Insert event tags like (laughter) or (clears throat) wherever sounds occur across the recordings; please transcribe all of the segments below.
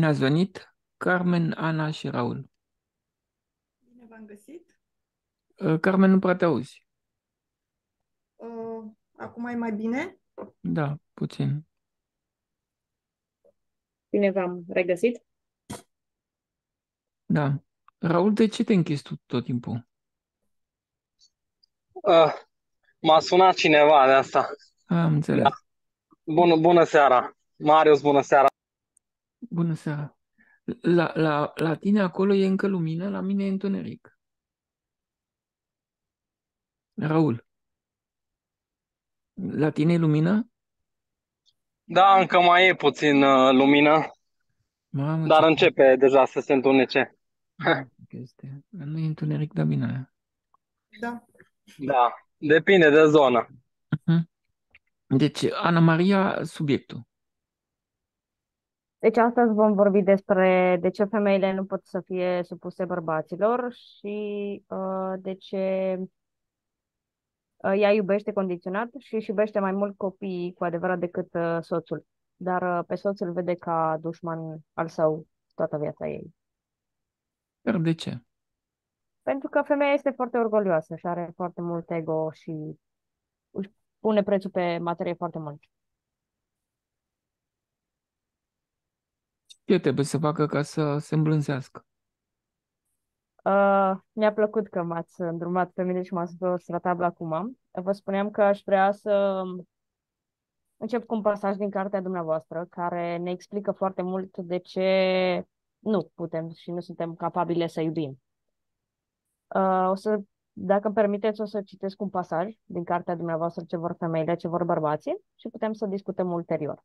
Bine ați venit, Carmen, Ana și Raul. Bine v-am găsit. Uh, Carmen, nu prea te auzi. Uh, acum e mai bine? Da, puțin. Bine v-am regăsit. Da. Raul, de ce te închizi tu tot timpul? Uh, m-a sunat cineva de asta. Am înțeles. Da. Bună, bună seara. Marius, bună seara. Bună seara. La, la, la tine acolo e încă lumină, la mine e întuneric. Raul, la tine e lumină? Da, încă mai e puțin uh, lumină, Mamă, dar ce începe deja să se întunece. chestie. Nu e întuneric, dar bine aia. Da. Da, depinde de zonă. Mhm. Deci, Ana Maria, subiectul. Deci astăzi vom vorbi despre de ce femeile nu pot să fie supuse bărbaților și uh, de ce uh, ea iubește condiționat și își iubește mai mult copiii cu adevărat decât uh, soțul. Dar uh, pe soț îl vede ca dușman al său toată viața ei. Dar de ce? Pentru că femeia este foarte orgolioasă și are foarte mult ego și își pune prețul pe materie foarte mult. Ce trebuie să facă ca să se îmblânzească? Uh, mi-a plăcut că m-ați îndrumat pe mine și m-ați dus la tablă acum. Vă spuneam că aș vrea să încep cu un pasaj din cartea dumneavoastră care ne explică foarte mult de ce nu putem și nu suntem capabile să iubim. Uh, o să, dacă îmi permiteți, o să citesc un pasaj din cartea dumneavoastră ce vor femeile, ce vor bărbații și putem să discutăm ulterior.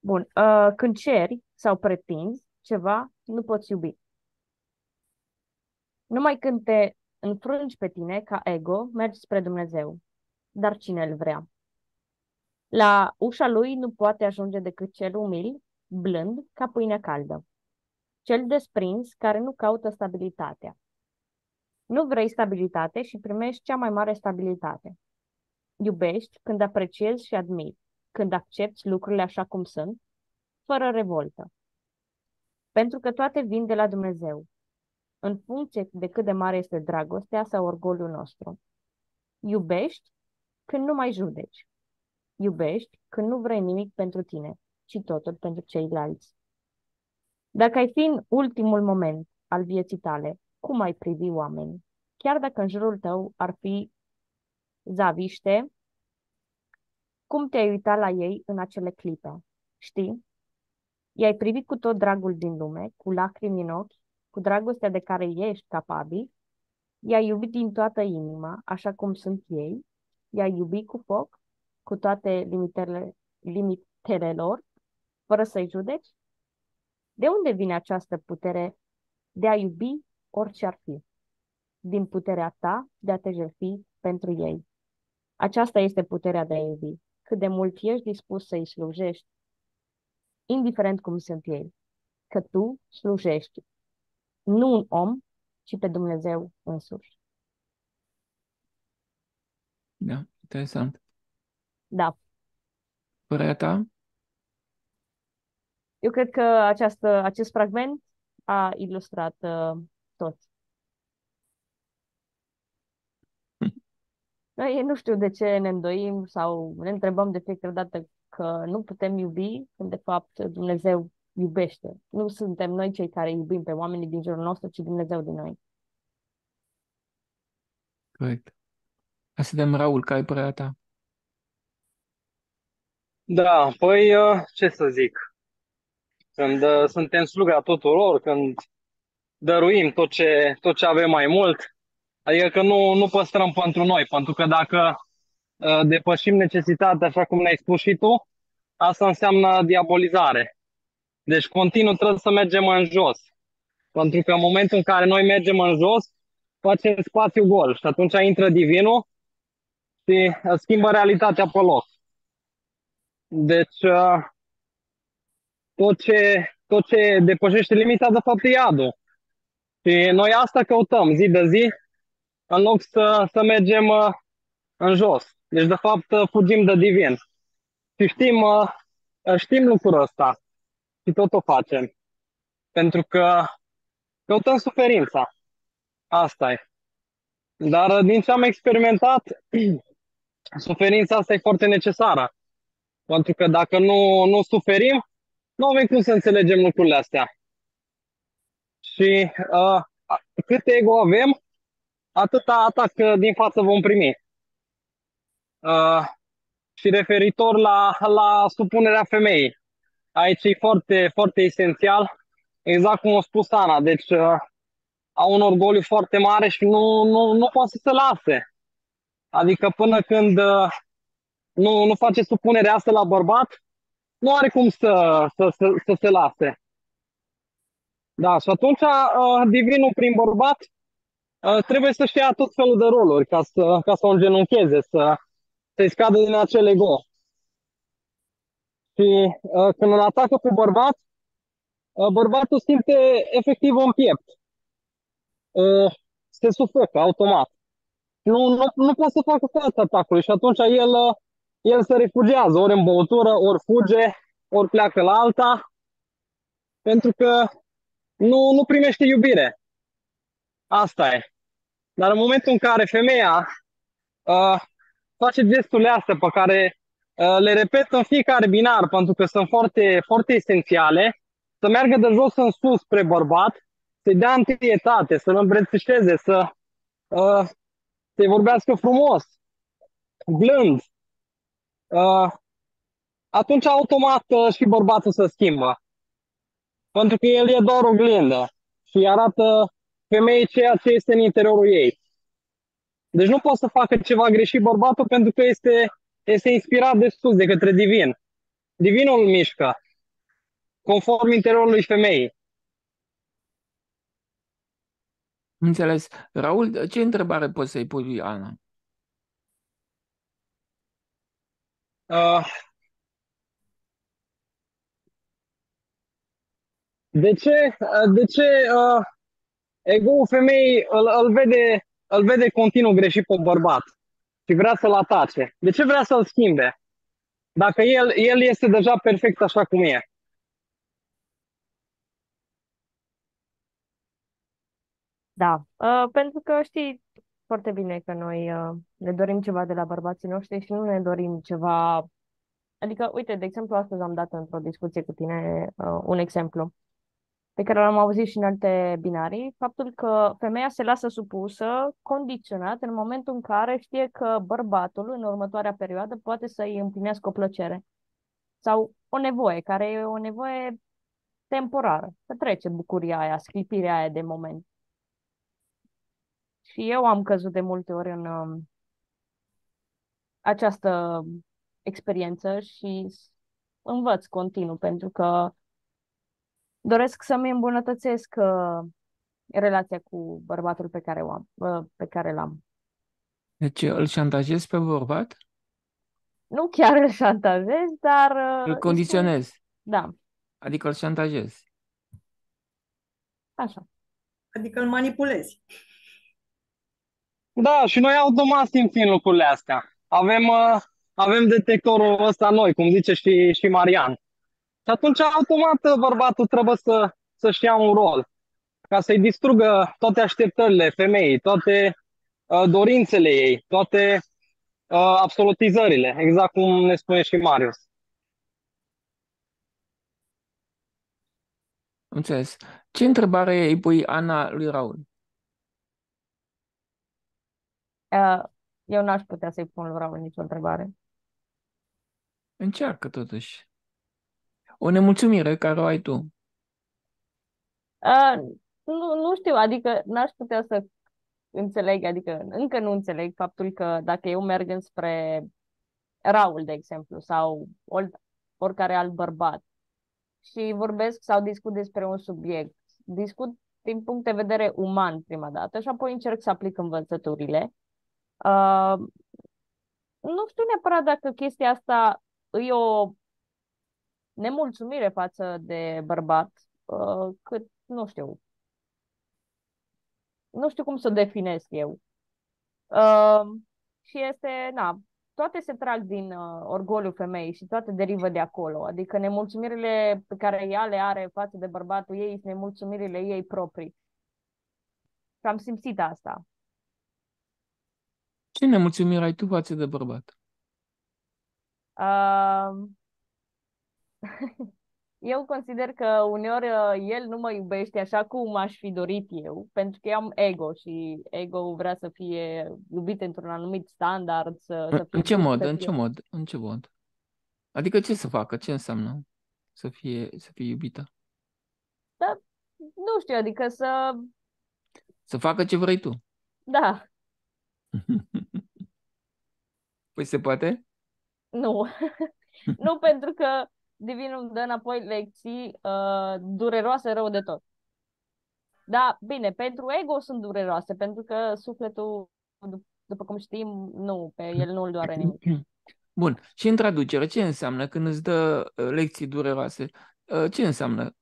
Bun. Uh, când ceri sau pretinzi ceva, nu poți iubi. Numai când te înfrângi pe tine ca ego, mergi spre Dumnezeu. Dar cine îl vrea? La ușa lui nu poate ajunge decât cel umil, blând, ca pâinea caldă. Cel desprins care nu caută stabilitatea. Nu vrei stabilitate și primești cea mai mare stabilitate. Iubești când apreciezi și admiri, când accepti lucrurile așa cum sunt, fără revoltă. Pentru că toate vin de la Dumnezeu, în funcție de cât de mare este dragostea sau orgoliul nostru. Iubești când nu mai judeci. Iubești când nu vrei nimic pentru tine, ci totul pentru ceilalți. Dacă ai fi în ultimul moment al vieții tale, cum ai privi oamenii? Chiar dacă în jurul tău ar fi zaviște, cum te-ai uita la ei în acele clipe? Știi? I-ai privit cu tot dragul din lume, cu lacrimi în ochi, cu dragostea de care ești capabil, i-ai iubit din toată inima, așa cum sunt ei, i-ai iubit cu foc, cu toate limitele, limitele lor, fără să-i judeci? De unde vine această putere de a iubi orice ar fi? Din puterea ta de a te jertfi pentru ei. Aceasta este puterea de a iubi. Cât de mult ești dispus să-i slujești, indiferent cum sunt ei. Că tu slujești nu un om, ci pe Dumnezeu însuși. Da, interesant. Da. Părerea ta? Eu cred că această, acest fragment a ilustrat uh, tot. Noi nu știu de ce ne îndoim sau ne întrebăm de fiecare dată că nu putem iubi, când de fapt Dumnezeu iubește. Nu suntem noi cei care iubim pe oamenii din jurul nostru, ci Dumnezeu din noi. Corect. Hai să vedem, Raul, care e părerea ta? Da, păi uh, ce să zic? Când uh, suntem sluga tuturor, când dăruim tot ce, tot ce avem mai mult, adică că nu, nu păstrăm pentru noi, pentru că dacă uh, depășim necesitatea, așa cum ne-ai spus și tu, asta înseamnă diabolizare. Deci continuu trebuie să mergem în jos. Pentru că în momentul în care noi mergem în jos, facem spațiu gol și atunci intră divinul și schimbă realitatea pe loc. Deci uh, tot ce, tot ce depășește limita, de fapt, e iadul. Și noi asta căutăm zi de zi, în loc să, să mergem uh, în jos. Deci, de fapt, uh, fugim de divin. Și știm, știm lucrul ăsta. și tot o facem. Pentru că căutăm suferința. Asta e. Dar uh, din ce am experimentat, (clears throat) suferința asta e foarte necesară. Pentru că dacă nu, nu suferim, nu avem cum să înțelegem lucrurile astea. Și uh, cât ego avem, atâta atac uh, din față vom primi. Uh, și referitor la, la supunerea femeii, aici e foarte, foarte esențial, exact cum a spus Ana, deci uh, au un orgoliu foarte mare și nu, nu, nu poate să se lase. Adică până când uh, nu, nu face supunerea asta la bărbat, nu are cum să, să, să, să se lase. Da, și atunci uh, divinul prin bărbat uh, trebuie să-și ia tot felul de roluri ca să, ca să o îngenuncheze, să, să-i scadă din acel ego. Și uh, când îl atacă pe bărbat, uh, bărbatul simte efectiv un piept. Uh, se sufocă automat. Nu, nu, nu poate să facă față atacului și atunci el, uh, el se refugiază, ori în băutură, ori fuge, ori pleacă la alta, pentru că nu, nu primește iubire. Asta e. Dar în momentul în care femeia uh, face gesturile astea pe care uh, le repet în fiecare binar, pentru că sunt foarte, foarte esențiale, să meargă de jos în sus spre bărbat, să-i dea întâietate, să-l îmbrățișeze, să uh, să-i vorbească frumos, blând, uh, atunci automat uh, și bărbatul se schimbă. Pentru că el e doar o glindă și arată femeii ceea ce este în interiorul ei. Deci nu poate să facă ceva greșit bărbatul pentru că este, este inspirat de sus, de către divin. Divinul îl mișcă, conform interiorului femeii. Înțeles. Raul, ce întrebare poți să-i pui lui Ana? Uh, de ce, uh, de ce uh, ego-ul femeii îl, îl, vede, îl vede continuu greșit pe bărbat și vrea să-l atace? De ce vrea să-l schimbe? Dacă el, el este deja perfect așa cum e. Da, uh, pentru că știi foarte bine că noi uh, ne dorim ceva de la bărbații noștri și nu ne dorim ceva... Adică, uite, de exemplu, astăzi am dat într-o discuție cu tine uh, un exemplu pe care l-am auzit și în alte binarii, faptul că femeia se lasă supusă, condiționat, în momentul în care știe că bărbatul, în următoarea perioadă, poate să îi împlinească o plăcere sau o nevoie, care e o nevoie temporară, să trece bucuria aia, sclipirea aia de moment. Și eu am căzut de multe ori în uh, această experiență și învăț continuu, pentru că doresc să-mi îmbunătățesc uh, relația cu bărbatul pe care, o am, uh, pe care l-am. Deci îl șantajez pe bărbat? Nu chiar îl șantajez, dar... Uh, îl condiționez? Spun... Da. Adică îl șantajez? Așa. Adică îl manipulezi. Da, și noi automat simțim lucrurile astea. Avem, uh, avem detectorul ăsta noi, cum zice și, și Marian. Și atunci, automat, uh, bărbatul trebuie să, să-și ia un rol ca să-i distrugă toate așteptările femeii, toate uh, dorințele ei, toate uh, absolutizările, exact cum ne spune și Marius. Înțeles. Ce întrebare îi pui Ana lui Raul? Uh, eu n-aș putea să-i pun lui Raul nicio întrebare. Încearcă totuși. O nemulțumire care o ai tu. Uh, nu, nu știu, adică n-aș putea să înțeleg, adică încă nu înțeleg faptul că dacă eu merg înspre Raul, de exemplu, sau or, oricare alt bărbat și vorbesc sau discut despre un subiect, discut din punct de vedere uman prima dată și apoi încerc să aplic învățăturile Uh, nu știu neapărat dacă chestia asta e o nemulțumire față de bărbat, uh, cât, nu știu, nu știu cum să o definesc eu. Uh, și este, na, toate se trag din uh, orgoliul femeii și toate derivă de acolo. Adică nemulțumirile pe care ea le are față de bărbatul ei sunt nemulțumirile ei proprii. Și am simțit asta. Ce nemulțumire ai tu față de bărbat? Uh, (laughs) eu consider că uneori uh, el nu mă iubește așa cum aș fi dorit eu, pentru că eu am ego și ego vrea să fie iubit într-un anumit standard. Să, să În, fie în ce pus mod? pe În pie- ce mod? În ce mod? Adică ce să facă? Ce înseamnă să fie, să fie iubită? Nu știu, adică să... Să facă ce vrei tu. Da, (laughs) Păi se poate? nu. (laughs) nu pentru că divinul îmi dă înapoi lecții uh, dureroase rău de tot. Da, bine, pentru ego sunt dureroase, pentru că sufletul, dup- după cum știm, nu, pe el nu îl doare nimic. (clears throat) Bun. Și în traducere, ce înseamnă când îți dă uh, lecții dureroase? Uh, Ce înseamnă?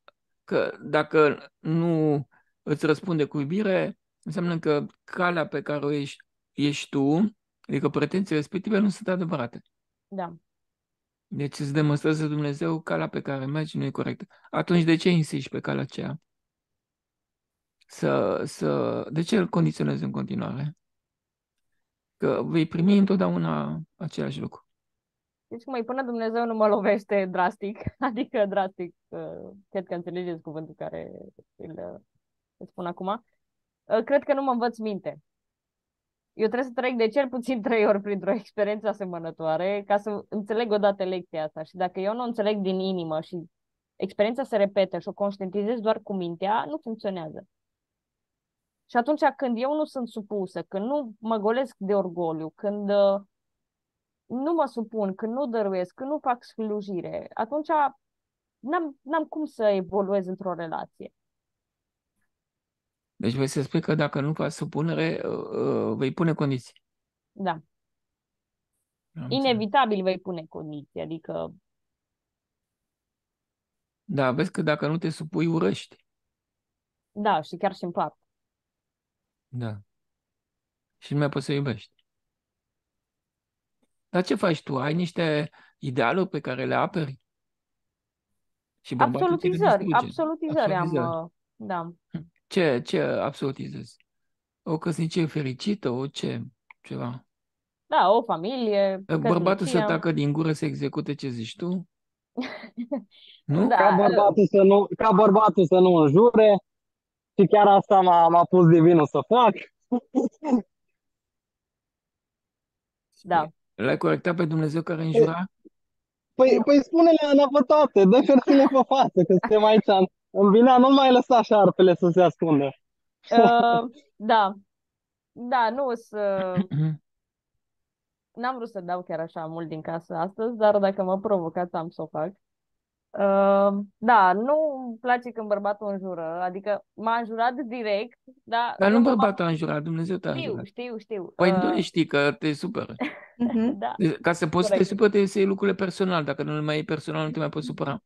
Că dacă nu îți răspunde cu iubire, înseamnă că calea pe care o ești, ești tu, adică pretențiile respective, nu sunt adevărate. Da. Deci îți demonstrează Dumnezeu calea pe care mergi nu e corectă. Atunci de ce insisti pe calea aceea? Să, să, de ce îl condiționezi în continuare? Că vei primi întotdeauna același lucru. Deci, mai până Dumnezeu nu mă lovește drastic, (laughs) adică drastic, uh, cred că înțelegeți cuvântul care îl, îl spun acum, uh, cred că nu mă învăț minte. Eu trebuie să trec de cel puțin trei ori printr-o experiență asemănătoare ca să înțeleg odată lecția asta. Și dacă eu nu o înțeleg din inimă și experiența se repetă și o conștientizez doar cu mintea, nu funcționează. Și atunci când eu nu sunt supusă, când nu mă golesc de orgoliu, când uh, nu mă supun, când nu dăruiesc, când nu fac slujire, atunci n-am, n-am cum să evoluez într-o relație. Deci vrei să spui că dacă nu faci supunere, uh, uh, vei pune condiții. Da. Am înțeles. Inevitabil vei pune condiții, adică Da, vezi că dacă nu te supui, urăști. da, și chiar și în part. Da. Și nu mai poți să iubești. Dar ce faci tu? Ai niște idealuri pe care le aperi? Și bărbatul ți le Absolutizări, distruge. absolutizări am, Absolutizări. uh, da. Ce, ce absolutizezi? O căsnicie fericită, o ce? Ceva. Da, o familie, Bărbatul să căsnicia. tacă din gură să execute ce zici tu? (laughs) Nu? Da, Ca bărbatul să nu, ca bărbatul să nu înjure și chiar asta m-a, m-a pus divinul să fac. (laughs) da. L-ai corectat pe Dumnezeu care înjura? Păi, păi spune-le înăpătate, dă hârtile pe față, că suntem aici în, în bina, nu mai lăsa șarpele să se ascundă. Uh, da. Da, nu o să... N-am vrut să dau chiar așa mult din casă astăzi, dar dacă mă provocați, am să o fac. Uh, da, nu îmi place când bărbatul înjură, adică m-a înjurat direct, dar... Dar nu eu m-am- bărbatul a înjurat, Dumnezeu te-a Știu, înjurat. știu, știu. Păi Uh, nu știi că te supără. Mhm. (laughs) da, Deci, Ca să poți să te Corect. superi, trebuie să iei lucrurile personal. Dacă nu le mai iei personal, nu te mai poți supăra.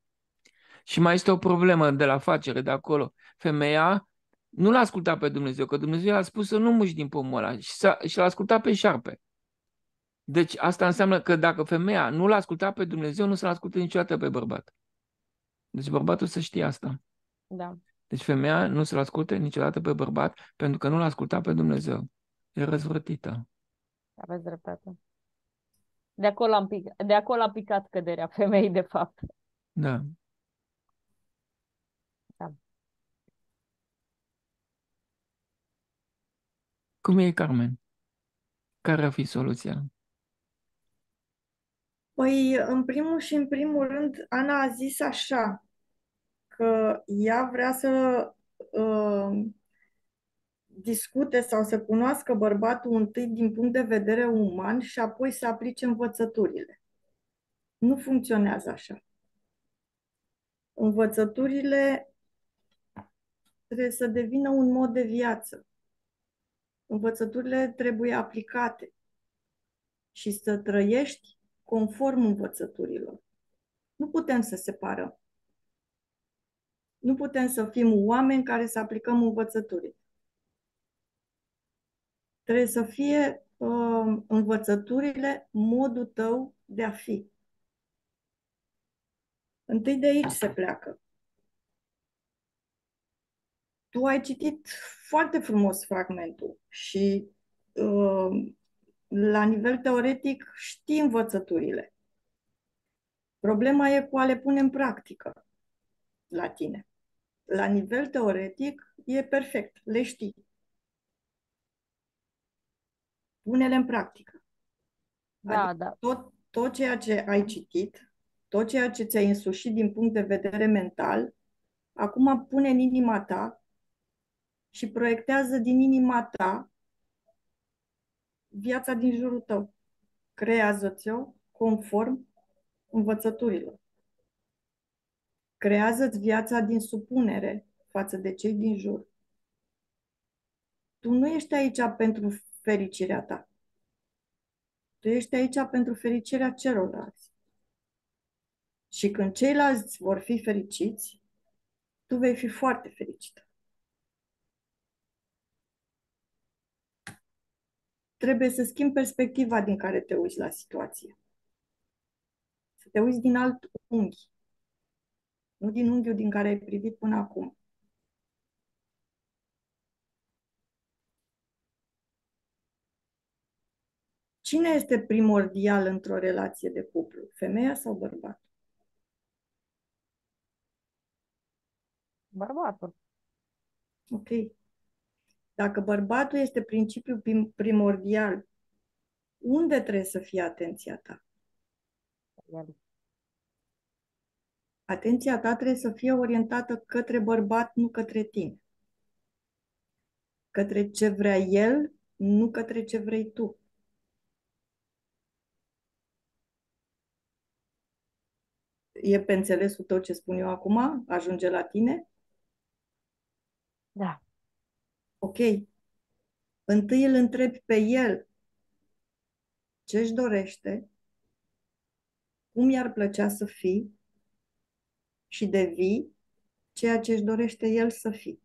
Și mai este o problemă de la afacere, de acolo. Femeia nu l-a ascultat pe Dumnezeu, că Dumnezeu i-a spus să nu muși din pomul ăla și, s-a, și l-a ascultat pe șarpe. Deci asta înseamnă că dacă femeia nu l-a ascultat pe Dumnezeu, nu să-l asculte niciodată pe bărbat. Deci bărbatul să știe asta. da. Deci femeia nu să-l asculte niciodată pe bărbat pentru că nu l-a ascultat pe Dumnezeu. E răzvrătită. Aveți dreptate. De acolo, am pic... de acolo a picat căderea femeii, de fapt. Da. Da. Cum e, Carmen? Care ar fi soluția? Păi, în primul și în primul rând, Ana a zis așa, că ea vrea să uh, discute sau să cunoască bărbatul întâi din punct de vedere uman și apoi să aplice învățăturile. Nu funcționează așa. Învățăturile trebuie să devină un mod de viață. Învățăturile trebuie aplicate și să trăiești conform învățăturilor. Nu putem să separăm. Nu putem să fim oameni care să aplicăm învățăturile. Trebuie să fie uh, învățăturile, modul tău de a fi. Întâi de aici se pleacă. Tu ai citit foarte frumos fragmentul și uh, la nivel teoretic știi învățăturile. Problema e cu a le pune în practică la tine. La nivel teoretic e perfect, le știi. Pune-le în practică. Da, Adică da. tot, tot ceea ce ai citit, tot ceea ce ți-ai însușit din punct de vedere mental, acum pune în inima ta și proiectează din inima ta viața din jurul tău. Creează-ți-o conform învățăturilor. Creează-ți viața din supunere față de cei din jur. Tu nu ești aici pentru fericirea ta. Tu ești aici pentru fericirea celorlalți. Și când ceilalți vor fi fericiți, tu vei fi foarte fericită. Trebuie să schimbi perspectiva din care te uiți la situație. Să te uiți din alt unghi. Nu din unghiul din care ai privit până acum. Cine este primordial într-o relație de cuplu? Femeia sau bărbatul? Bărbatul. Ok. Dacă bărbatul este principiul prim- primordial, unde trebuie să fie atenția ta? El. Atenția ta trebuie să fie orientată către bărbat, nu către tine. Către ce vrea el, nu către ce vrei tu. E pe înțelesul tău ce spun eu acum? Ajunge la tine? Da. Ok. Întâi îl întrebi pe el ce își dorește, cum i-ar plăcea să fii și devii ceea ce își dorește el să fii.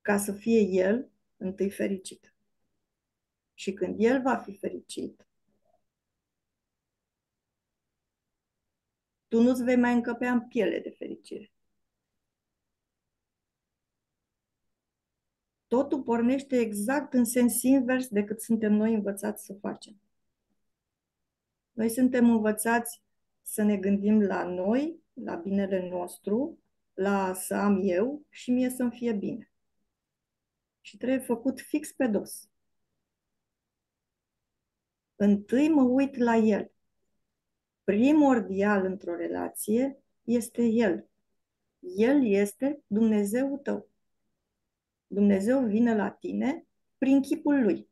Ca să fie el întâi fericit. Și când el va fi fericit, tu nu-ți vei mai încăpea în piele de fericire. Totul pornește exact în sens invers decât suntem noi învățați să facem. Noi suntem învățați să ne gândim la noi, la binele nostru, la să am eu și mie să-mi fie bine. Și trebuie făcut fix pe dos. Întâi mă uit la el. Primordial într-o relație este el. El este Dumnezeu tău. Dumnezeu vine la tine prin chipul lui.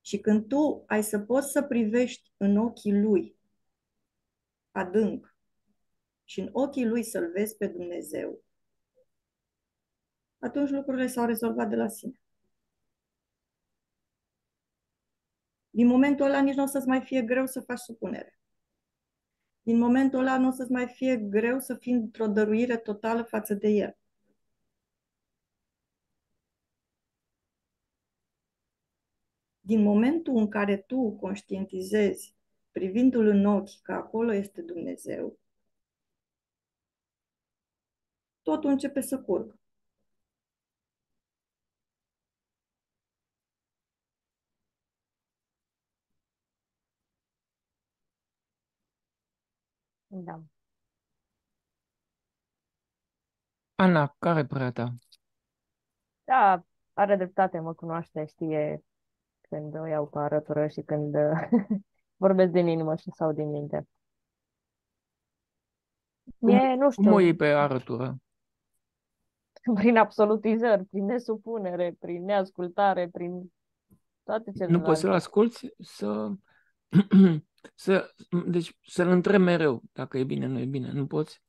Și când tu ai să poți să privești în ochii lui adânc și în ochii lui să-l vezi pe Dumnezeu, atunci lucrurile s-au rezolvat de la sine. Din momentul ăla nici nu o să-ți mai fie greu să faci supunere. Din momentul ăla nu o să-ți mai fie greu să fii într-o dăruire totală față de el. Din momentul în care tu conștientizezi, privindu-l în ochi, că acolo este Dumnezeu, totul începe să curgă. Da. Ana, care părerea ta? Da, are dreptate, mă cunoaște, știe când o iau pe arătură și când (laughs) vorbesc din inimă și sau din minte. Mie, nu Cum o știu, iei pe arătură? (laughs) prin absolutizări, prin nesupunere, prin neascultare, prin toate Nu celelalte. poți să-l asculți, să, (clears throat) să, deci să-l întrebi mereu dacă e bine, nu e bine. Nu poți.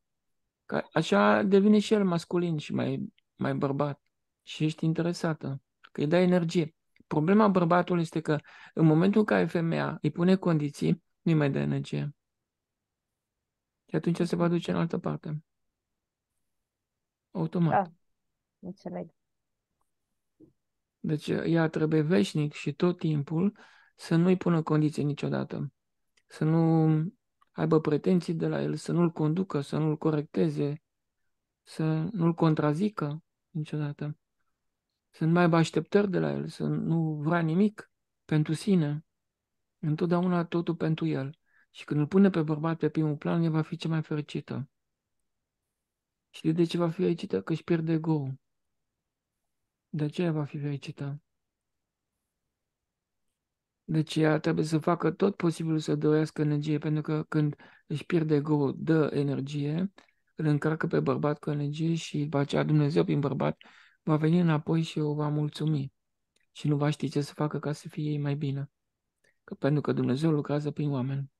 Ca, așa devine și el masculin și mai, mai bărbat. Și ești interesată, că îi dai energie. Problema bărbatului este că în momentul în care femeia îi pune condiții, nu-i mai dă energie. Și atunci se va duce în altă parte. Automat. Da, înțeleg. Deci ea trebuie veșnic și tot timpul să nu-i pună condiții niciodată. Să nu aibă pretenții de la el, să nu-l conducă, să nu-l corecteze, să nu-l contrazică niciodată. Să nu mai aibă așteptări de la el, să nu vrea nimic pentru sine. Întotdeauna totul pentru el. Și când îl pune pe bărbat pe primul plan, el va fi cea mai fericită. Și de ce va fi fericită? Că își pierde ego De ce va fi fericită? Deci ea trebuie să facă tot posibilul să dorească energie, pentru că când își pierde ego dă energie, îl încarcă pe bărbat cu energie și după aceea Dumnezeu prin bărbat va veni înapoi și o va mulțumi. Și nu va ști ce să facă ca să fie ei mai bine. Că pentru că Dumnezeu lucrează prin oameni.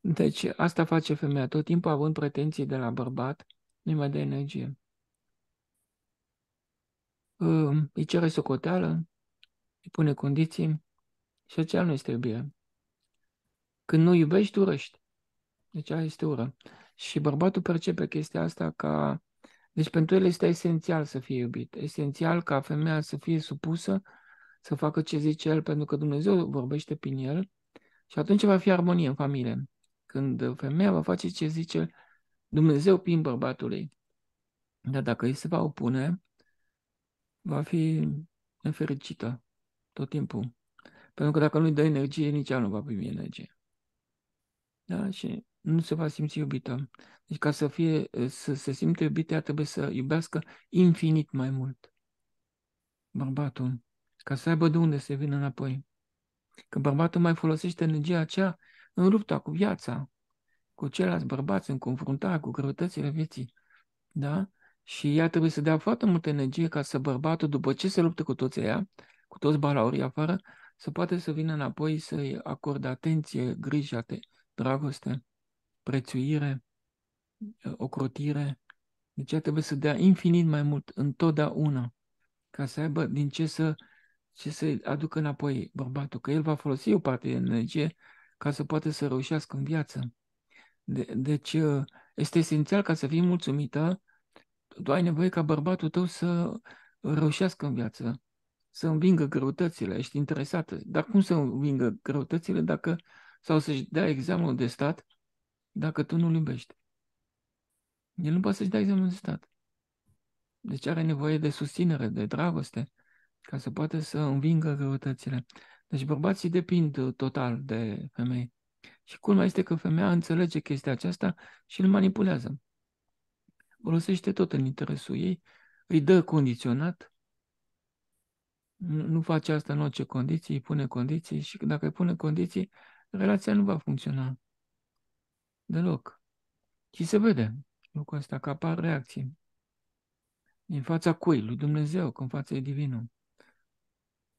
Deci asta face femeia, tot timpul având pretenții de la bărbat, nu mai dă energie. Îi cere socoteală, îi pune condiții și aceea nu este iubire. Când nu iubești, urăști. Deci aia este ură. Și bărbatul percepe chestia asta ca... Deci pentru el este esențial să fie iubit. Esențial ca femeia să fie supusă, să facă ce zice el, pentru că Dumnezeu vorbește prin el și atunci va fi armonie în familie. Când femeia va face ce zice Dumnezeu prin bărbatului. Dar dacă îi se va opune, va fi nefericită tot timpul. Pentru că dacă nu-i dă energie, nici ea nu va primi energie. Da? Și nu se va simți iubită. Deci ca să fie, să se simte iubită, ea trebuie să iubească infinit mai mult. Bărbatul. Ca să aibă de unde să vină înapoi. Că bărbatul mai folosește energia aceea în lupta cu viața, cu ceilalți bărbați, în confruntare cu greutățile vieții. Da? Și ea trebuie să dea foarte multă energie ca să bărbatul, după ce se luptă cu toți ea, cu toți balaurii afară, să poate să vină înapoi să-i acorde atenție, grijă, dragoste, prețuire, ocrotire. Deci ea trebuie să dea infinit mai mult, întotdeauna, ca să aibă din ce să, ce să aducă înapoi bărbatul, că el va folosi o parte de energie ca să poată să reușească în viață. De, deci este esențial ca să fii mulțumită, tu ai nevoie ca bărbatul tău să reușească în viață, să învingă greutățile, ești interesată. Dar cum să învingă greutățile dacă, sau să-și dea examenul de stat dacă tu nu-l iubești? El nu poate să-și dea examenul de stat. Deci are nevoie de susținere, de dragoste, ca să poată să învingă greutățile. Deci bărbații depind total de femei. Și culmea este că femeia înțelege chestia aceasta și îl manipulează. Folosește tot în interesul ei, îi dă condiționat, nu face asta în orice condiții, îi pune condiții și dacă îi pune condiții, relația nu va funcționa deloc. Și se vede lucrul ăsta, că apar reacții. Din fața cui? Lui Dumnezeu, că în fața e divinul.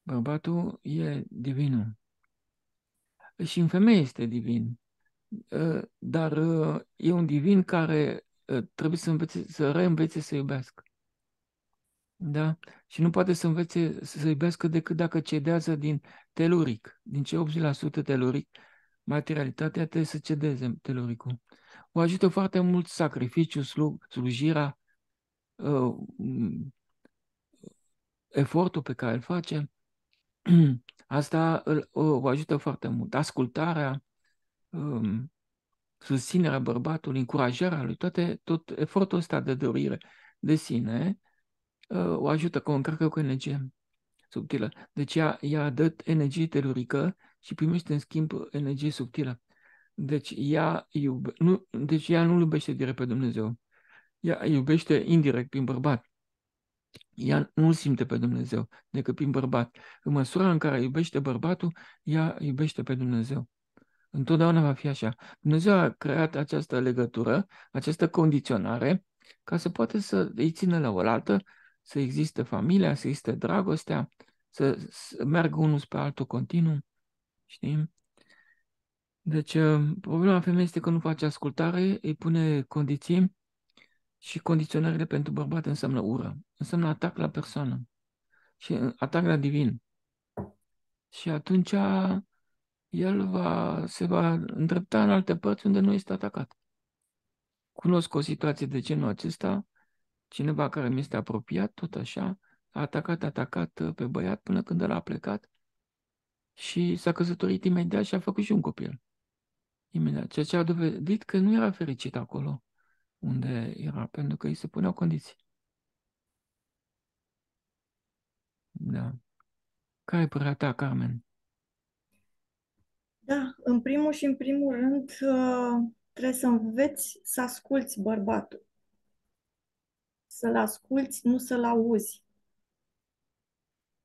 Bărbatul e divinul. Și în femeie este divin. Ă, dar ă, e un divin care ă, trebuie să, învețe, să reînvețe să iubească. Da? Și nu poate să învețe să iubească decât dacă cedează din teluric, din ce 80% teluric, materialitatea trebuie să cedeze teluricul. O ajută foarte mult sacrificiu, slujirea, uh, efortul pe care îl face. (clears throat) Asta îl, o ajută foarte mult. Ascultarea, um, susținerea bărbatului, încurajarea lui, toate, tot efortul ăsta de dorire de sine Uh, o ajută, că o încărcă cu energie subtilă. Deci ea, ea dă energie telurică și primește în schimb energie subtilă. Deci ea, iube, nu, deci ea nu iubește direct pe Dumnezeu. Ea iubește indirect prin bărbat. Ea nu simte pe Dumnezeu decât prin bărbat. În măsura în care iubește bărbatul, ea iubește pe Dumnezeu. Întotdeauna va fi așa. Dumnezeu a creat această legătură, această condiționare, ca să poată să îi țină la oaltă să existe familia, să existe dragostea, să, să meargă unul spre altul continuu, știi? Deci, uh, problema femeii este că nu face ascultare, îi pune condiții și condiționările pentru bărbat înseamnă ură, înseamnă atac la persoană și uh, atac la divin. Și atunci el va, se va îndrepta în alte părți unde nu este atacat. Cunosc o situație de genul acesta cineva care mi este apropiat, tot așa, a atacat, a atacat uh, pe băiat până când el a plecat și s-a căsătorit imediat și a făcut și un copil. Imediat. Ceea ce a dovedit că nu era fericit acolo unde era, pentru că îi se puneau condiții. Da. Care e părerea ta, Carmen? Da, în primul și în primul rând uh, trebuie să înveți să asculți bărbatul. Să-l asculți, nu să-l auzi.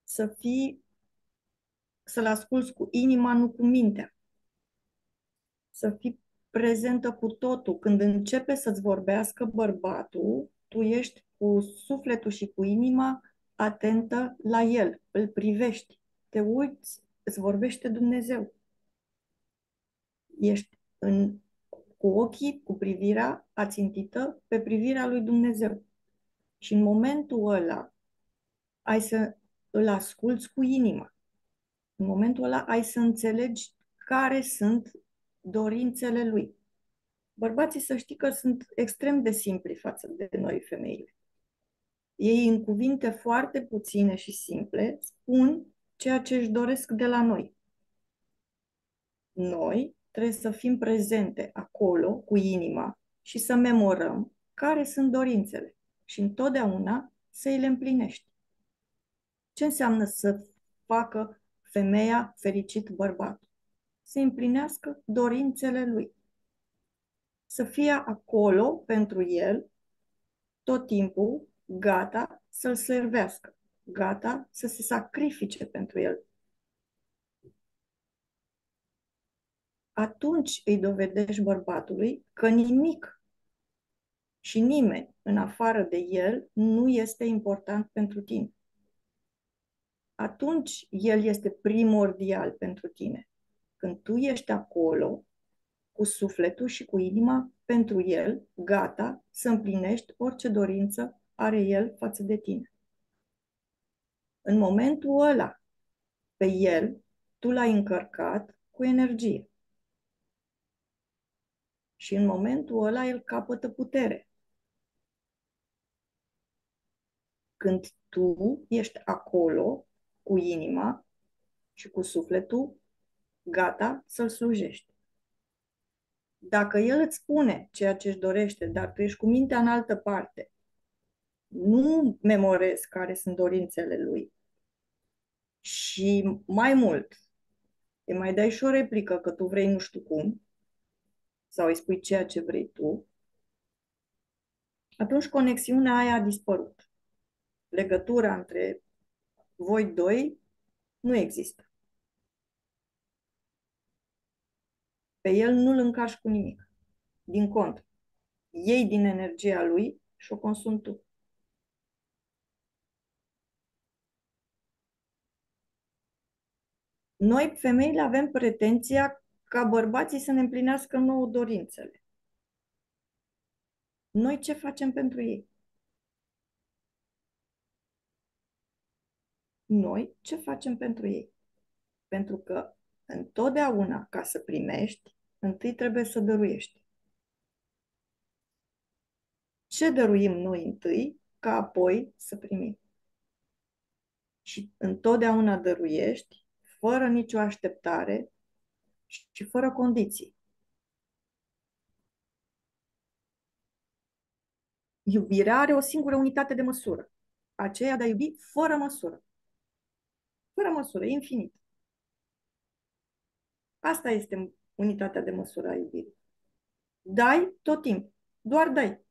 Să fii, să-l asculți cu inima, nu cu mintea. Să fii prezentă cu totul. Când începe să-ți vorbească bărbatul, tu ești cu sufletul și cu inima atentă la el, îl privești, te uiți, îți vorbește Dumnezeu. Ești în, cu ochii, cu privirea ațintită pe privirea lui Dumnezeu. Și în momentul ăla ai să îl asculți cu inima. În momentul ăla ai să înțelegi care sunt dorințele lui. Bărbații să știi că sunt extrem de simpli față de noi femeile. Ei în cuvinte foarte puține și simple spun ceea ce își doresc de la noi. Noi trebuie să fim prezente acolo cu inima și să memorăm care sunt dorințele și întotdeauna să îi le împlinești. Ce înseamnă să facă femeia fericit bărbatul? Să împlinească dorințele lui. Să fie acolo pentru el tot timpul gata să-l servească, gata să se sacrifice pentru el. Atunci îi dovedești bărbatului că nimic și nimeni în afară de el nu este important pentru tine. Atunci el este primordial pentru tine. Când tu ești acolo, cu sufletul și cu inima, pentru el, gata să împlinești orice dorință are el față de tine. În momentul ăla, pe el, tu l-ai încărcat cu energie. Și în momentul ăla el capătă putere. Când tu ești acolo cu inima și cu sufletul, gata să-l slujești. Dacă el îți spune ceea ce își dorește, dar tu ești cu mintea în altă parte nu memorez care sunt dorințele lui. Și mai mult, îi mai dai și o replică că tu vrei nu știu cum, sau îi spui ceea ce vrei tu, atunci conexiunea aia a dispărut. Legătura între voi doi nu există. Pe el nu-l încarci cu nimic. Din cont, iei din energia lui și o consumi tu. Noi, femeile, avem pretenția ca bărbații să ne împlinească nouă dorințele. Noi ce facem pentru ei? Noi ce facem pentru ei? Pentru că întotdeauna, ca să primești, întâi trebuie să dăruiești. Ce dăruim noi întâi, ca apoi să primim? Și întotdeauna dăruiești fără nicio așteptare și fără condiții. Iubirea are o singură unitate de măsură, aceea de a iubi fără măsură. Fără măsură, infinit. Asta este unitatea de măsură a iubirii. Dai tot timpul. Doar dai.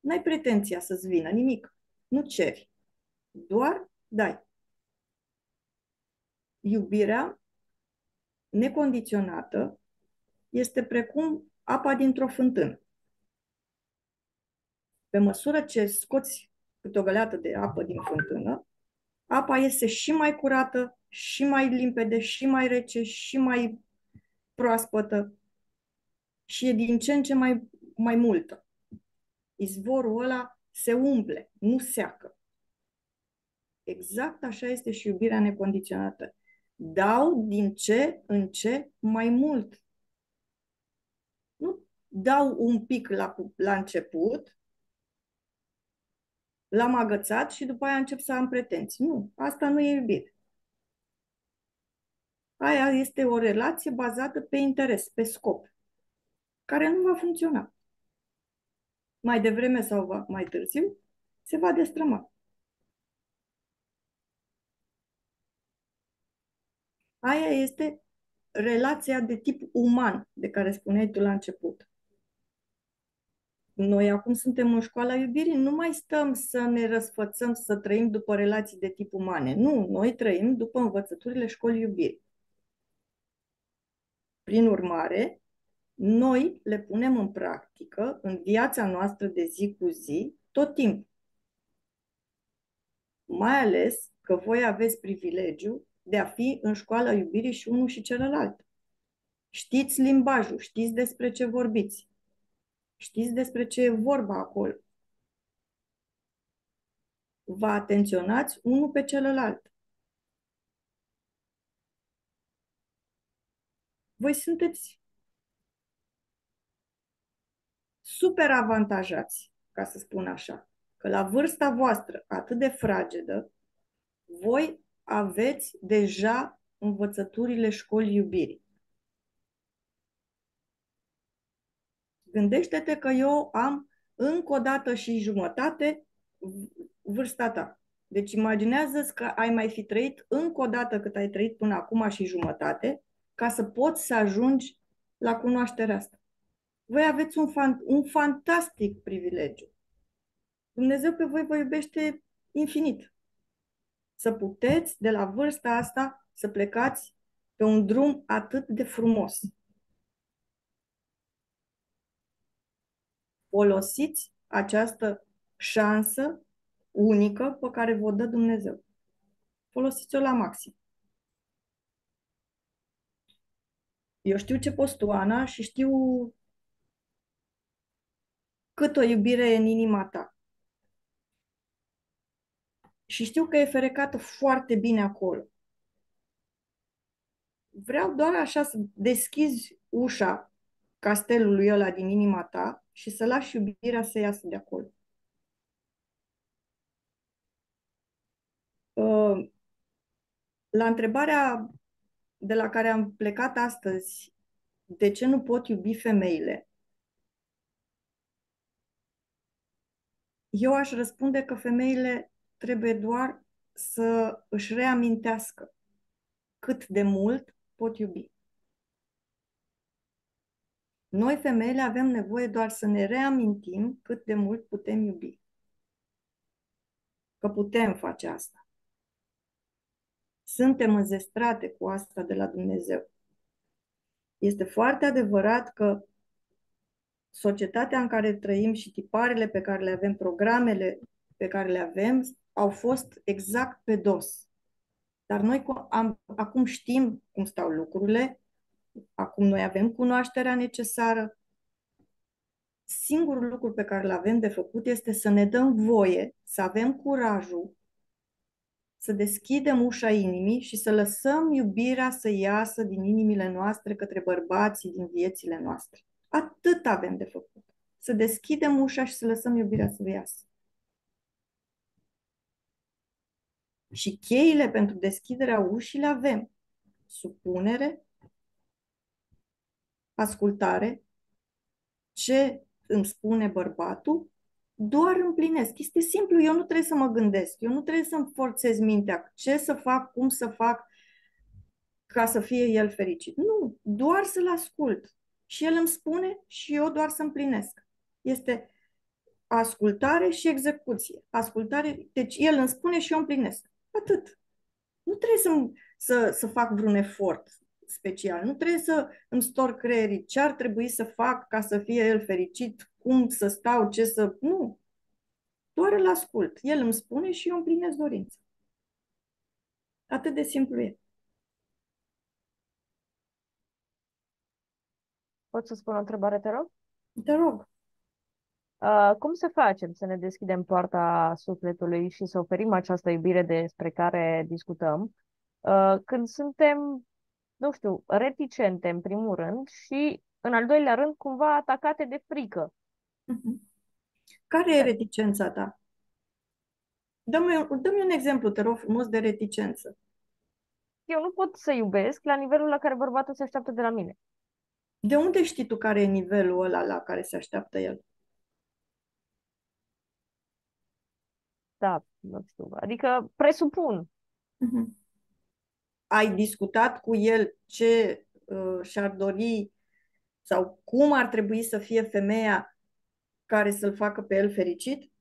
N-ai pretenția să-ți vină nimic. Nu ceri. Doar dai iubirea necondiționată este precum apa dintr-o fântână. Pe măsură ce scoți câte o găleată de apă din fântână, apa iese și mai curată, și mai limpede, și mai rece, și mai proaspătă și e din ce în ce mai, mai multă. Izvorul ăla se umple, nu seacă. Exact așa este și iubirea necondiționată dau din ce în ce mai mult. Nu dau un pic la, la început, l-am agățat și după aia încep să am pretenții. Nu, asta nu e iubire. Aia este o relație bazată pe interes, pe scop, care nu va funcționa. Mai devreme sau mai târziu, se va destrăma. Aia este relația de tip uman de care spuneai tu la început. Noi acum suntem în școala iubirii, nu mai stăm să ne răsfățăm, să trăim după relații de tip umane. Nu, noi trăim după învățăturile școlii iubirii. Prin urmare, noi le punem în practică în viața noastră de zi cu zi, tot timpul. Mai ales că voi aveți privilegiu de a fi în școala iubirii și unul și celălalt. Știți limbajul, știți despre ce vorbiți, știți despre ce e vorba acolo. Vă atenționați unul pe celălalt. Voi sunteți super avantajați, ca să spun așa, că la vârsta voastră atât de fragedă, voi aveți deja învățăturile școlii iubirii. Gândește-te că eu am încă o dată și jumătate vârsta ta. Deci imaginează că ai mai fi trăit încă o dată cât ai trăit până acum și jumătate, ca să poți să ajungi la cunoașterea asta. Voi aveți un, fan, un fantastic privilegiu. Dumnezeu pe voi vă iubește infinit. Să puteți, de la vârsta asta, să plecați pe un drum atât de frumos. Folosiți această șansă unică pe care vă dă Dumnezeu. Folosiți-o la maxim. Eu știu ce poți tu, Ana, și știu cât o iubire e în inima ta. Și știu că e ferecată foarte bine acolo. Vreau doar așa să deschizi ușa castelului ăla din inima ta și să lași iubirea să iasă de acolo. Uh, la întrebarea de la care am plecat astăzi, de ce nu pot iubi femeile? Eu aș răspunde că femeile trebuie doar să își reamintească cât de mult pot iubi. Noi, femeile, avem nevoie doar să ne reamintim cât de mult putem iubi. Că putem face asta. Suntem înzestrate cu asta de la Dumnezeu. Este foarte adevărat că societatea în care trăim și tiparele pe care le avem, programele pe care le avem, au fost exact pe dos. Dar noi am, acum știm cum stau lucrurile, acum noi avem cunoașterea necesară. Singurul lucru pe care îl avem de făcut este să ne dăm voie, să avem curajul să deschidem ușa inimii și să lăsăm iubirea să iasă din inimile noastre către bărbații din viețile noastre. Atât avem de făcut. Să deschidem ușa și să lăsăm iubirea să iasă. Și cheile pentru deschiderea ușii le avem. Supunere, ascultare, ce îmi spune bărbatul doar împlinesc. Este simplu, eu nu trebuie să mă gândesc, eu nu trebuie să-mi forțez mintea ce să fac, cum să fac ca să fie el fericit. Nu, doar să-l ascult. Și el îmi spune și eu doar să împlinesc. Este ascultare și execuție. Ascultare, deci el îmi spune și eu împlinesc. Atât. Nu trebuie să, să, să fac vreun efort special. Nu trebuie să îmi stor creierii ce ar trebui să fac ca să fie el fericit, cum să stau, ce să... Nu. Doar îl ascult. El îmi spune și eu împlinesc dorința. Atât de simplu e. Pot să spun o întrebare, te rog? Te rog. Uh, cum să facem să ne deschidem poarta sufletului și să oferim această iubire despre care discutăm uh, când suntem nu știu, reticente în primul rând și în al doilea rând cumva atacate de frică. Mhm. Care e reticența ta? Dă-mi, dă-mi un exemplu, te rog frumos, de reticență. Eu nu pot să iubesc la nivelul la care bărbatul se așteaptă de la mine. De unde știi tu care e nivelul ăla la care se așteaptă el? Da, nu știu. Adică presupun. Mhm. Ai discutat cu el ce uh, și-ar dori sau cum ar trebui să fie femeia care să-l facă pe el fericit?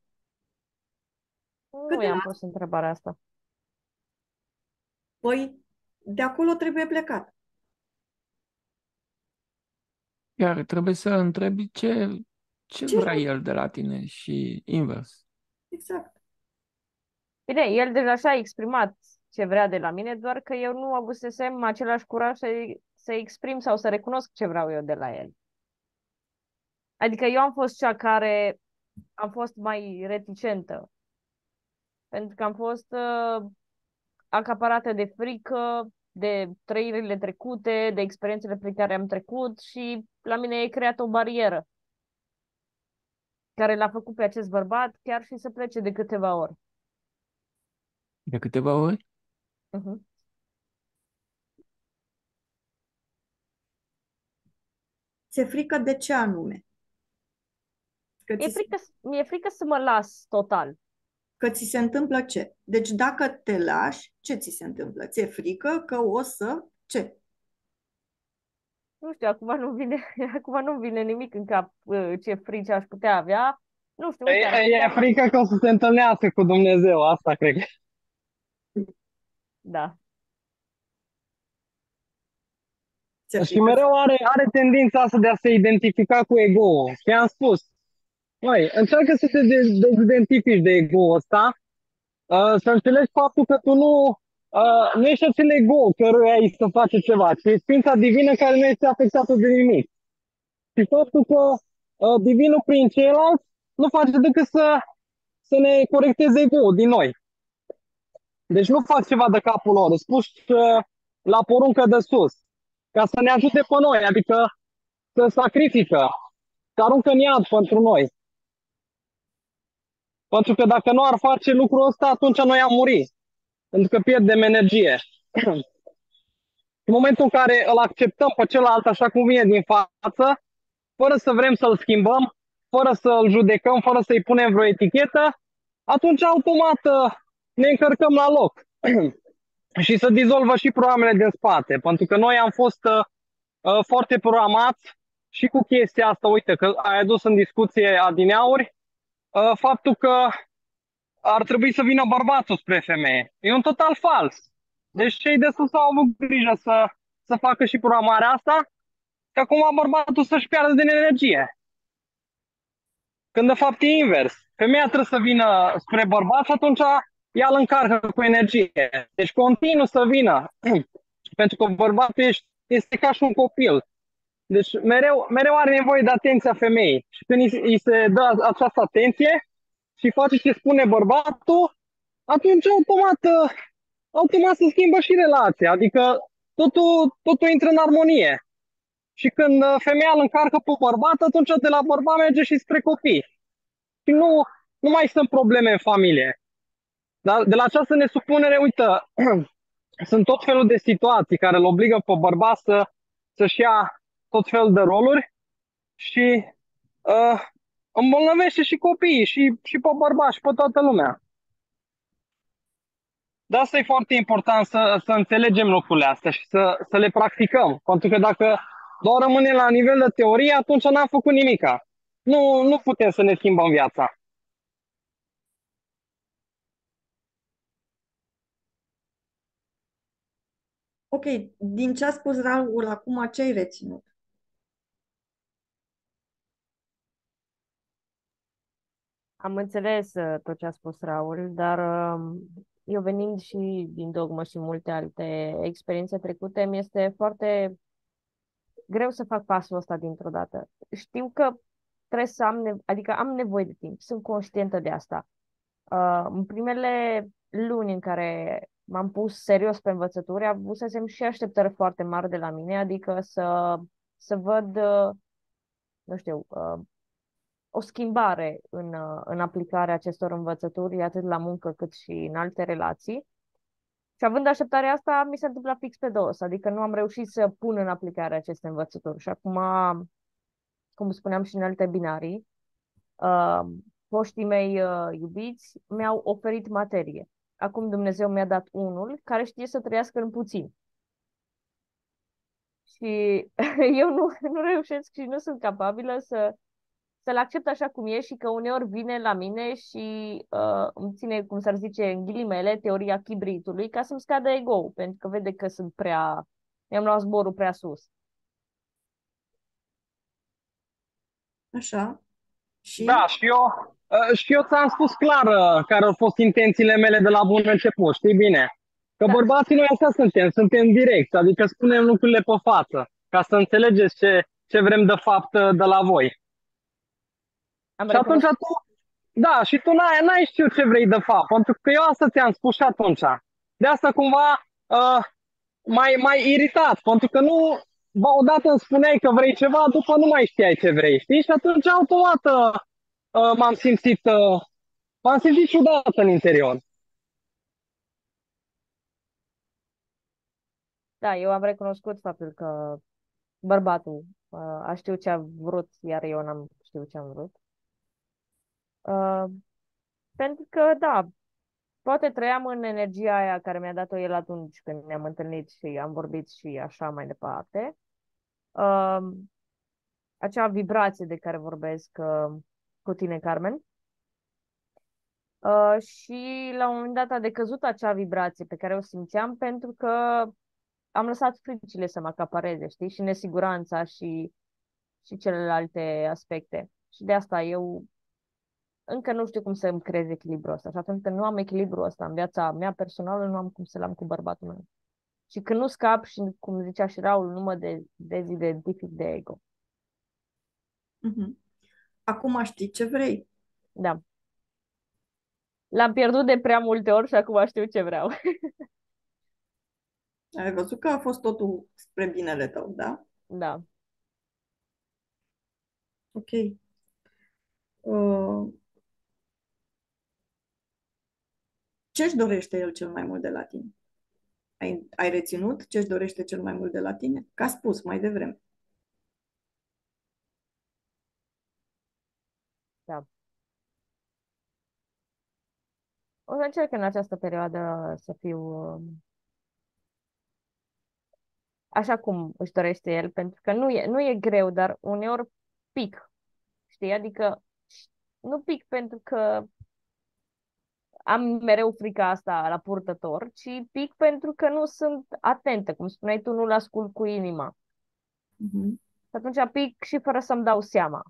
Nu Câte i-am pus întrebarea asta. Păi, de acolo trebuie plecat. Iar trebuie să întrebi ce, ce Ce vrea vrea? el de la tine și invers. Exact. Bine, el deja și-a exprimat ce vrea de la mine, doar că eu nu avusesem același curaj să, să exprim sau să recunosc ce vreau eu de la el. Adică eu am fost cea care am fost mai reticentă. Pentru că am fost uh, acaparată de frică, de trăirile trecute, de experiențele pe care am trecut și la mine e creat o barieră care l-a făcut pe acest bărbat chiar și să plece de câteva ori. De câteva ori? Uh-huh. Ți-e frică de ce anume? Că Mi-e ți, se- frică, mi-e frică să mă las total. că ți se întâmplă ce? Deci dacă te lași, ce ți se întâmplă? Ți-e frică că o să... Ce? Nu știu, acum nu vine, (laughs) acum nu vine nimic în cap uh, ce frici aș putea avea. Nu știu, E, uite, ar e, e putea... frică că o să se întâlnească cu Dumnezeu, asta cred. Da. Ți-e Și frică? mereu are, are tendința asta de a se identifica cu ego-ul. Și am spus, măi, încearcă să te de- dezidentifici de ego-ul ăsta, uh, să înțelegi faptul că tu nu, uh, nu ești acel ego căruia îi să face ceva, ci e Sfința Divină care nu este afectată de nimic. Și faptul că uh, Divinul prin ceilalți nu face decât să, să ne corecteze ego-ul din noi. Deci nu fac ceva de capul lor, îți spus uh, la poruncă de sus, ca să ne ajute pe noi, adică să sacrifică, să aruncă în iad pentru noi. Pentru că dacă nu ar face lucrul ăsta, atunci noi am murit. Pentru că pierdem energie. (clears throat) în momentul în care îl acceptăm pe celălalt așa cum vine din față, fără să vrem să-l schimbăm, fără să-l judecăm, fără să-i punem vreo etichetă, atunci automat uh, ne încărcăm la loc. (clears throat) și să dizolvă și programele din spate. Pentru că noi am fost uh, uh, foarte programați și cu chestia asta, uite, că ai adus în discuție adineauri, uh, faptul că ar trebui să vină bărbatul spre femeie. E un total fals. Deci cei de sus au avut grijă să, să facă și programarea asta, că acum bărbatul să-și piardă din energie. Când de fapt e invers. Femeia trebuie să vină spre bărbat și atunci ea îl încarcă cu energie. Deci continuu să vină. (clears throat) Pentru că bărbatul ești, este ca și un copil. Deci mereu, mereu are nevoie de atenția femeii. Și când îi, îi se dă această atenție și face ce spune bărbatul, atunci automat, uh, automat se schimbă și relația. Adică totul, totul intră în armonie. Și când uh, femeia îl încarcă pe bărbat, atunci de la bărbat merge și spre copii. Și nu, nu mai sunt probleme în familie. Dar de la această nesupunere, uite, (clears throat) sunt tot felul de situații care îl obligă pe bărbat să, să-și ia tot felul de roluri și uh, îmbolnăvește și copiii, și, și pe bărbat, și pe toată lumea. De asta e foarte important să, să înțelegem lucrurile astea și să, să le practicăm. Pentru că dacă doar rămâne la nivel de teorie, atunci n-am făcut nimica. Nu, nu putem să ne schimbăm viața. Ok, din ce a spus Raul acum, ce ai reținut? Am înțeles uh, tot ce a spus Raul, dar um, eu venind și din dogmă și multe alte experiențe trecute, mi este foarte greu să fac pasul ăsta dintr-o dată. Știu că trebuie să am, nevo- adică am nevoie de timp, sunt conștientă de asta. Uh, în primele luni în care m-am pus serios pe învățături, avusesem și așteptări foarte mari de la mine, adică să, să văd, uh, nu știu, uh, o schimbare în, uh, în aplicarea acestor învățături, atât la muncă cât și în alte relații. Și având așteptarea asta, mi s-a întâmplat fix pe dos, adică nu am reușit să pun în aplicare aceste învățături. Și acum, cum spuneam și în alte binarii, uh, poștii mei uh, iubiți mi-au oferit materie. Acum Dumnezeu mi-a dat unul care știe să trăiască în puțin. Și (laughs) eu nu, nu reușesc și nu sunt capabilă să să-l accept așa cum e și că uneori vine la mine și uh, îmi ține, cum s-ar zice în ghilimele, teoria chibritului ca să-mi scadă ego pentru că vede că sunt prea, mi-am luat zborul prea sus. Așa. Și? Da, și eu, uh, și eu ți-am spus clar uh, care au fost intențiile mele de la bun început, știi bine? Că Da. bărbații noi așa suntem, suntem direct, adică spunem lucrurile pe față, ca să înțelegeți ce, ce vrem de fapt uh, de la voi. Am Și atunci recunoscut. tu, da, și tu n-ai, n-ai știut ce vrei de fapt, pentru că eu asta ți-am spus și atunci. De asta cumva uh, mai mai iritat, pentru că nu, ba, odată îmi spuneai că vrei ceva, după nu mai știai ce vrei, știi? Și atunci automat uh, uh, m-am simțit, uh, m-am simțit ciudat în interior. Da, eu am recunoscut faptul că bărbatul uh, a știut ce a vrut, iar eu n-am știut ce am vrut. Uh, pentru că, da, poate trăiam în energia aia care mi-a dat-o el atunci când ne-am întâlnit și am vorbit și așa mai departe. Uh, acea vibrație de care vorbesc uh, cu tine, Carmen. Uh, și la un moment dat a decăzut acea vibrație pe care o simțeam pentru că am lăsat fricile să mă acapareze, știi? Și nesiguranța și, și celelalte aspecte. Și de asta eu încă nu știu cum să îmi creez echilibrul ăsta. Și atunci când nu am echilibrul ăsta în viața mea personală, nu am cum să-l am cu bărbatul meu. Și când nu scap și, cum zicea și Raul, nu mă de, dezidentific de ego. Mhm. Acum știi ce vrei. Da. L-am pierdut de prea multe ori și acum știu ce vreau. (laughs) Ai văzut că a fost totul spre binele tău, da? Da. Ok. Uh, ce-și dorește el cel mai mult de la tine? Ai, ai reținut ce-și dorește cel mai mult de la tine? Ca spus mai devreme. Da. O să încerc în această perioadă să fiu uh, așa cum își dorește el, pentru că nu e, nu e greu, dar uneori pic. Știi? Adică nu pic pentru că am mereu frica asta la purtător, ci pic pentru că nu sunt atentă, cum spuneai tu, nu-l ascult cu inima. Mhm. Și atunci pic și fără să-mi dau seama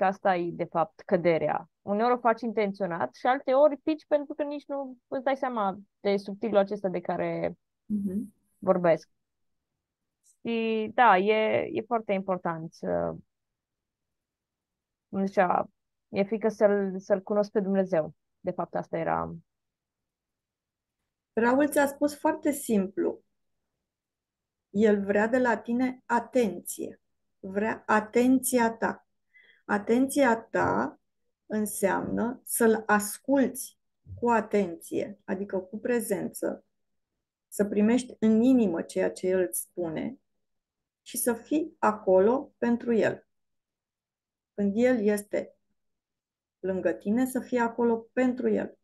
că asta e, de fapt, căderea. Uneori o faci intenționat și alte ori pici pentru că nici nu îți dai seama de subtilul acesta de care Mhm. vorbesc. Și da, e, e foarte important să, cum zicea, e frică să-l, să-l cunosc pe Dumnezeu. De fapt, asta era... Raul ți-a spus foarte simplu. El vrea de la tine atenție. Vrea atenția ta. Atenția ta înseamnă să-l asculți cu atenție, adică cu prezență, să primești în inimă ceea ce el îți spune și să fii acolo pentru el. Când el este lângă tine, să fii acolo pentru el.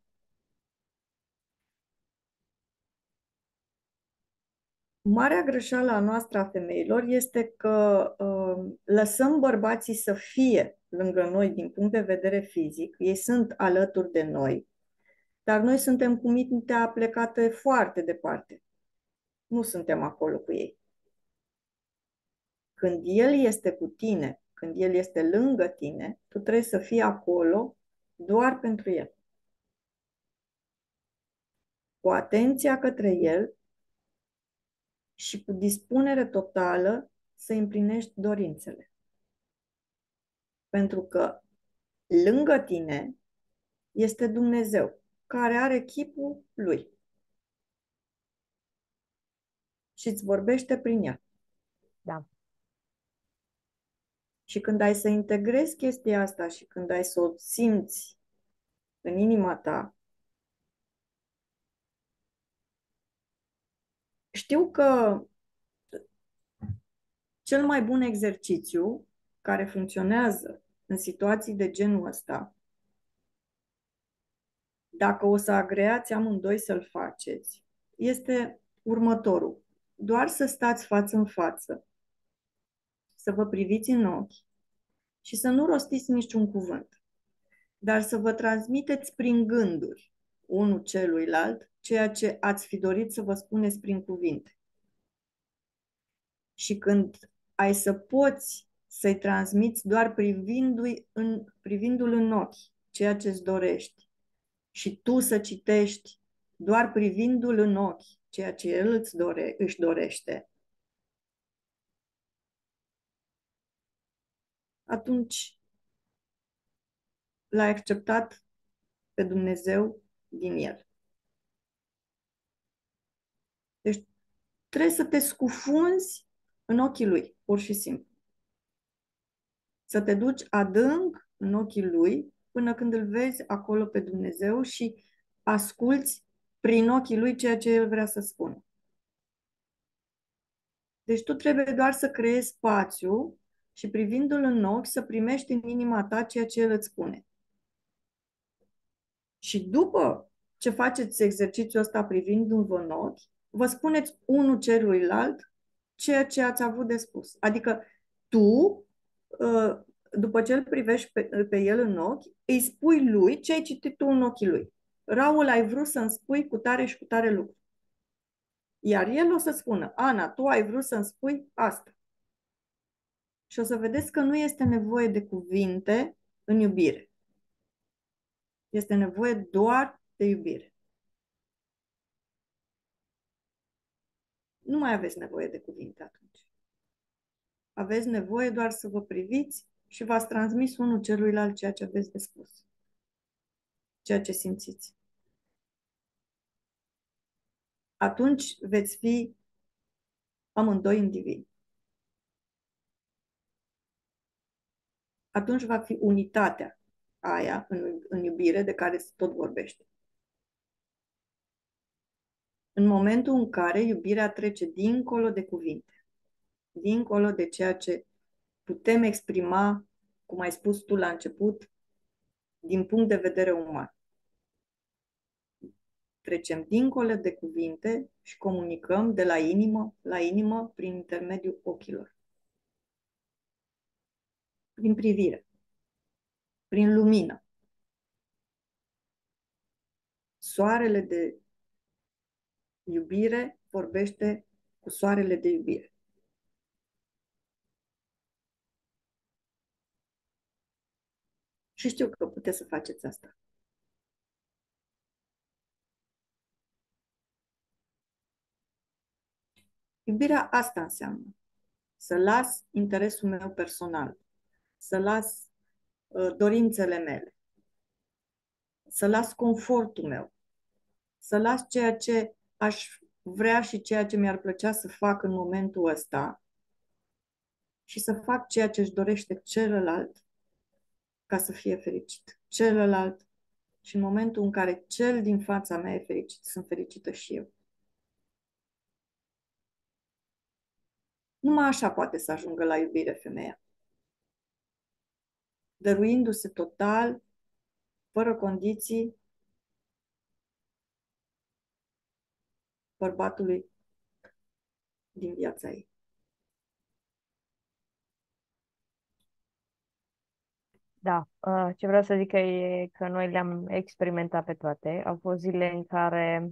Marea greșeală a noastră a femeilor este că uh, lăsăm bărbații să fie lângă noi din punct de vedere fizic, ei sunt alături de noi, dar noi suntem cu mintea plecată foarte departe. Nu suntem acolo cu ei. Când el este cu tine, când el este lângă tine, tu trebuie să fii acolo doar pentru el. Cu atenția către el și cu dispunere totală să împlinești dorințele. Pentru că lângă tine este Dumnezeu, care are chipul lui. Și îți vorbește prin el. Da. Și când ai să integrezi chestia asta și când ai să o simți în inima ta, știu că cel mai bun exercițiu care funcționează în situații de genul ăsta, dacă o să agreați amândoi să-l faceți, este următorul. Doar să stați față în față, să vă priviți în ochi și să nu rostiți niciun cuvânt, dar să vă transmiteți prin gânduri unul celuilalt ceea ce ați fi dorit să vă spuneți prin cuvinte. Și când ai să poți să-i transmiți doar privindu-i în, privindu-l în ochi, ceea ce îți dorești, și tu să citești doar privindu-l în ochi, ceea ce el îți dore, își dorește, atunci l-ai acceptat pe Dumnezeu din el. Deci trebuie să te scufunzi în ochii lui, pur și simplu. Să te duci adânc în ochii lui până când îl vezi acolo pe Dumnezeu și asculți prin ochii lui ceea ce el vrea să spună. Deci tu trebuie doar să creezi spațiu și privindu-l în ochi să primești în inima ta ceea ce el îți spune. Și după ce faceți exercițiul ăsta privindu-vă în ochi, vă spuneți unul celuilalt ceea ce ați avut de spus. Adică tu, uh, după ce îl privești pe, pe el în ochi, îi spui lui ce ai citit tu în ochii lui. Raul, ai vrut să-mi spui cu tare și cu tare lucru. Iar el o să spună, Ana, tu ai vrut să-mi spui asta. Și o să vedeți că nu este nevoie de cuvinte în iubire. Este nevoie doar de iubire. Nu mai aveți nevoie de cuvinte atunci. Aveți nevoie doar să vă priviți și v-ați transmis unul celuilalt ceea ce aveți de spus. Ceea ce simțiți. Atunci veți fi amândoi indivizi. Atunci va fi unitatea aia în, în iubire de care se tot vorbește în momentul în care iubirea trece dincolo de cuvinte, dincolo de ceea ce putem exprima, cum ai spus tu la început, din punct de vedere uman. Trecem dincolo de cuvinte și comunicăm de la inimă la inimă prin intermediul ochilor. Prin privire, prin lumină. Soarele de iubire vorbește cu soarele de iubire. Și știu că puteți să faceți asta. Iubirea asta înseamnă. Să las interesul meu personal, să las uh, dorințele mele, să las confortul meu, să las ceea ce aș vrea și ceea ce mi-ar plăcea să fac în momentul ăsta și să fac ceea ce își dorește celălalt ca să fie fericit. Celălalt și în momentul în care cel din fața mea e fericit, sunt fericită și eu. Numai așa poate să ajungă la iubire femeia. Dăruindu-se total, fără condiții, bărbatului din viața ei. Da, uh, ce vreau să zic că e că noi le-am experimentat pe toate. Au fost zile în care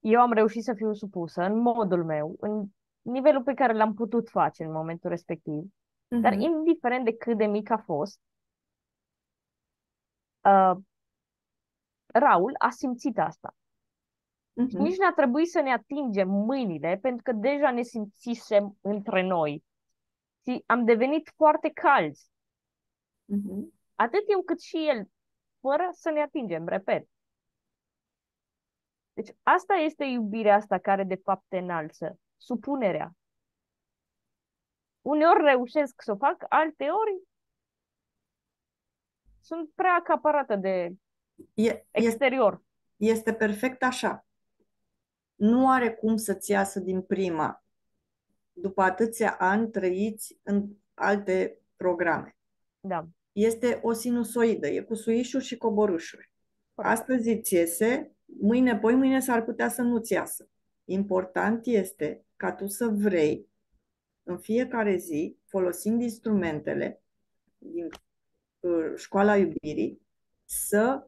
eu am reușit să fiu supusă în modul meu, în nivelul pe care l-am putut face în momentul respectiv, uh-huh. dar indiferent de cât de mic a fost, uh, Raul a simțit asta. Uh-huh. Nici n-a trebuit să ne atingem mâinile, pentru că deja ne simțisem între noi. Și am devenit foarte calzi. Uh-huh. Atât eu cât și el, fără să ne atingem, repet. Deci asta este iubirea asta care de fapt te înalță, supunerea. uneori reușesc să o fac, alteori sunt prea acaparată de E, este, exterior. este perfect așa. Nu are cum să-ți iasă din prima, după atâția ani trăiți în alte programe. Da. Este o sinusoidă, e cu suișuri și coborâșuri. Astăzi îți iese, mâine, poi mâine s-ar putea să nu-ți iasă. Important este ca tu să vrei în fiecare zi, folosind instrumentele din uh, școala iubirii, să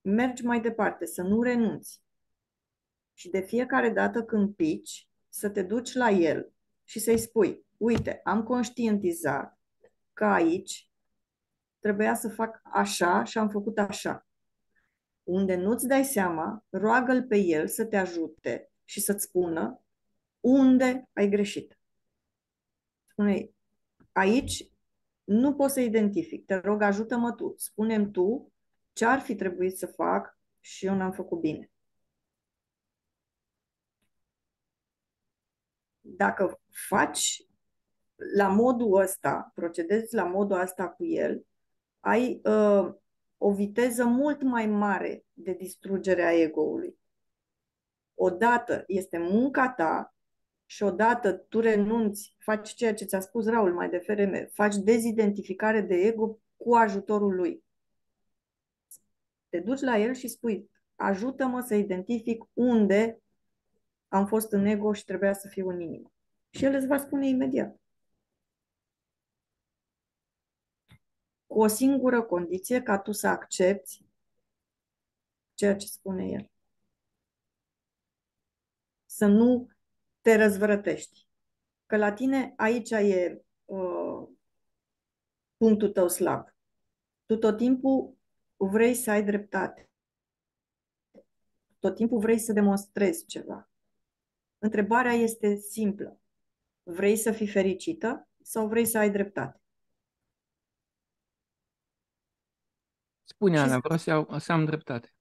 mergi mai departe, să nu renunți. Și de fiecare dată când pici, să te duci la el și să-i spui, uite, am conștientizat că aici trebuia să fac așa și am făcut așa. Unde nu-ți dai seama, roagă-l pe el să te ajute și să-ți spună unde ai greșit. Spune, aici nu pot să identific, te rog, ajută-mă tu, spune tu ce ar fi trebuit să fac și eu n-am făcut bine. Dacă faci la modul ăsta, procedezi la modul ăsta cu el, ai uh, o viteză mult mai mare de distrugere a ego-ului. Odată este munca ta și odată tu renunți, faci ceea ce ți-a spus Raul mai devreme, faci dezidentificare de ego cu ajutorul lui. Te duci la el și spui, ajută-mă să identific unde am fost în ego și trebuia să fiu în inimă. Și el îți va spune imediat. Cu o singură condiție, ca tu să accepti ceea ce spune el. Să nu te răzvrătești. Că la tine aici e uh, punctul tău slab. Tu tot timpul vrei să ai dreptate. Tot timpul vrei să demonstrezi ceva. Întrebarea este simplă. Vrei să fii fericită sau vrei să ai dreptate? Spune, Și Ana, să- vreau să, iau, să am dreptate.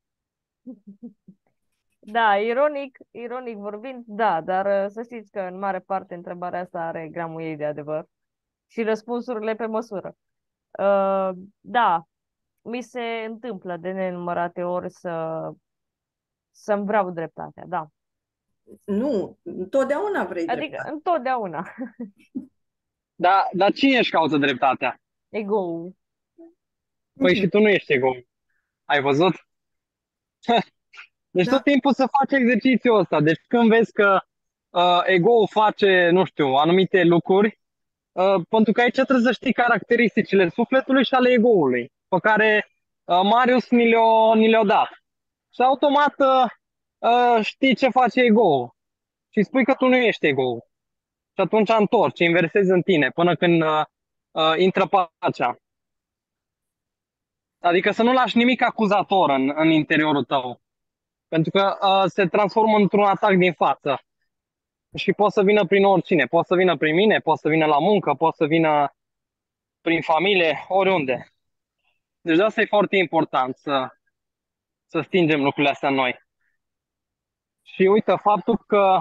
(laughs) Da, ironic, ironic vorbind, da, dar uh, să știți că în mare parte întrebarea asta are gramul ei de adevăr și răspunsurile pe măsură. Uh, da, mi se întâmplă de nenumărate ori să să-mi vreau dreptatea, da. Nu, întotdeauna vrei Adică dreptate. întotdeauna. (laughs) Dar, dar cine își caută dreptatea? Ego-ul. Păi și tu nu ești ego. Ai văzut? (laughs) Deci Da. tot timpul să faci exercițiul ăsta. Deci când vezi că uh, ego-ul face, nu știu, anumite lucruri, uh, pentru că aici trebuie să știi caracteristicile sufletului și ale ego-ului, pe care uh, Marius ni le-a, ni le-a dat. Și automat uh, uh, știi ce face ego-ul. Și spui că tu nu ești ego-ul. Și atunci întorci, inversezi în tine până când uh, uh, intră pacea. Adică să nu lași nimic acuzator în, în interiorul tău. Pentru că uh, se transformă într-un atac din față. Și poate să vină prin oricine. Poate să vină prin mine, poate să vină la muncă, poate să vină prin familie, oriunde. Deci de asta e foarte important să, să stingem lucrurile astea în noi. Și uite, faptul că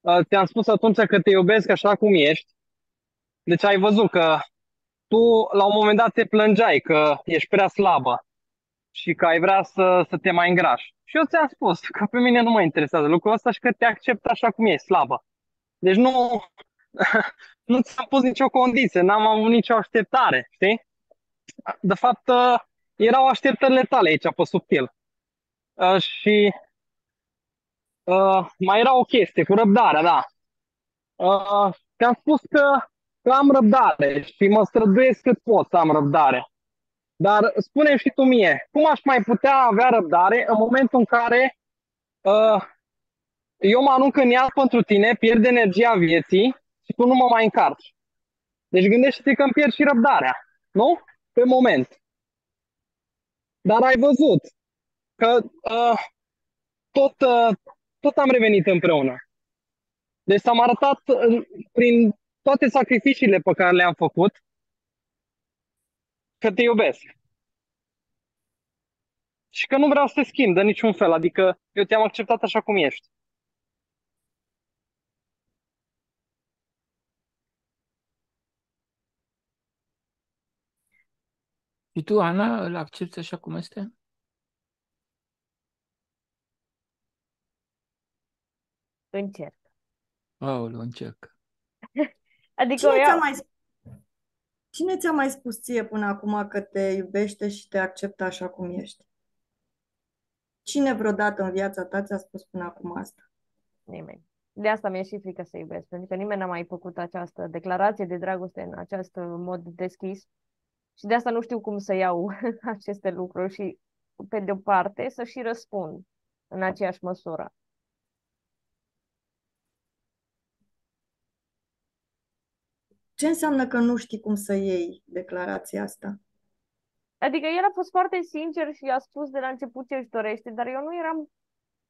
uh, ți-am spus atunci că te iubesc așa cum ești, deci ai văzut că tu la un moment dat te plângeai că ești prea slabă și că ai vrea să, să te mai îngrași. Și eu ți-am spus că pe mine nu mă interesează lucrul ăsta și că te accept așa cum ești, slabă. Deci nu, (laughs) nu ți-am pus nicio condiție, n-am avut nicio așteptare, știi? De fapt, uh, erau așteptările tale aici pe subtil. Uh, Și uh, mai era o chestie cu răbdarea, da. Uh, Ți-am spus că, că am răbdare și mă străduiesc cât pot să am răbdare. Dar spune și tu mie, cum aș mai putea avea răbdare în momentul în care uh, eu mă arunc în iad pentru tine, pierd energia vieții și tu nu mă mai încarci. Deci gândește-te că îmi pierd și răbdarea, nu? Pe moment. Dar ai văzut că uh, tot, uh, tot am revenit împreună. Deci s-am arătat prin toate sacrificiile pe care le-am făcut că te iubesc. Și că nu vreau să te schimb de niciun fel, adică eu te-am acceptat așa cum ești. Și tu, Ana, îl accepti așa cum este? Încerc. Aoleu, încerc. (laughs) Adică Cine o ți-a iau... mai, cine ți-a mai spus ție până acum că te iubește și te acceptă așa cum ești? Cine vreodată în viața ta ți-a spus până acum asta? Nimeni. De asta mi-e și frică să iubesc, pentru că nimeni n-a mai făcut această declarație de dragoste în acest mod deschis și de asta nu știu cum să iau (laughs) aceste lucruri și, pe de-o parte, să și răspund în aceeași măsură. Ce înseamnă că nu știi cum să iei declarația asta? Adică el a fost foarte sincer și a spus de la început ce își dorește, dar eu nu eram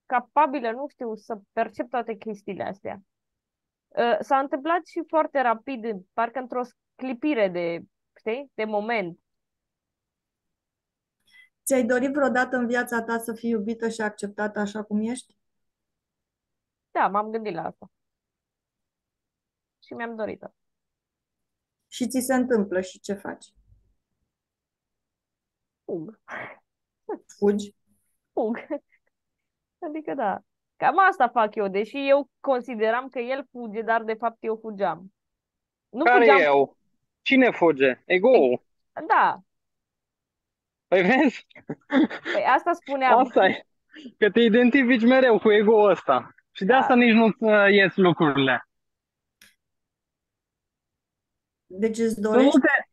capabilă, nu știu, să percep toate chestiile astea. Uh, S-a întâmplat și foarte rapid, în- parcă într-o clipire de, știi, de moment. Ți-ai dorit vreodată în viața ta să fii iubită și acceptată așa cum ești? Da, m-am gândit la asta. Și mi-am dorit-o. Și ți se întâmplă și ce faci? Fug. Fugi? Fug. Adică da. Cam asta fac eu, deși eu consideram că el fuge, dar de fapt eu fugeam. Nu Care fugeam, eu? Cine fuge? Ego. da. Păi vezi? Păi asta spuneam. Asta e. Că te identifici mereu cu ego-ul ăsta. Și de Da. asta nici nu-ți uh, ies lucrurile. Deci îți Sunt dorești multe,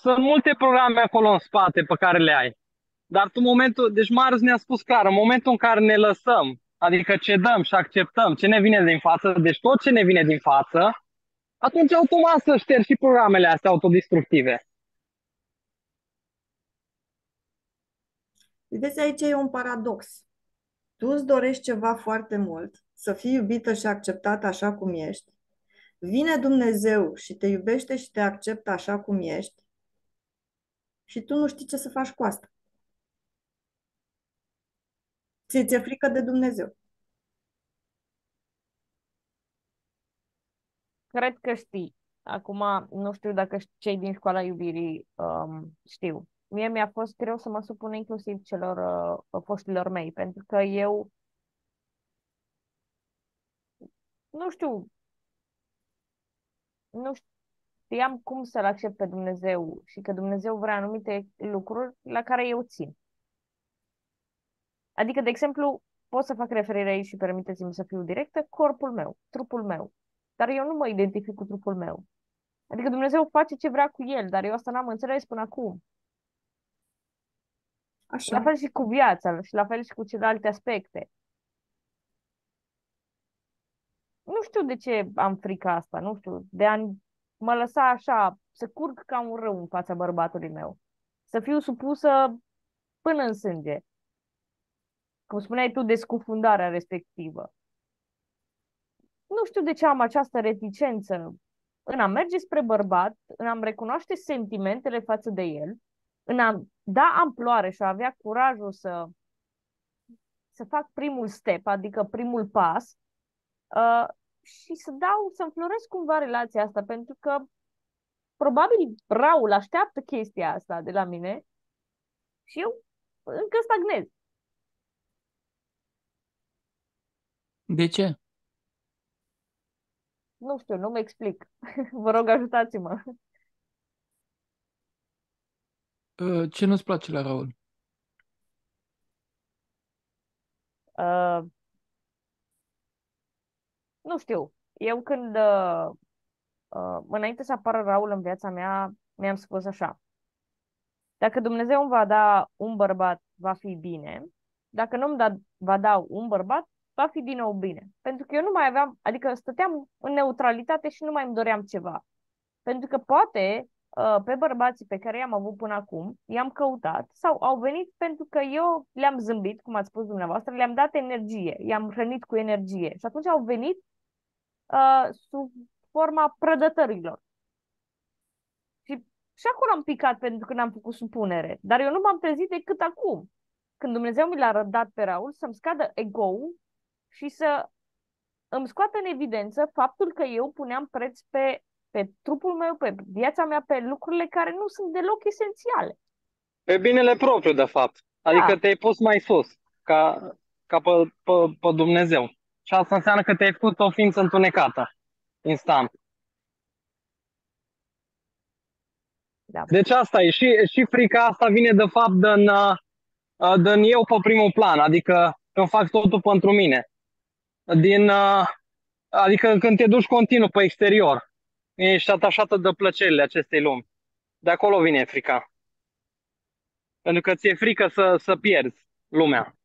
sunt multe programe acolo în spate pe care le ai. Dar tu în momentul, deci Marius ne-a spus clar, în momentul în care ne lăsăm, adică cedăm și acceptăm ce ne vine din față, deci tot ce ne vine din față, atunci automat să ștergi și programele astea autodistructive. Vedeți, aici e un paradox. Tu îți dorești ceva foarte mult, să fii iubită și acceptată așa cum ești. Vine Dumnezeu și te iubește și te acceptă așa cum ești și tu nu știi ce să faci cu asta. Ție ți-e frică de Dumnezeu. Cred că știi. Acum, nu știu dacă cei din școala iubirii um, știu. Mie mi-a fost greu să mă supun inclusiv celor uh, foștilor mei, pentru că eu nu știu, nu știam cum să-L accept pe Dumnezeu și că Dumnezeu vrea anumite lucruri la care eu țin. Adică, de exemplu, pot să fac referire aici și permiteți-mi să fiu directă, corpul meu, trupul meu. Dar eu nu mă identific cu trupul meu. Adică Dumnezeu face ce vrea cu el, dar eu asta n-am înțeles până acum. La Așa. fel și cu viața și la fel și cu celelalte aspecte. Nu știu de ce am frica asta, nu știu, de a mă lăsa așa, să curg ca un râu în fața bărbatului meu. Să fiu supusă până în sânge. Cum spuneai tu, de scufundarea respectivă. Nu știu de ce am această reticență în a merge spre bărbat, în a-mi recunoaște sentimentele față de el, în a da amploare și a avea curajul să, să fac primul step, adică primul pas, uh, și să dau, să înfloresc cumva relația asta, pentru că probabil Raul așteaptă chestia asta de la mine și eu încă stagnez. De ce? Nu știu, nu mă explic. (laughs) Vă rog, ajutați-mă. Uh, Ce nu-ți place la Raul? Uh, nu știu. Eu când, uh, uh, înainte să apară Raul în viața mea, mi-am spus așa. Dacă Dumnezeu îmi va da un bărbat, va fi bine. Dacă nu îmi da, va da un bărbat, va fi din nou bine. Pentru că eu nu mai aveam, adică stăteam în neutralitate și nu mai îmi doream ceva. Pentru că poate uh, pe bărbații pe care i-am avut până acum, i-am căutat sau au venit pentru că eu le-am zâmbit, cum ați spus dumneavoastră, le-am dat energie, i-am hrănit cu energie și atunci au venit uh, sub forma prădătorilor. Și, și acolo am picat pentru că n-am făcut supunere. Dar eu nu m-am trezit decât acum, când Dumnezeu mi l-a rădat pe Raul să-mi scadă ego-ul și să îmi scoată în evidență faptul că eu puneam preț pe, pe trupul meu, pe viața mea, pe lucrurile care nu sunt deloc esențiale. Pe binele propriu, de fapt. Adică Da. te-ai pus mai sus, ca, ca pe, pe, pe Dumnezeu. Și asta înseamnă că te-ai făcut o ființă întunecată, instant. Da. Deci asta e. Și, și frica asta vine, de fapt, din, uh, din eu pe primul plan. Adică când fac totul pentru mine. Din, uh, adică când te duci continuu pe exterior. Ești atașată de plăcerile acestei lumi. De acolo vine frica. Pentru că ți-e frică să, să pierzi lumea.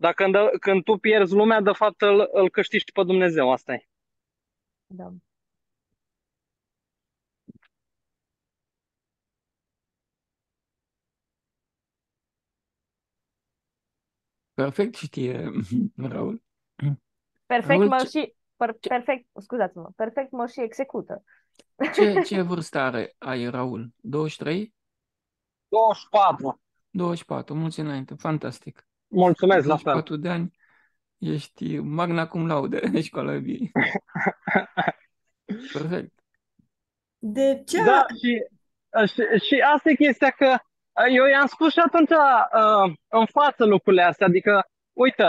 Dar când, când tu pierzi lumea, de fapt îl, îl câștigi pe Dumnezeu, asta e. Da. Perfect știe (laughs) Raul. Perfect Raul, mă ce- și... Per, perfect, scuzați-mă, perfect mă și execută. (laughs) Ce, ce (laughs) vârstă are ai Raul? 23? 24. 24, mulți înainte, fantastic. Mulțumesc, la fel. 24 de ani, ești magna cum laude în școala vieții. (laughs) Perfect. De ce? Da, și, și, și asta e chestia că uh, eu i-am spus și atunci uh, în față lucrurile astea, adică, uite,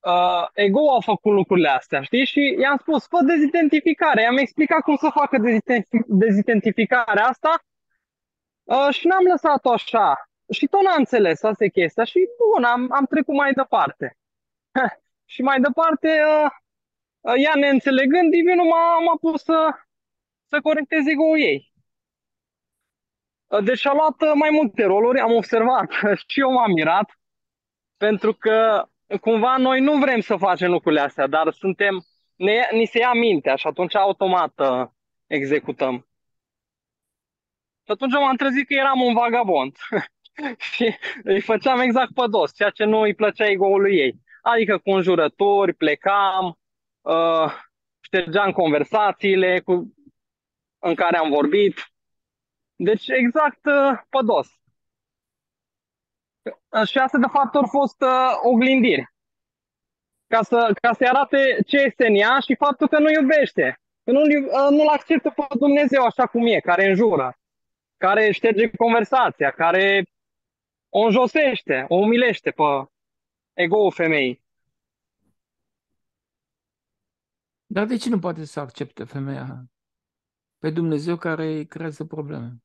uh, ego a făcut lucrurile astea, știi? Și i-am spus, fă dezidentificare, i-am explicat cum să facă dezidenti- dezidentificarea asta uh, și n-am lăsat-o așa. Și tot n-a înțeles, asta e chestia. Și bun, am, am trecut mai departe. (laughs) și mai departe, uh, uh, ea neînțelegând, divinul m-a, m-a pus să, să corecteze ego-ul ei. Deci a luat uh, mai multe roluri, am observat (laughs) și eu m-am mirat, pentru că cumva noi nu vrem să facem lucrurile astea, dar suntem, ne, ni se ia mintea și atunci automat uh, executăm. Și atunci m-am trezit că eram un vagabond (laughs) (laughs) și îi făceam exact pe dos, ceea ce nu îi plăcea ego-ului ei. Adică cu înjurături, plecam, uh, ștergeam conversațiile cu, în care am vorbit, deci exact uh, pe dos. Uh, Și asta de fapt au fost uh, oglindiri. Ca, să, ca să-i arate ce este în ea și faptul că nu iubește. Că nu, uh, nu-L acceptă pe Dumnezeu așa cum e, care înjură, care șterge conversația, care o înjosește, o umilește pe ego-ul femeii. Dar de ce nu poate să accepte femeia pe Dumnezeu care îi creează probleme?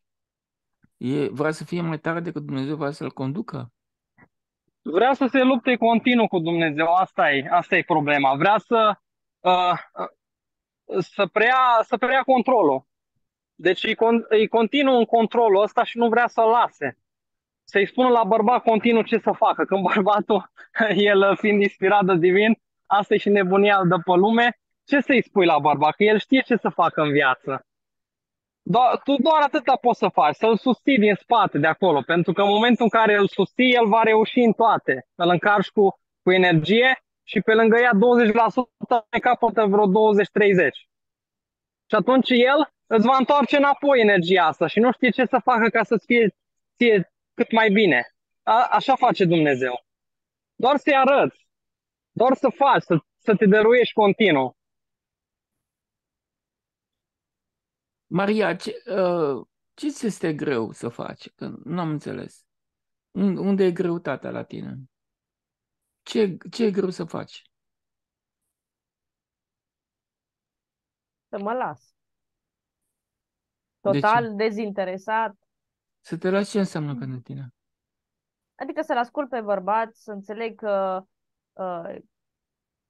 E, vrea să fie mai tare decât Dumnezeu vrea să-l conducă? Vrea să se lupte continuu cu Dumnezeu, asta e, asta e problema. Vrea să, uh, uh, să, preia, să preia controlul. Deci îi, con, îi continuă în controlul ăsta și nu vrea să-l lase. Să-i spună la bărbat continuu ce să facă. Când (laughs) bărbatul, el fiind inspirat de divin, asta e și nebunia de pe lume, ce să-i spui la bărbat? Că el știe ce să facă în viață. Do- tu doar atâta poți să faci, să-l susții din spate, de acolo, pentru că în momentul în care îl susții, el va reuși în toate. Îl încarci cu, cu energie și pe lângă ea 20% mai capătă vreo 20-30%. Și atunci el îți va întoarce înapoi energia asta și nu știe ce să facă ca să-ți fie ție cât mai bine. A, așa face Dumnezeu. Doar să-i arăți, doar să faci, să, să te dăruiești continuu. Maria, ce, uh, ce ți este greu să faci? Că nu am înțeles. Un- Unde e greutatea la tine? Ce, ce e greu să faci? Să mă las. De ce? Total dezinteresat. Să te lași ce înseamnă pentru tine? Adică să-l ascult pe bărbat, să înțeleg că uh,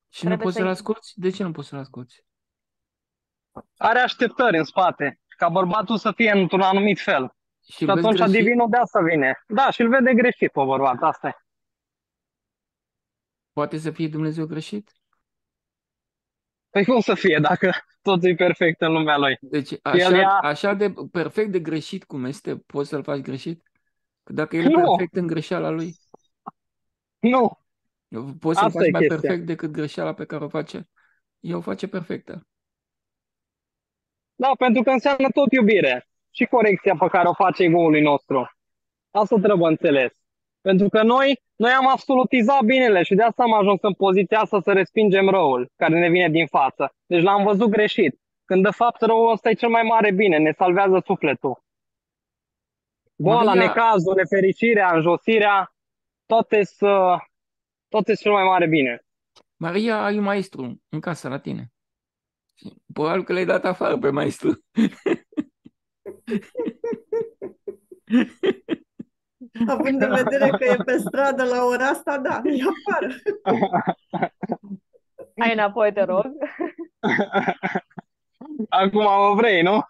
Și nu Trebuie poți să-l să-i- asculți? De ce nu poți să-l asculți? Are așteptări în spate, ca bărbatul să fie într-un anumit fel. Și Și îl vezi atunci greșit? divinul de asta vine. Da, și îl vede greșit pe bărbat, asta e. Poate să fie Dumnezeu greșit? Păi cum să fie dacă totul e perfect în lumea lui? Deci El așa, ia- așa de perfect de greșit cum este, poți să-l faci greșit? Că dacă el e Nu. perfect în greșeala lui, Nu, poți să-l Asta faci e mai chestia. perfect decât greșeala pe care o face. El o face perfectă. da, pentru că înseamnă tot iubire și corecția pe care o face ego-ului nostru. Asta trebuie înțeles. Pentru că noi, noi am absolutizat binele și de asta am ajuns în poziția asta să respingem răul care ne vine din față. Deci l-am văzut greșit. Când de fapt răul ăsta e cel mai mare bine, ne salvează sufletul. Boala, Maria- necazul, nefericirea, înjosirea, toate să toate cel mai mare bine. Maria, ai un maestru în casă la tine. Și Probabil că l-ai dat afară pe maestru. (laughs) Având în vedere că e pe stradă la ora asta, da, e afară. Hai înapoi, te rog. Acum mă vrei, nu?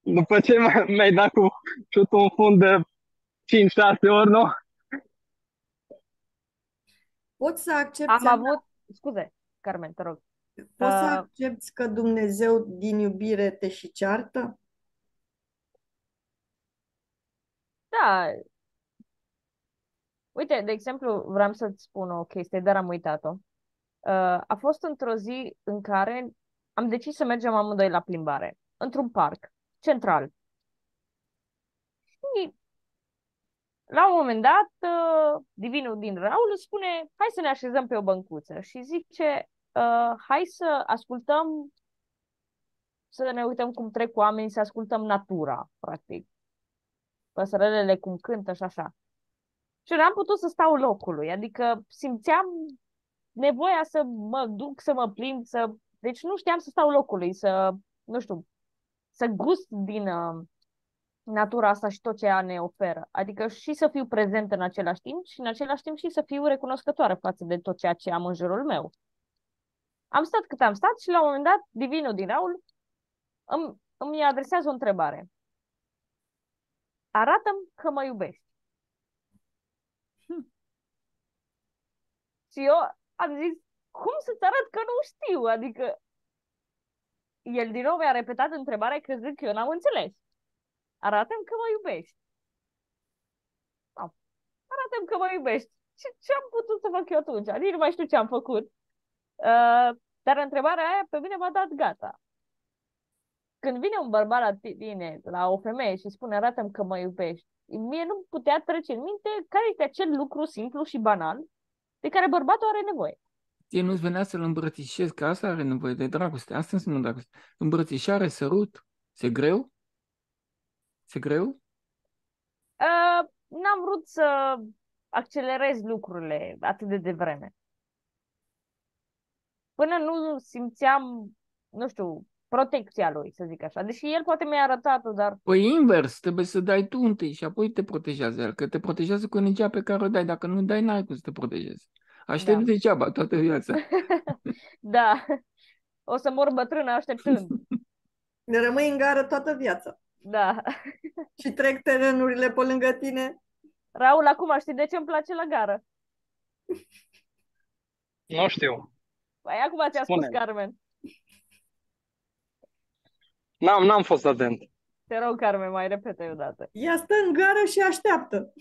După ce m- mi-ai dat cu șutul în fund de 5-6 ori, nu? Poți să accepti, Am Ana, avut... Scuze, Carmen, te rog. poți să uh, accepti că Dumnezeu din iubire te și ceartă? Da. Uite, de exemplu, vreau să-ți spun o chestie, dar am uitat-o. Uh, a fost într-o zi în care am decis să mergem amândoi la plimbare, într-un parc central. Și la un moment dat, uh, divinul din Raul îți spune, hai să ne așezăm pe o băncuță. Și zice, uh, hai să ascultăm, să ne uităm cum trec oamenii, să ascultăm natura, practic. Păsărelele cum cântă și așa. Și n-am putut să stau locului, adică simțeam nevoia să mă duc, să mă plimb, să... Deci nu știam să stau locului, să, nu știu, să gust din uh, natura asta și tot ce ea ne oferă. Adică și să fiu prezent în același timp și în același timp și să fiu recunoscătoare față de tot ceea ce am în jurul meu. Am stat cât am stat și la un moment dat, divinul din Raul îmi, îmi adresează o întrebare. Arată-mi că mă iubești. Hm. Și eu am zis, cum să-ți arăt că nu știu? Adică el din nou mi-a repetat întrebarea crezând că eu n-am înțeles. Arată-mi că mă iubești. Au. Arată-mi că mă iubești. Ce, ce am putut să fac eu atunci? Nici nu mai știu ce am făcut. Uh, dar întrebarea aia pe mine m-a dat gata. Când vine un bărbat la tine, la o femeie și spune arată-mi că mă iubești, mie nu putea trece în minte care este acel lucru simplu și banal de care bărbatul are nevoie. Ție nu-ți venea să-l îmbrățișezi, că asta are nevoie de dragoste. Asta înseamnă dragoste. Îmbrățișare, sărut. Se greu? Se greu? Uh, n-am vrut să accelerez lucrurile atât de devreme. Până nu simțeam, nu știu, protecția lui, să zic așa. Deși el poate mi-a arătat-o, dar Păi invers, trebuie să dai tu întâi și apoi te protejează el, că te protejează cu energia pe care o dai. Dacă nu dai, n-ai cum să te protejezi. Aștept Da. degeaba toată viața. (laughs) da, o să mor bătrână așteptând. Ne rămâi în gară toată viața. Da. (laughs) Și trec terenurile pe lângă tine. Raul, acum știi de ce îmi place la gară? Nu știu. Păi acum ți-a spus Spune. Carmen. N-am, n-am fost atent. Te rog, Carmen, mai repete o dată. Ea stă în gară și așteaptă.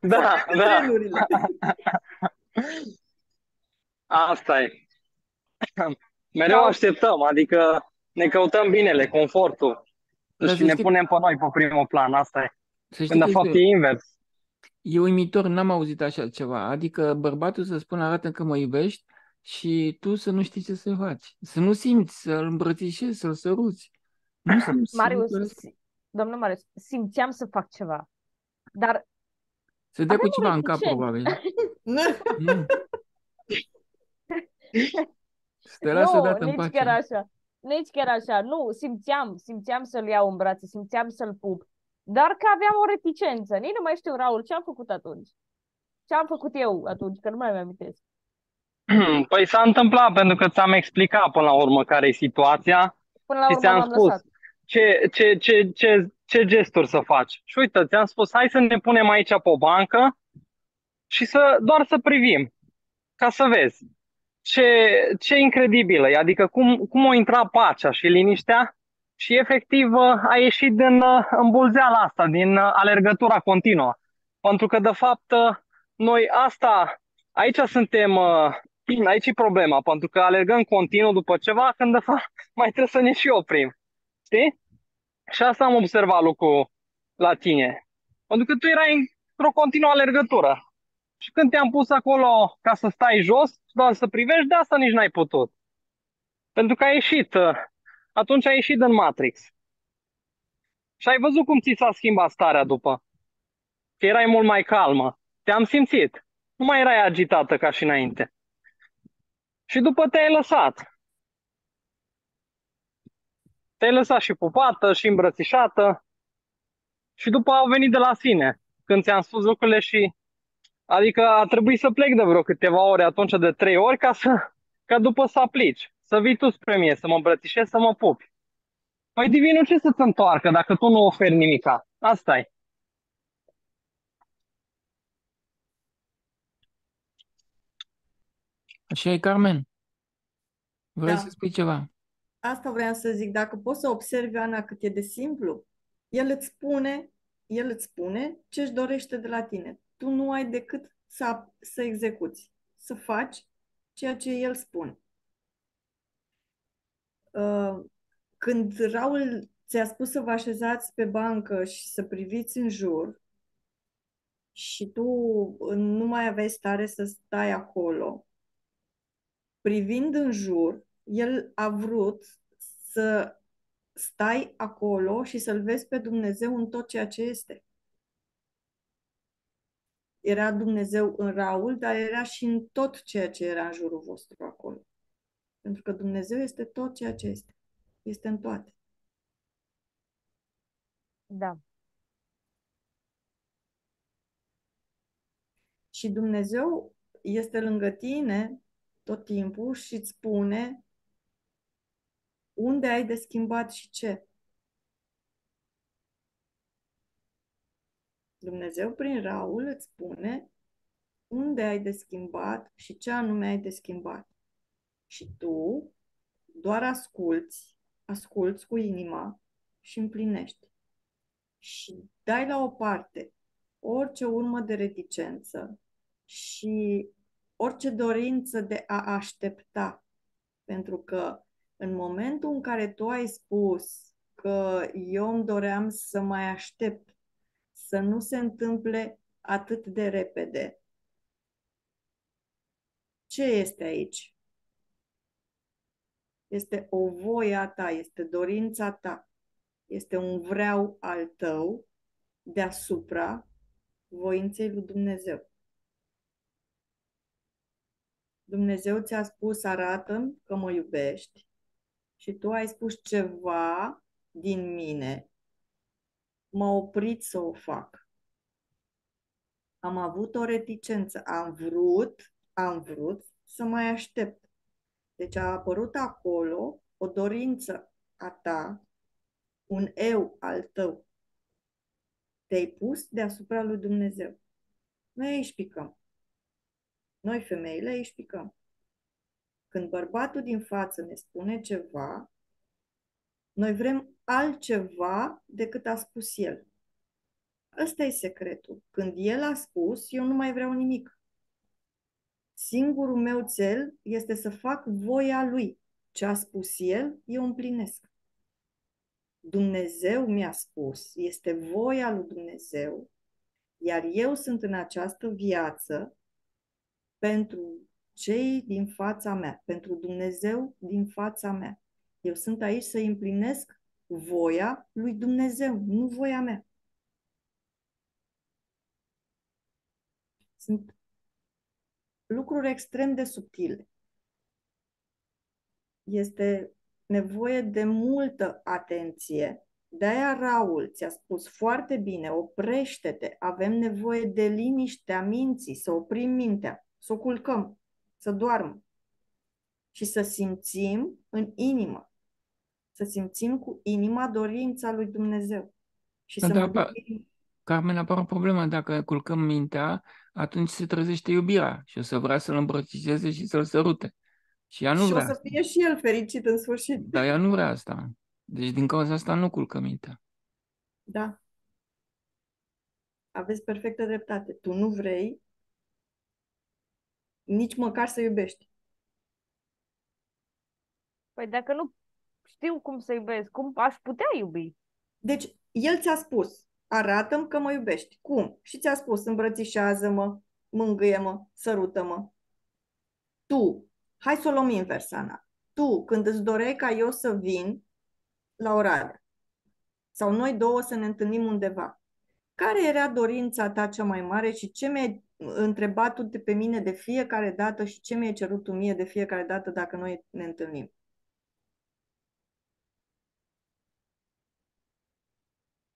Da, Cu da, trenurile. (laughs) asta e. Mereu așteptăm, adică ne căutăm binele, confortul Dar și să ne știi- punem pe noi pe primul plan, asta e. Să știi Când de că fapt este- e invers. E uimitor, n-am auzit așa ceva. Adică bărbatul să spună arată că mă iubești și tu să nu știi ce să faci. Să nu simți, să-l îmbrățișezi, să-l săruți. Nu simți. Marius, nu- si- domnul Marius, simțeam să fac ceva. Dar Se dă cu avem o ceva în cap, reticență. probabil. Nu. Nu. (laughs) Să te lasă nu, odată în nici pace. chiar așa. Nici chiar așa. Nu, simțeam, simțeam să-l iau în brațe, simțeam să-l pup. Dar că aveam o reticență. Nici nu mai știu, Raul, ce am făcut atunci? Ce am făcut eu atunci? Că nu mai mi-amintesc. (clears throat) Păi s-a întâmplat pentru că ți-am explicat până la urmă care e situația Până la și urmă ți-am m-am spus lăsat. Ce, ce, ce, ce, ce gesturi să faci. Și uite, ți-am spus, hai să ne punem aici pe o bancă și să doar să privim, ca să vezi ce, ce incredibilă e, adică cum, cum o intra pacea și liniștea și efectiv a ieșit din îmbulzeala asta, din alergătura continuă. Pentru că, de fapt, noi asta, aici suntem, aici e problema, pentru că alergăm continuu după ceva, când de fapt (laughs) mai trebuie să ne și oprim. Știi? Și asta am observat lucru la tine. Pentru că tu erai într-o continuă alergătură. Și când te-am pus acolo ca să stai jos, doar să privești, de asta nici n-ai putut. Pentru că ai ieșit, atunci ai ieșit în Matrix. Și ai văzut cum ți s-a schimbat starea după. Că erai mult mai calmă. Te-am simțit. Nu mai erai agitată ca și înainte. Și după te-ai lăsat. Te-ai lăsat și pupată, și îmbrățișată. Și după au venit de la sine. Când ți-am spus lucrurile și... Adică a trebuit să plec de vreo câteva ore atunci, de trei ori, ca, să, ca după să aplici. Să vii tu spre mine, să mă îmbrățișezi, să mă pupi. Păi divinul ce să-ți întoarcă dacă tu nu oferi nimica? asta e. Așa e, Carmen? Vrei Da. să spui ceva? Asta vreau să zic, dacă poți să observi, Ana, cât e de simplu, el îți spune, el îți spune ce își dorește de la tine. Tu nu ai decât să, să execuți, să faci ceea ce el spune. Uh, Când Raul ți-a spus să vă așezați pe bancă și să priviți în jur și tu nu mai aveai stare să stai acolo, privind în jur, el a vrut să stai acolo și să-L vezi pe Dumnezeu în tot ceea ce este. Era Dumnezeu în Raul, dar era și în tot ceea ce era în jurul vostru acolo. Pentru că Dumnezeu este tot ceea ce este. Este în toate. Da. Și Dumnezeu este lângă tine tot timpul și îți spune unde ai de schimbat și ce. Dumnezeu prin Raul îți spune unde ai de schimbat și ce anume ai de schimbat. Și tu doar asculți, asculți cu inima și împlinești. Și dai la o parte orice urmă de reticență și orice dorință de a aștepta. Pentru că în momentul în care tu ai spus că eu îmi doream să mai aștept, să nu se întâmple atât de repede, ce este aici? Este o voie a ta, este dorința ta, este un vreau al tău deasupra voinței lui Dumnezeu. Dumnezeu ți-a spus, arată că mă iubești și tu ai spus ceva din mine, m-a oprit să o fac. Am avut o reticență, am vrut, am vrut să mai aștept. Deci a apărut acolo o dorință a ta, un eu al tău. Te-ai pus deasupra lui Dumnezeu. Noi aici picăm. Noi femeile aici picăm. Când bărbatul din față ne spune ceva, noi vrem altceva decât a spus el. Ăsta e secretul. Când el a spus, eu nu mai vreau nimic. Singurul meu cel este să fac voia lui. Ce a spus el, eu împlinesc. Dumnezeu mi-a spus, este voia lui Dumnezeu, iar eu sunt în această viață pentru cei din fața mea, pentru Dumnezeu din fața mea. Eu sunt aici să împlinesc voia lui Dumnezeu, nu voia mea. Sunt lucruri extrem de subtile. Este nevoie de multă atenție. De-aia Raul ți-a spus foarte bine, oprește-te, avem nevoie de liniștea minții, să oprim mintea, să o culcăm, să doarmă și să simțim în inimă, să simțim cu inima dorința lui Dumnezeu. Și Da, să da, mă pa- Carmen, apare o problemă. Dacă culcăm mintea, atunci se trezește iubirea și o să vrea să-l îmbrățișeze și să-l sărute. Și ea nu și o vrea să asta. fie și el fericit în sfârșit. Dar ea nu vrea asta. Deci din cauza asta nu culcă mintea. Da. Aveți perfectă dreptate. Tu nu vrei nici măcar să iubești. Păi dacă nu știu cum să iubesc, cum aș putea iubi? Deci, el ți-a spus, arată-mi că mă iubești. Cum? Și ți-a spus, îmbrățișează-mă, mângâie-mă, sărută-mă. Tu, hai să o luăm invers, Ana. Tu, când îți doreai ca eu să vin la Oradea, sau noi două să ne întâlnim undeva. Care era dorința ta cea mai mare și ce mi-ai întrebat tu de pe mine de fiecare dată și ce mi-ai cerut tu mie de fiecare dată dacă noi ne întâlnim?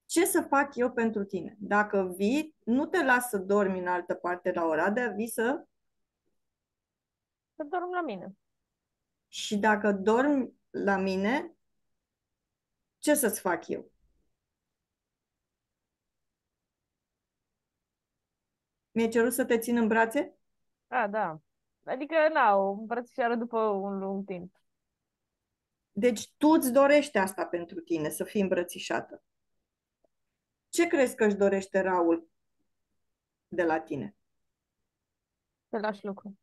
Ce să fac eu pentru tine? Dacă vii, nu te las să dormi în altă parte la Oradea, vii să... Să dorm la mine. Și dacă dormi la mine, ce să-ți fac eu? Mi-ai cerut să te țin în brațe? A, da. Adică, na, o îmbrățișare după un lung timp. Deci tu îți dorești asta pentru tine, să fii îmbrățișată. Ce crezi că își dorește Raul de la tine? Același lucru.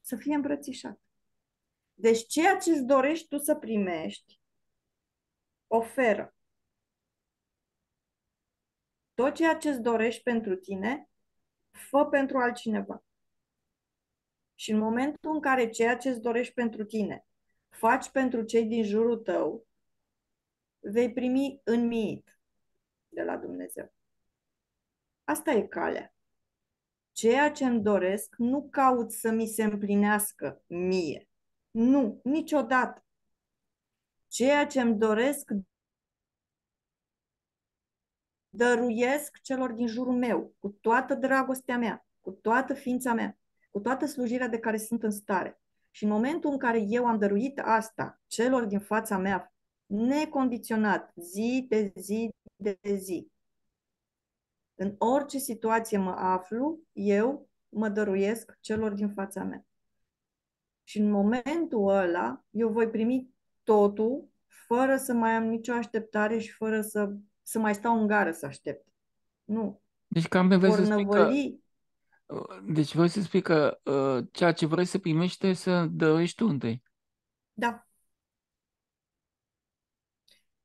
Să fie îmbrățișat. Deci ceea ce îți dorești tu să primești, oferă. Tot ceea ce îți dorești pentru tine, fă pentru altcineva. Și în momentul în care ceea ce îți dorești pentru tine, faci pentru cei din jurul tău, vei primi înmiit de la Dumnezeu. Asta e calea. Ceea ce îmi doresc, nu caut să mi se împlinească mie. Nu, niciodată. Ceea ce îmi doresc, dăruiesc celor din jurul meu, cu toată dragostea mea, cu toată ființa mea, cu toată slujirea de care sunt în stare. Și în momentul în care eu am dăruit asta celor din fața mea, necondiționat, zi de zi de zi, în orice situație mă aflu, eu mă dăruiesc celor din fața mea. Și în momentul ăla, eu voi primi totul fără să mai am nicio așteptare și fără să, să mai stau în gară să aștept. Nu. Deci cam vrei Vor să spui că, năvăli. deci vrei să spui că uh, ceea ce vrei să primești trebuie să dăruiești tu întâi. Da.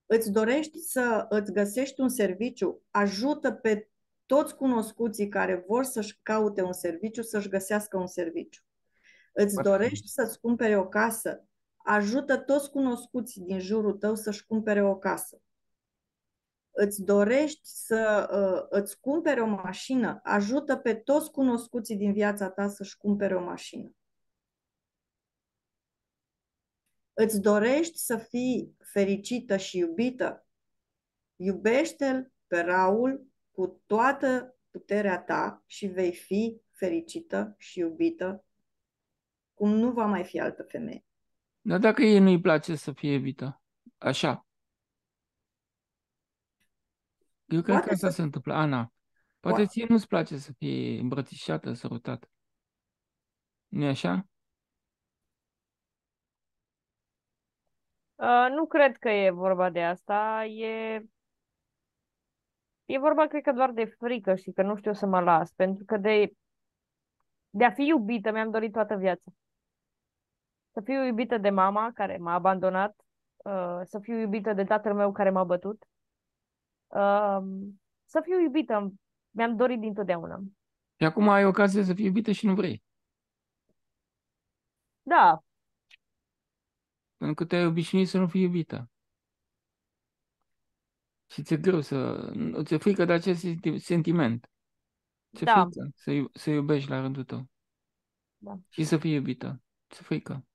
Îți dorești să îți găsești un serviciu, ajută pe toți cunoscuții care vor să-și caute un serviciu să-și găsească un serviciu. Îți Foarte dorești să-ți cumpere o casă, ajută toți cunoscuții din jurul tău să-și cumpere o casă. Îți dorești să uh, îți cumpere o mașină, ajută pe toți cunoscuții din viața ta să-și cumpere o mașină. Îți dorești să fii fericită și iubită? Iubește-l pe Raul cu toată puterea ta și vei fi fericită și iubită cum nu va mai fi altă femeie. Dar dacă ei nu-i place să fie iubită, așa. Eu cred că Poate asta să- se întâmplă. Ana, poate Poate. ție nu-ți place să fii îmbrățișată, sărutată. nu e așa? Uh, nu cred că e vorba de asta. E, e vorba, cred că, doar de frică și că nu știu să mă las. Pentru că de, de a fi iubită mi-am dorit toată viața. Să fiu iubită de mama care m-a abandonat, uh, să fiu iubită de tatăl meu care m-a bătut, uh, să fiu iubită. Mi-am dorit dintotdeauna. Și acum ai ocazia să fii iubită și nu vrei. Da, Pentru că te-ai obișnuit să nu fii iubită. Și ți-e greu să... Ți-e frică de acest senti- sentiment. Ți-e Da. frică să, iu- să iubești la rândul tău. Da. Și să fii iubită. Ți-e frică.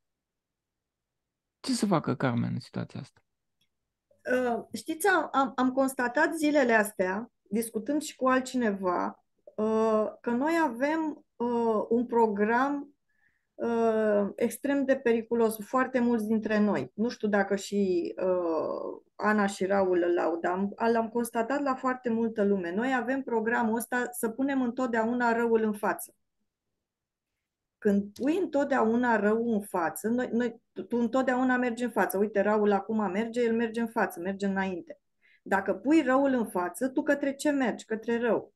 Ce să facă Carmen în situația asta? Uh, Știți, am, am, am constatat zilele astea, discutând și cu altcineva, uh, că noi avem uh, un program uh, extrem de periculos, foarte mulți dintre noi. Nu știu dacă și uh, Ana și Raul îl au, dar am, l-am constatat la foarte multă lume. Noi avem programul ăsta să punem întotdeauna răul în față. Când pui întotdeauna răul în față, noi, noi, tu, tu întotdeauna mergi în față. Uite, Raul acum merge, el merge în față, merge înainte. Dacă pui răul în față, tu către ce mergi? Către rău.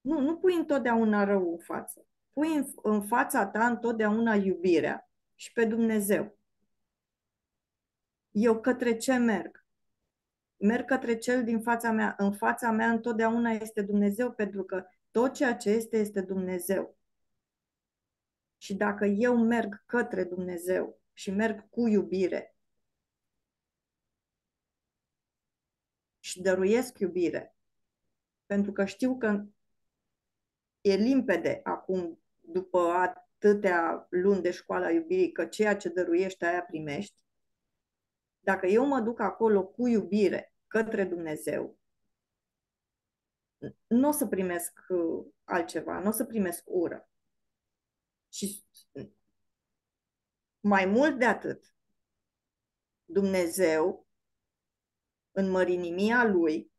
Nu, nu pui întotdeauna răul în față. Pui în, în fața ta întotdeauna iubirea și pe Dumnezeu. Eu către ce merg? Merg către cel din fața mea. În fața mea întotdeauna este Dumnezeu, pentru că tot ceea ce este, este Dumnezeu. Și dacă eu merg către Dumnezeu și merg cu iubire, și dăruiesc iubire, pentru că știu că e limpede acum, după atâtea luni de școala iubirii, că ceea ce dăruiești, aia primești, dacă eu mă duc acolo cu iubire către Dumnezeu, nu o să primesc uh, altceva, nu o să primesc ură. Și mai mult de atât, Dumnezeu, în mărinimia Lui,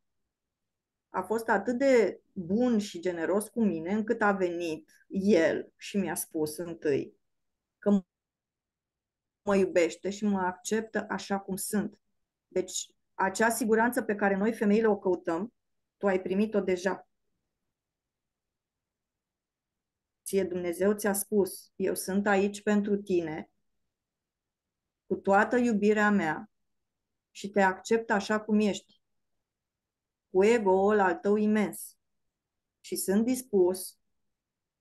a fost atât de bun și generos cu mine, încât a venit El și mi-a spus întâi că mă iubește și mă acceptă așa cum sunt. Deci, acea siguranță pe care noi femeile o căutăm, tu ai primit-o deja. Ție Dumnezeu ți-a spus, eu sunt aici pentru tine, cu toată iubirea mea și te accept așa cum ești, cu ego-ul al tău imens. Și sunt dispus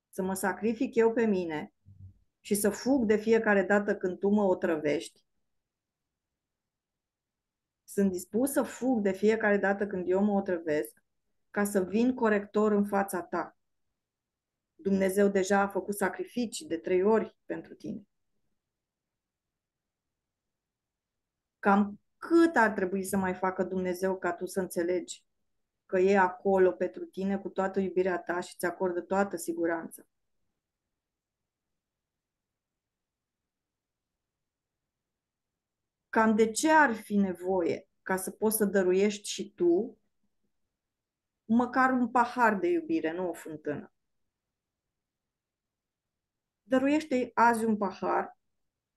să mă sacrific eu pe mine și să fug de fiecare dată când tu mă otrăvești. Sunt dispus să fug de fiecare dată când eu mă otrăvesc ca să vin corector în fața ta. Dumnezeu deja a făcut sacrificii de trei ori pentru tine. Cam cât ar trebui să mai facă Dumnezeu ca tu să înțelegi că e acolo pentru tine cu toată iubirea ta și îți acordă toată siguranța. Cam de ce ar fi nevoie ca să poți să dăruiești și tu măcar un pahar de iubire, nu o fântână. Dăruiește azi un pahar,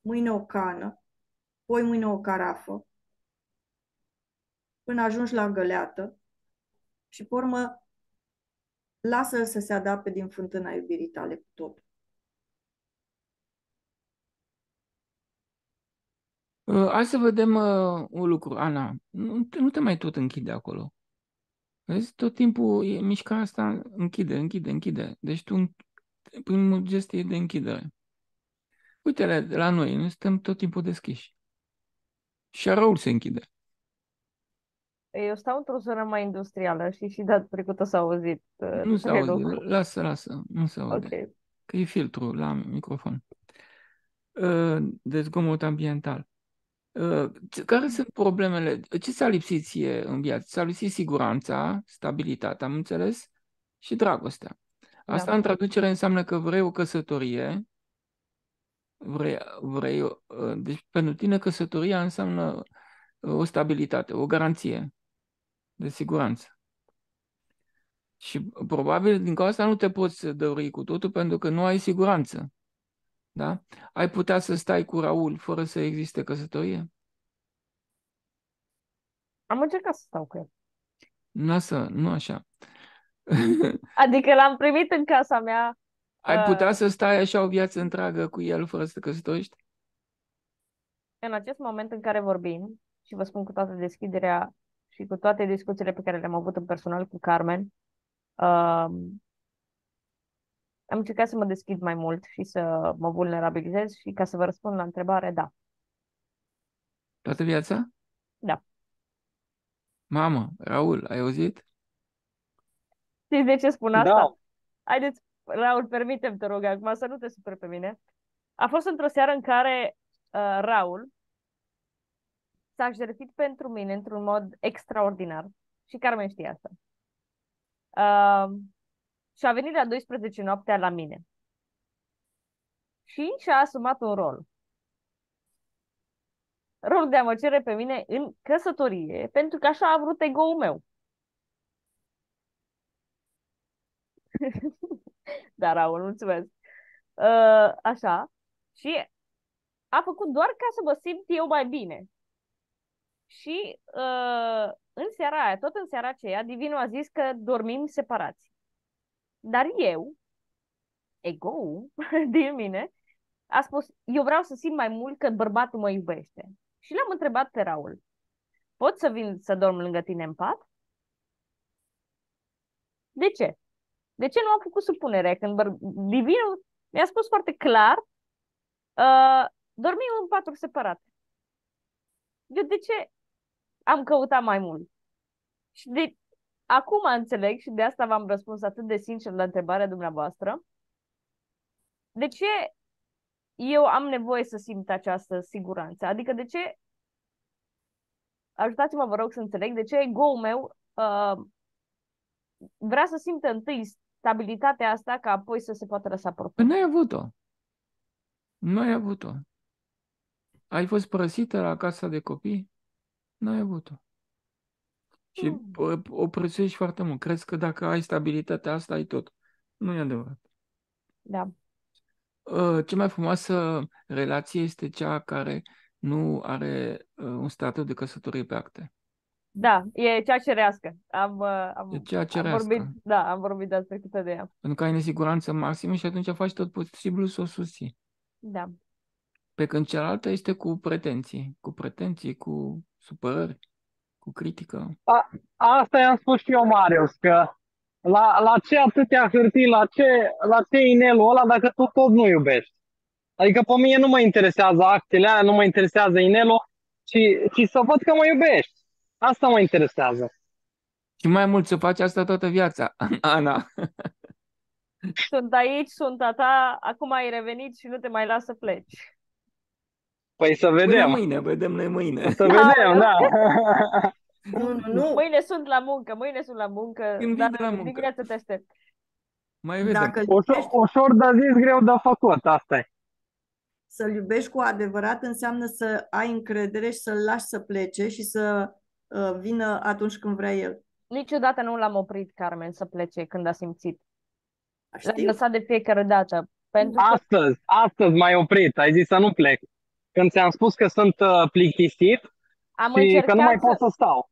mâine o cană, poi mâine o carafă, până ajungi la găleată și, pe urmă, lasă-l să se adapte din fântâna iubirii tale cu totul. Uh, hai să vedem uh, un lucru, Ana. Nu, nu te mai tot închide acolo. Vezi, tot timpul e mișcarea asta, închide, închide, închide. Deci tu, primul gest e de închidere. Uite la noi, noi suntem tot timpul deschiși. Și răul se închide. Eu stau într-o zonă mai industrială și și dat trecută s-a auzit. Uh, nu s-a auzit, lasă, lasă, nu se aude. Okay. Că e filtru la microfon. Uh, de zgomot ambiental. Uh, care sunt problemele? Ce ți-a lipsit ție în viață? Ți-a lipsit siguranța, stabilitatea, am înțeles, și dragostea. Asta da. în traducere înseamnă că vrei o căsătorie, vrei, vrei, uh, deci pentru tine căsătoria înseamnă uh, o stabilitate, o garanție de siguranță. Și probabil din cauza asta nu te poți dări cu totul pentru că nu ai siguranță. Da? Ai putea să stai cu Raul fără să existe căsătorie? Am încercat să stau cu el. Lasă, nu așa. (laughs) Adică l-am primit în casa mea. Ai putea uh, să stai așa o viață întreagă cu el fără să te căsătorești? În acest moment în care vorbim, și vă spun cu toată deschiderea și cu toate discuțiile pe care le-am avut în personal cu Carmen, uh, am încercat să mă deschid mai mult și să mă vulnerabilizez și ca să vă răspund la întrebare, da. Toată viața? Da. Mamă, Raul, ai auzit? Știți de ce spun asta? Da. Haideți, Raul, permitem te rog acum să nu te superi pe mine. A fost într-o seară în care uh, Raul s-a jertfit pentru mine într-un mod extraordinar. Și Carmen știe asta. Uh, și a venit la 12 noaptea la mine. Și și-a asumat un rol. Rolul de a mă cere pe mine în căsătorie, pentru că așa a vrut ego-ul meu. (laughs) da, Raul, mulțumesc. Uh, așa. Și a făcut doar ca să mă simt eu mai bine. Și uh, în seara aia, tot în seara aceea, Divinu a zis că dormim separați. Dar eu, ego (laughs) din mine, a spus, eu vreau să simt mai mult că bărbatul mă iubește. Și l-am întrebat pe Raul, pot să vin să dorm lângă tine în pat? De ce? De ce nu am făcut supunere? Când băr- Divinul mi-a spus foarte clar, uh, dormim în paturi separate. Eu de ce am căutat mai mult? Și de, acum înțeleg și de asta v-am răspuns atât de sincer la întrebarea dumneavoastră. De ce eu am nevoie să simt această siguranță? Adică de ce ajutați-mă, vă rog, să înțeleg de ce ego-ul meu uh, vrea să simtă întâi stabilitatea asta ca apoi să se poată lăsa profund. Păi n-ai avut-o. Nu ai avut-o. Ai fost părăsită la casa de copii? Nu ai avut-o. Și Mm. o- o prețuiești foarte mult. Crezi că dacă ai stabilitatea asta, ai tot. Nu e adevărat. Da. Uh, Cea mai frumoasă relație este cea care nu are uh, un statut de căsătorie pe acte. Da, e cea cerească. Am, uh, am, E cea am cerească. vorbit, da, am vorbit despre câte de ea. Pentru că ai nesiguranță maximă și atunci faci tot posibilul să o susții. Da. Pe când cealaltă este cu pretenții, cu pretenții, cu supărări, cu critică. Asta i-am spus și eu, Marius, că la, la ce atâtea hârtii, la ce, la ce inelul ăla dacă tu tot nu iubești? Adică pe mine nu mă interesează actele alea, nu mă interesează inelul, ci, ci să văd că mă iubești. Asta mă interesează. Și mai mult să faci asta toată viața, (laughs) Ana. Sunt aici, sunt a ta, acum ai revenit și nu te mai las să pleci. Păi să Până vedem. mâine, vedem noi mâine. Să vedem, da. Nu, nu, nu. Mâine sunt la muncă, mâine sunt la muncă, Când vii dar de la muncă. dimineața te aștept. Mai vedem. Dacă îl Ușor, iubești, ușor de zis, greu de făcut, asta e. să-l iubești cu adevărat înseamnă să ai încredere și să-l lași să plece și să uh, vină atunci când vrea el. Niciodată nu l-am oprit, Carmen, să plece când a simțit. L-am Știu? lăsat de fiecare dată. Pentru că Astăzi, astăzi m-ai oprit, ai zis să nu plec. Când ți-am spus că sunt uh, plictisit am și că nu mai încercat, pot să, să stau.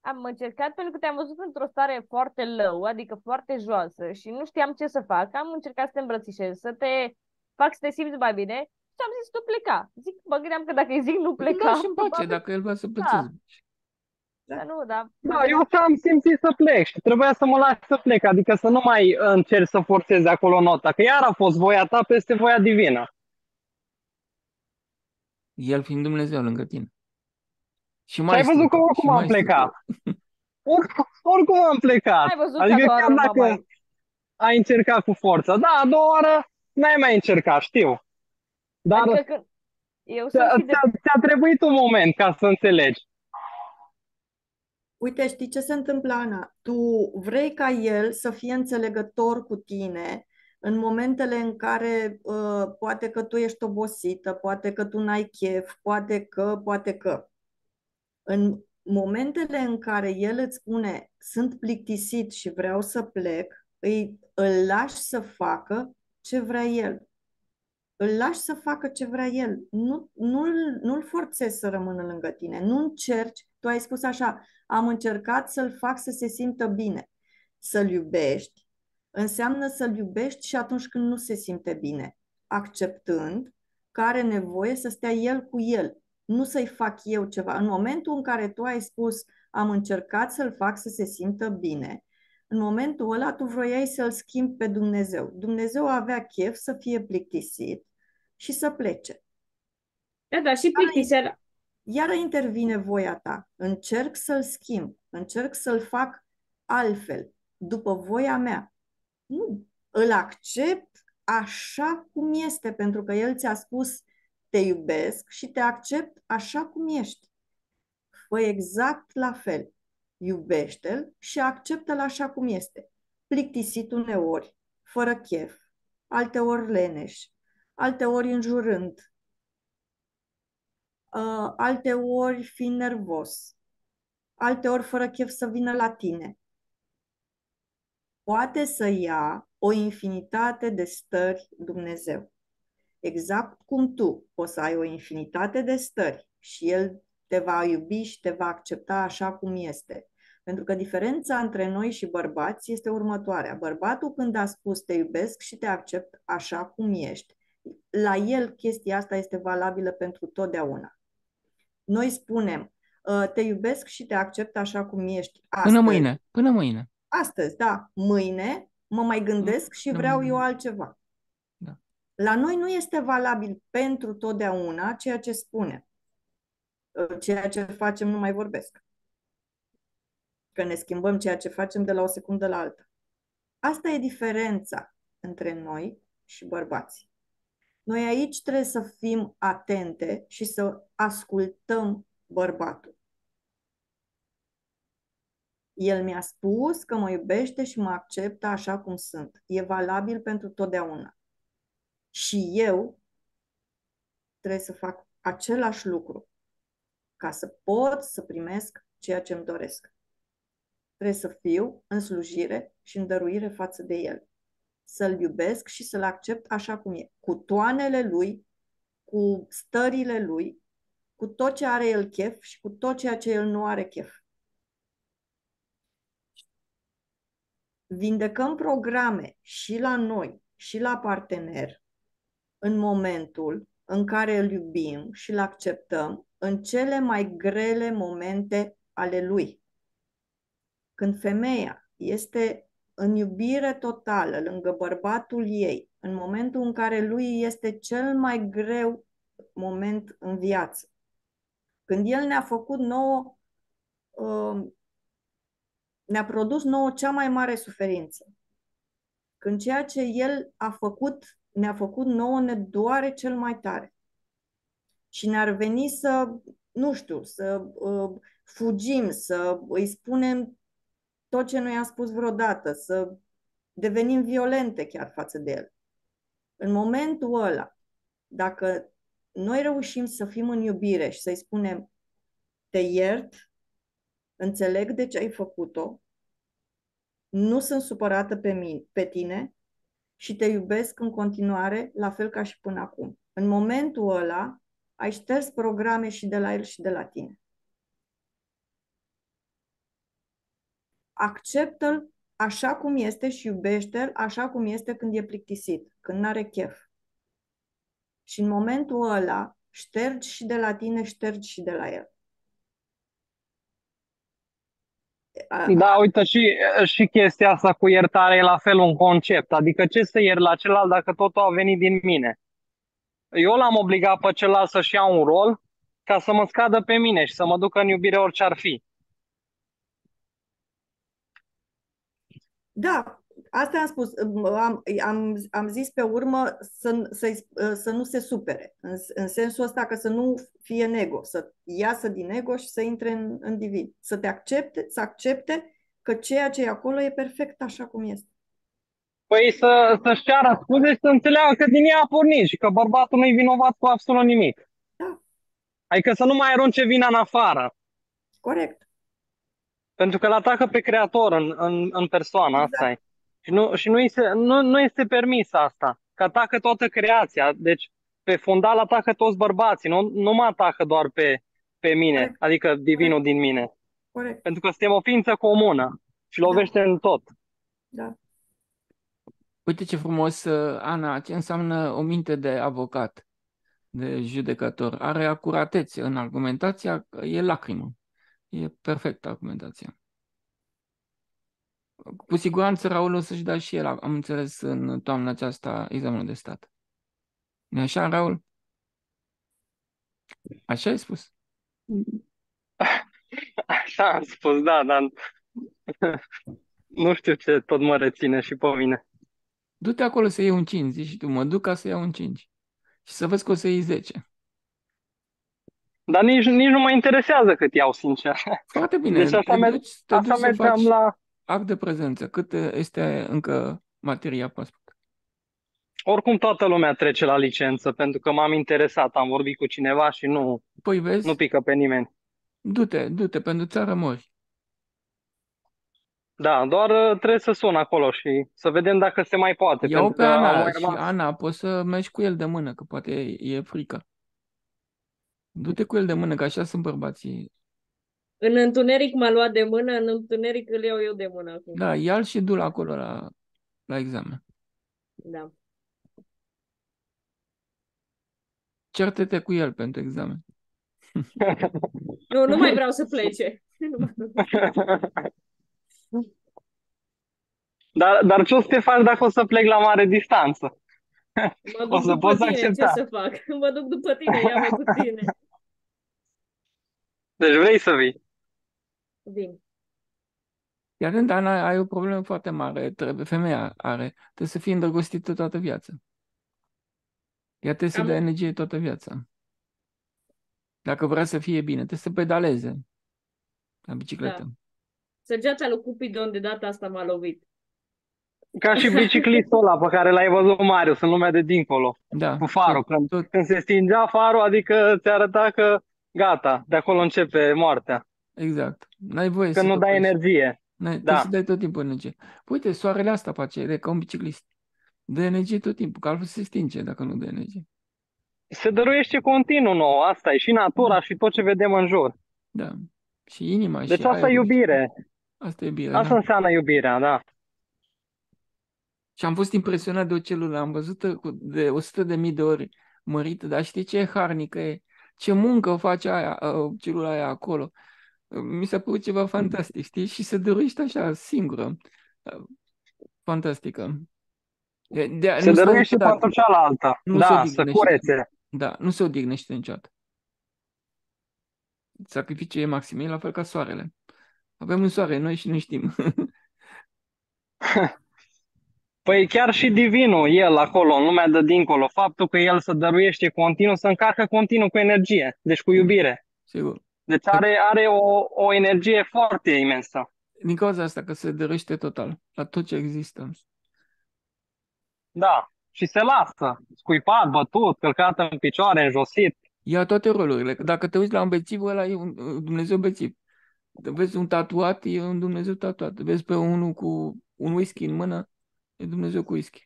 am încercat pentru că te-am văzut într-o stare foarte low, adică foarte joasă și nu știam ce să fac. Am încercat să te îmbrățișez, să te fac să te simți mai bine și am zis tu pleca. Zic, mă gândeam că dacă îi zic nu pleca, Lași în pace, probabil, dacă el vrea să plătesc. Dar nu, da. Da, eu am simțit să plec și trebuia să mă lași să plec, adică să nu mai încerc să forțez acolo nota, că iar a fost voia ta peste voia divină. El fiind Dumnezeu lângă tine. Și Și ai mai văzut că oricum am plecat. (laughs) Oricum, oricum am plecat. Ai văzut Adică că doar chiar urma dacă mai... ai încercat cu forță, da, a doua oară n-ai mai încercat, știu. Dar Adică când... Eu sunt ți-a, și de... ți-a, ți-a trebuit un moment ca să înțelegi. Uite, știi ce se întâmplă, Ana? Tu vrei ca el să fie înțelegător cu tine în momentele în care uh, poate că tu ești obosită, poate că tu n-ai chef, poate că, poate că. În momentele în care el îți spune sunt plictisit și vreau să plec, îi, îl lași să facă ce vrea el. Îl lași să facă ce vrea el. Nu, nu-l, nu-l forțezi să rămână lângă tine. Nu încerci. Tu ai spus așa, am încercat să-l fac să se simtă bine. Să-l iubești înseamnă să-l iubești și atunci când nu se simte bine, acceptând că are nevoie să stea el cu el, nu să-i fac eu ceva. În momentul în care tu ai spus am încercat să-l fac să se simtă bine, în momentul ăla tu vroiai să-l schimbi pe Dumnezeu. Dumnezeu avea chef să fie plictisit și să plece. Da, da, și plictiseala. Iar intervine voia ta. Încerc să-l schimb, încerc să-l fac altfel, după voia mea. Nu, îl accept așa cum este, pentru că el ți-a spus te iubesc și te accept așa cum ești. Fă exact la fel. Iubește-l și acceptă-l așa cum este. Plictisit uneori, fără chef, alteori leneș, alteori înjurând, uh, alteori fiind nervos, alteori fără chef să vină la tine. Poate să ia o infinitate de stări Dumnezeu. Exact cum tu poți să ai o infinitate de stări și El te va iubi și te va accepta așa cum este. Pentru că diferența între noi și bărbați este următoarea. Bărbatul când a spus te iubesc și te accept așa cum ești, la el chestia asta este valabilă pentru totdeauna. Noi spunem "Uh, te iubesc și te accept așa cum ești astăzi. Până mâine, până mâine. Astăzi, da. Mâine mă mai gândesc și Nu, vreau nu. eu altceva. Da. La noi nu este valabil pentru totdeauna ceea ce spunem. Uh, Ceea ce facem nu mai vorbesc. că ne schimbăm ceea ce facem de la o secundă la alta. Asta e diferența între noi și bărbații. Noi aici trebuie să fim atente și să ascultăm bărbatul. El mi-a spus că mă iubește și mă acceptă așa cum sunt. E valabil pentru totdeauna. Și eu trebuie să fac același lucru ca să pot să primesc ceea ce îmi doresc. Trebuie să fiu în slujire și în dăruire față de el. Să-l iubesc și să-l accept așa cum e, cu toanele lui, cu stările lui, cu tot ce are el chef și cu tot ceea ce el nu are chef. Vindecăm programe și la noi și la partener în momentul în care îl iubim și îl acceptăm în cele mai grele momente ale lui. Când femeia este în iubire totală lângă bărbatul ei, în momentul în care lui este cel mai greu moment în viață, când el ne-a făcut nouă, uh, ne-a produs nouă cea mai mare suferință, când ceea ce el a făcut, ne-a făcut nouă, ne doare cel mai tare. Și ne-ar veni să, nu știu, să uh, fugim, să îi spunem tot ce nu i-am spus vreodată, să devenim violente chiar față de el. În momentul ăla, dacă noi reușim să fim în iubire și să-i spunem te iert, înțeleg de ce ai făcut-o, nu sunt supărată pe, mine, pe tine și te iubesc în continuare, la fel ca și până acum. În momentul ăla, ai șters programe și de la el și de la tine. Acceptă-l așa cum este și iubește-l așa cum este când e plictisit, când nu are chef. Și în momentul ăla, ștergi și de la tine, ștergi și de la el. Da, uite, și, și chestia asta cu iertare e la fel un concept. Adică ce să iert la celălalt dacă totul a venit din mine? Eu l-am obligat pe celălalt să-și ia un rol ca să mă scadă pe mine și să mă ducă în iubire orice ar fi. Da, asta am spus. Am, am, am zis pe urmă să, să, să nu se supere, în, în sensul ăsta că să nu fie nego, să iasă din ego și să intre în, în divin. Să te accepte, să accepte că ceea ce e acolo e perfect așa cum este. Păi să, să-și ceară scuze și să înțeleagă că din ea a pornit și că bărbatul nu-i vinovat cu absolut nimic. Da. Adică să nu mai arunce vina în afară. Corect. Pentru că îl atacă pe creator în, în, în persoană, exact. asta e. Și, nu, și nu, este, nu, nu este permis asta, că atacă toată creația. Deci pe fundal atacă toți bărbații, nu, nu mă atacă doar pe, pe mine, Corect. adică divinul Corect. din mine. Corect. Pentru că suntem o ființă comună și lovește da. în tot. Da. Uite ce frumos, uh, Ana, ce înseamnă o minte de avocat, de judecător. Are acuratețe în argumentația, e lacrimă. E perfectă argumentația. Cu siguranță Raul o să-și dea și el, am înțeles, în toamna aceasta examenul de stat. nu așa, Raul? Așa ai spus? Așa (laughs) am spus, da, dar nu știu ce tot mă reține și pe mine. Du-te acolo să iei un 5, zici și tu, mă duc ca să iau un 5. Și să vezi că o să iei 10. Dar nici, nici nu mă interesează cât iau, sincer. Foarte bine. Deci așa, te duci, te așa mergeam la... Act de prezență. Cât este încă materia pasport? Oricum toată lumea trece la licență, pentru că m-am interesat, am vorbit cu cineva și nu, păi vezi, nu pică pe nimeni. Du-te, du-te, pentru țară mori. Da, doar uh, trebuie să sun acolo și să vedem dacă se mai poate. Iau pe Ana și Ana, poți să mergi cu el de mână, că poate e, e frică. Du-te cu el de mână, că așa sunt bărbații. În întuneric m-a luat de mână, în întuneric îl iau eu de mână acum. Da, ia și du-l acolo la, la examen. Da. Certe-te cu el pentru examen. (laughs) nu, nu mai vreau să plece. (laughs) dar, dar ce o să te faci dacă o să plec la mare distanță? Mă (laughs) duc o să după tine, accepta. ce să fac? Mă duc după tine, ia-mă cu tine. Deci vrei să vii? Vin. Fii atent, Ana, ai o problemă foarte mare. Trebuie, femeia are. Trebuie să fie îndrăgostită toată viața. Ea trebuie să Am- dea energie toată viața. Dacă vrea să fie bine, trebuie să pedaleze la bicicletă. Da. Săgeata lui Cupidon de data asta m-a lovit. Ca și biciclistul ăla pe care l-ai văzut, Marius, în lumea de dincolo, Da. cu farul. Tot, Când, tot, când se stingea farul, adică ți arăta că gata, de acolo începe moartea. exact. N-ai voie Că să nu te dai oprești. energie. N-ai, Da. Trebuie să dai tot timpul energie. Păi Uite, soarele asta face, e ca un biciclist. Dă energie tot timpul, că altfel se stinge dacă nu dă energie. Se dăruiește continuu nouă, asta e și natura și tot ce vedem în jur. Da. Și inima Deci și asta e aerul. și- iubire. Asta e iubire, Asta da. înseamnă iubirea, da. Și am fost impresionat de o celulă, am văzut cu de 100 de mii de ori mărită, dar știi ce harnică e? Ce muncă face aia, uh, celula aia acolo. Uh, Mi s-a părut ceva fantastic, știi? Și se dăruiește așa, singură. Uh, Fantastică. De, de, Se nu stă dăruiește niciodată. pentru cealaltă. Nu se Da, să odihnește. curețe. Da, nu se odihnește niciodată. Sacrificiul e maxim, e la fel ca soarele. Avem un soare noi și nu știm. (laughs) Păi chiar și divinul, el acolo, în lumea de dincolo, faptul că el se dăruiește continuu, se încarcă continuu cu energie, deci cu iubire. Sigur. Deci are, are o, o energie foarte imensă. Din cauza asta că se dăruiește total la tot ce există. Da. Și se lasă, scuipat, bătut, călcat în picioare, înjosit. Ia toate rolurile. Că Dacă te uiți la un bețiv, ăla e un Dumnezeu bețiv. Vezi un tatuat, e un Dumnezeu tatuat. Vezi pe unul cu un whisky în mână, e Dumnezeu cu whisky.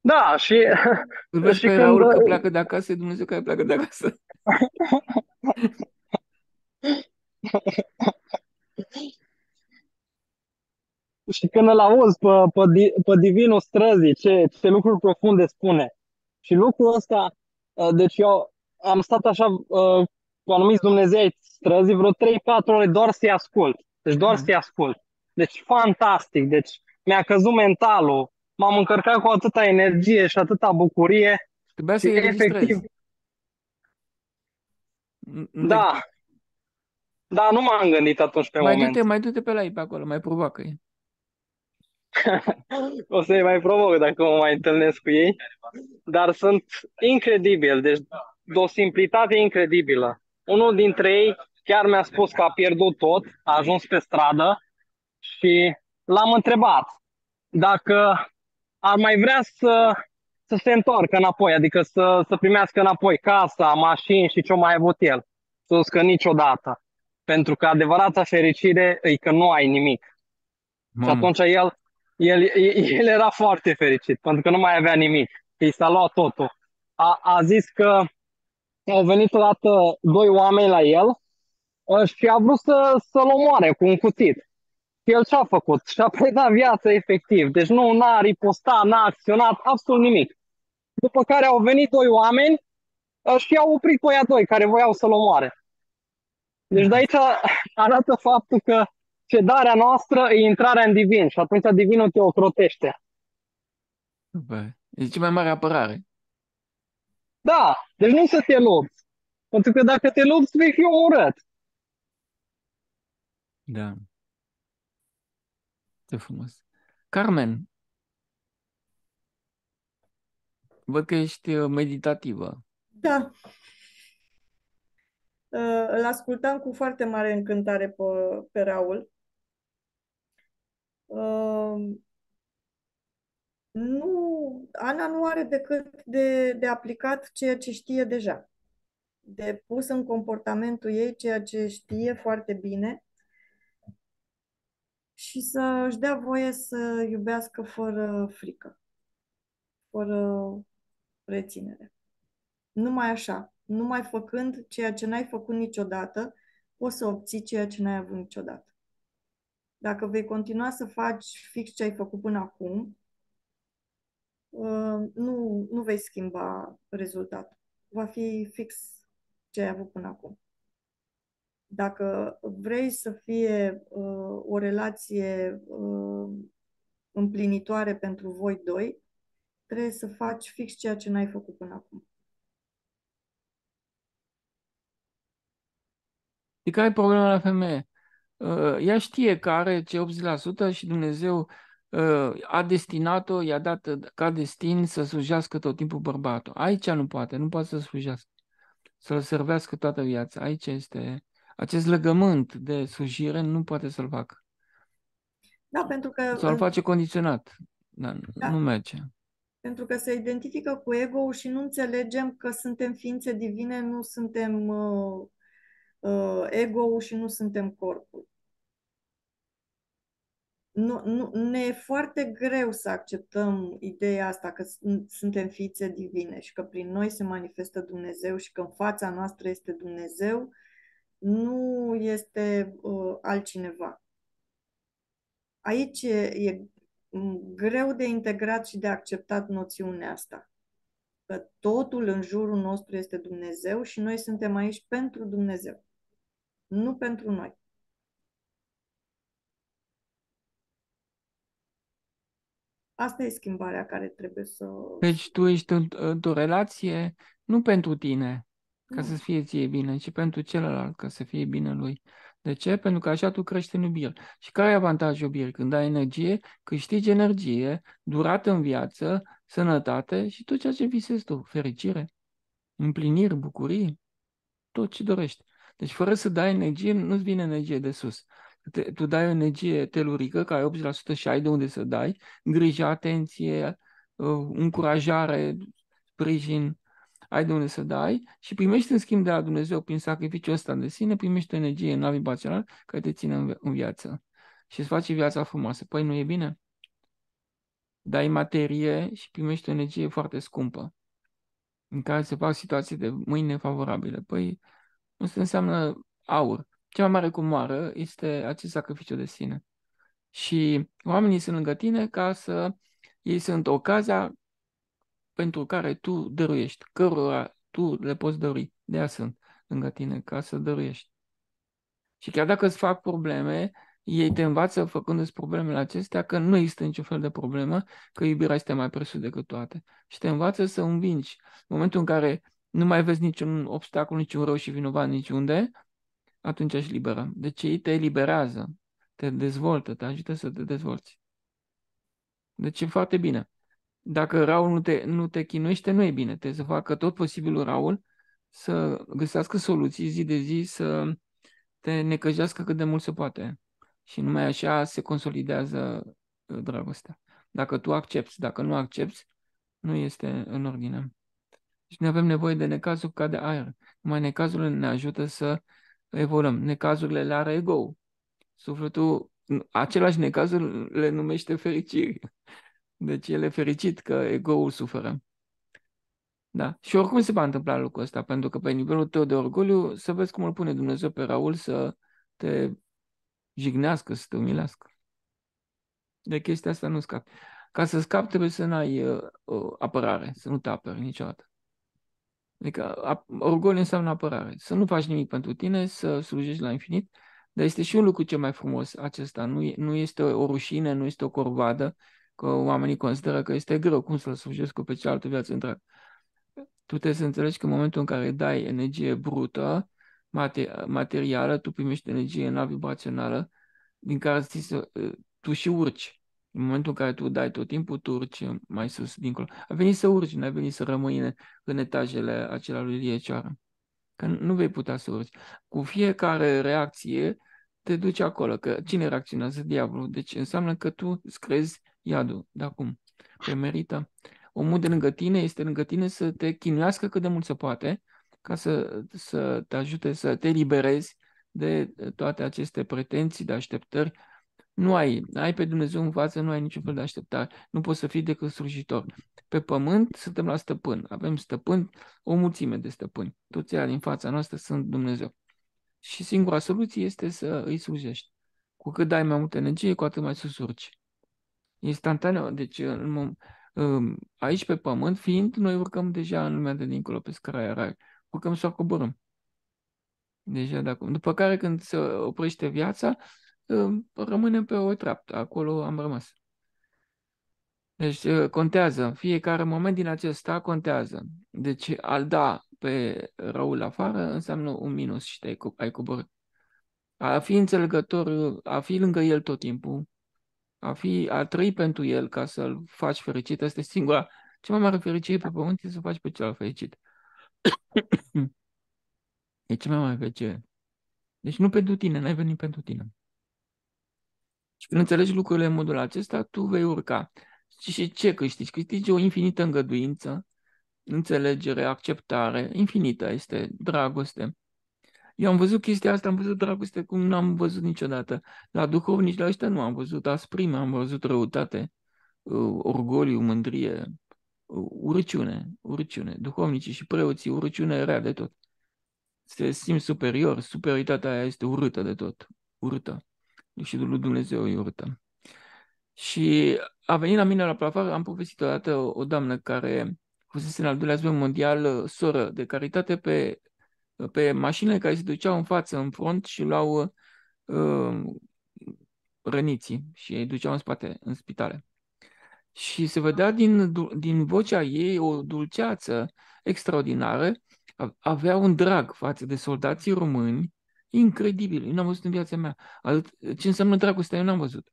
Da, și Îl vezi Și pe când- Raul că pleacă de acasă, e Dumnezeu care pleacă de acasă. (laughs) Și când îl auzi pe, pe, di- pe divinul străzii, ce, ce lucruri profunde spune. Și lucrul ăsta, uh, deci eu am stat așa uh, cu anumiți Dumnezei străzii vreo 3-4 ore doar să-i ascult. Deci doar Mhm. să-i ascult. Deci fantastic, deci mi-a căzut mentalul, m-am încărcat cu atâta energie și atâta bucurie Trebuia și să-i efectiv, înregistrezi. Nu- nu te- da, da, nu m-am gândit atunci pe Mai moment. du-te, mai du-te pe la ei pe acolo, mai provoacă-i. (laughs) O să-i mai provoc dacă mă mai întâlnesc cu ei. Dar sunt incredibil, deci de o simplitate incredibilă. Unul dintre ei chiar mi-a spus că a pierdut tot, a ajuns pe stradă și l-am întrebat dacă ar mai vrea să, să se întoarcă înapoi, adică să, să primească înapoi casa, mașini și ce-o mai avut el. Să că niciodată. Pentru că adevărata fericire e că nu ai nimic. Și Mamă, atunci el, el, el era foarte fericit, pentru că nu mai avea nimic. I s-a luat totul. A, a zis că au venit odată doi oameni la el uh, și a vrut să, să-l omoare cu un cuțit. Și el ce-a făcut? Și-a predat viața efectiv. Deci nu n-a ripostat, n-a acționat absolut nimic. După care au venit doi oameni uh, și i-au oprit pe aia doi care voiau să-l omoare. Deci de aici arată faptul că cedarea noastră e intrarea în divin și atunci divinul te ocrotește. bă, e cea mai mare apărare. Da, deci nu să te lupți. Pentru că dacă te lupți, vei fi omorât. Da. Ce frumos. Carmen, văd că ești uh, meditativă. Da. Uh, Îl ascultam cu foarte mare încântare pe, pe Raul. Uh, Nu, Ana nu are decât de, de aplicat ceea ce știe deja, de pus în comportamentul ei ceea ce știe foarte bine și să își dea voie să iubească fără frică, fără reținere. Numai așa, numai făcând ceea ce n-ai făcut niciodată, poți să obții ceea ce n-ai avut niciodată. Dacă vei continua să faci fix ce ai făcut până acum, uh, nu, nu vei schimba rezultatul. Va fi fix ce ai avut până acum. Dacă vrei să fie uh, o relație uh, împlinitoare pentru voi doi, trebuie să faci fix ceea ce n-ai făcut până acum. E care e problema la femeie? uh, ea știe că are ce 80% și Dumnezeu uh, a destinat-o, i-a dat ca destin să slujească tot timpul bărbatul. Aici nu poate, nu poate să slujească, să-l servească toată viața. Aici este acest legământ de slujire, nu poate să-l facă. Da, pentru că... Sau îl face condiționat. Da, Da. nu merge. Pentru că se identifică cu ego și nu înțelegem că suntem ființe divine, nu suntem uh, uh, ego și nu suntem corpul. Nu, nu, ne e foarte greu să acceptăm ideea asta că sun- suntem ființe divine și că prin noi se manifestă Dumnezeu și că în fața noastră este Dumnezeu, nu este uh, altcineva. Aici e, e m, greu de integrat și de acceptat noțiunea asta. Că totul în jurul nostru este Dumnezeu și noi suntem aici pentru Dumnezeu, nu pentru noi. Asta e schimbarea care trebuie să... Deci tu ești în, într-o relație nu pentru tine, ca Nu. să fie ție bine, ci pentru celălalt, ca să fie bine lui. De ce? Pentru că așa tu crești în iubire. Și care e avantajul iubirii? Când ai energie, câștigi energie, durată în viață, sănătate și tot ceea ce visezi tu. Fericire, împliniri, bucurii, tot ce dorești. Deci fără să dai energie, nu-ți vine energie de sus. Te, tu dai o energie telurică, care ai 80% și ai de unde să dai, grijă, atenție, uh, încurajare, sprijin, ai de unde să dai și primești în schimb de la Dumnezeu prin sacrificiul ăsta de sine, primești o energie navigațională care te ține în, vi- în viață și îți face viața frumoasă. Păi nu e bine? Dai materie și primești o energie foarte scumpă în care se fac situații de mâini nefavorabile. Păi asta înseamnă aur. Cea mai mare comoară este acest sacrificiu de sine. Și oamenii sunt lângă tine ca să ei sunt ocazia pentru care tu dăruiești, cărora tu le poți dărui. De aia sunt lângă tine, ca să dăruiești. Și chiar dacă îți fac probleme, ei te învață făcându-ți problemele acestea că nu există niciun fel de problemă, că iubirea este mai presus decât toate. Și te învață să învingi. În momentul în care nu mai vezi niciun obstacol, niciun rău și vinovat niciunde, atunci ești liberă. Deci ei te eliberează, te dezvoltă, te ajută să te dezvolți. Deci e foarte bine. Dacă Raul nu te, nu te chinuiește, nu e bine. Trebuie să facă tot posibilul Raul să găsească soluții zi de zi, să te necăjească cât de mult se poate. Și numai așa se consolidează uh, dragostea. Dacă tu accepti, dacă nu accepti, nu este în ordine. Și noi avem nevoie de necazuri ca de aer. Numai necazurile ne ajută să evoluăm. Necazurile le are ego. Sufletul, același necazuri le numește fericiri. Deci el e fericit că ego-ul suferă. Da. Și oricum se va întâmpla lucrul ăsta, pentru că pe nivelul tău de orgoliu, să vezi cum îl pune Dumnezeu pe Raul să te jignească, să te umilească. De chestia asta nu scapi. Ca să scapi trebuie să n-ai uh, uh, apărare, să nu te aperi niciodată. Adică ap- orgoliu înseamnă apărare. Să nu faci nimic pentru tine, să slujești la infinit, dar este și un lucru cel mai frumos acesta. Nu, e, nu este o rușine, nu este o corvadă, că oamenii consideră că este greu cum să-l slujesc cu pe cealaltă viață întreagă. Tu trebuie să înțelegi că în momentul în care dai energie brută, mate- materială, tu primești energie non-vibrațională, din care ți se, tu și urci. În momentul în care tu dai tot timpul, tu urci mai sus, dincolo. A venit să urci, nu ai venit să rămâi în, în etajele acelea lui Liecioară. Că nu vei putea să urci. Cu fiecare reacție te duci acolo, că cine reacționează? Diavolul. Deci înseamnă că tu îți crezi iadul de acum. Pe merită. Omul de lângă tine este lângă tine să te chinuiască cât de mult se poate, ca să, să te ajute să te liberezi de toate aceste pretenții, de așteptări. Nu ai, ai pe Dumnezeu în față, nu ai niciun fel de așteptare. Nu poți să fii decât slujitor. Pe pământ suntem la stăpân. Avem stăpân, o mulțime de stăpâni. Toți ăia din fața noastră sunt Dumnezeu. Și singura soluție este să îi slujești. Cu cât dai mai multă energie, cu atât mai sus urci. Instantaneu, deci în, în, aici pe pământ, fiind, noi urcăm deja în lumea de dincolo, pe scara aia rai. Urcăm sau coborâm. Deja de acum. După care, când se oprește viața, rămânem pe o treaptă. Acolo am rămas. Deci contează. Fiecare moment din acesta contează. Deci al da pe răul afară înseamnă un minus și te-ai, ai coborât. A fi înțelegător, a fi lângă el tot timpul, a, fi, a trăi pentru el ca să-l faci fericit, asta e singura, cea mai mare fericire pe pământ e să faci pe celălalt fericit. e cea mai mare fericire. Deci nu pentru tine, n-ai venit pentru tine. Și când înțelegi lucrurile în modul acesta, tu vei urca. Și ce câștigi? Câștigi o infinită îngăduință, înțelegere, acceptare, infinită este dragoste. Eu am văzut chestia asta, am văzut dragoste cum n-am văzut niciodată. La duhovnici, la ăștia nu am văzut asprime, am văzut răutate, uh, orgoliu, mândrie, uh, urăciune, urăciune. Duhovnicii și preoții, urăciune rea de tot. Se simt superior, superioritatea aia este urâtă de tot, urâtă. Și lui Dumnezeu e urâtă. Și a venit la mine la plafar, am povestit odată o, o doamnă care fusese în al doilea război mondial uh, soră de caritate pe, pe mașinile care se duceau în față, în front și luau uh, răniții și îi duceau în spate, în spitale. Și se vedea din, din vocea ei o dulceață extraordinară, avea un drag față de soldații români, incredibil, eu n-am văzut în viața mea. Ce înseamnă dragostea, eu n-am văzut.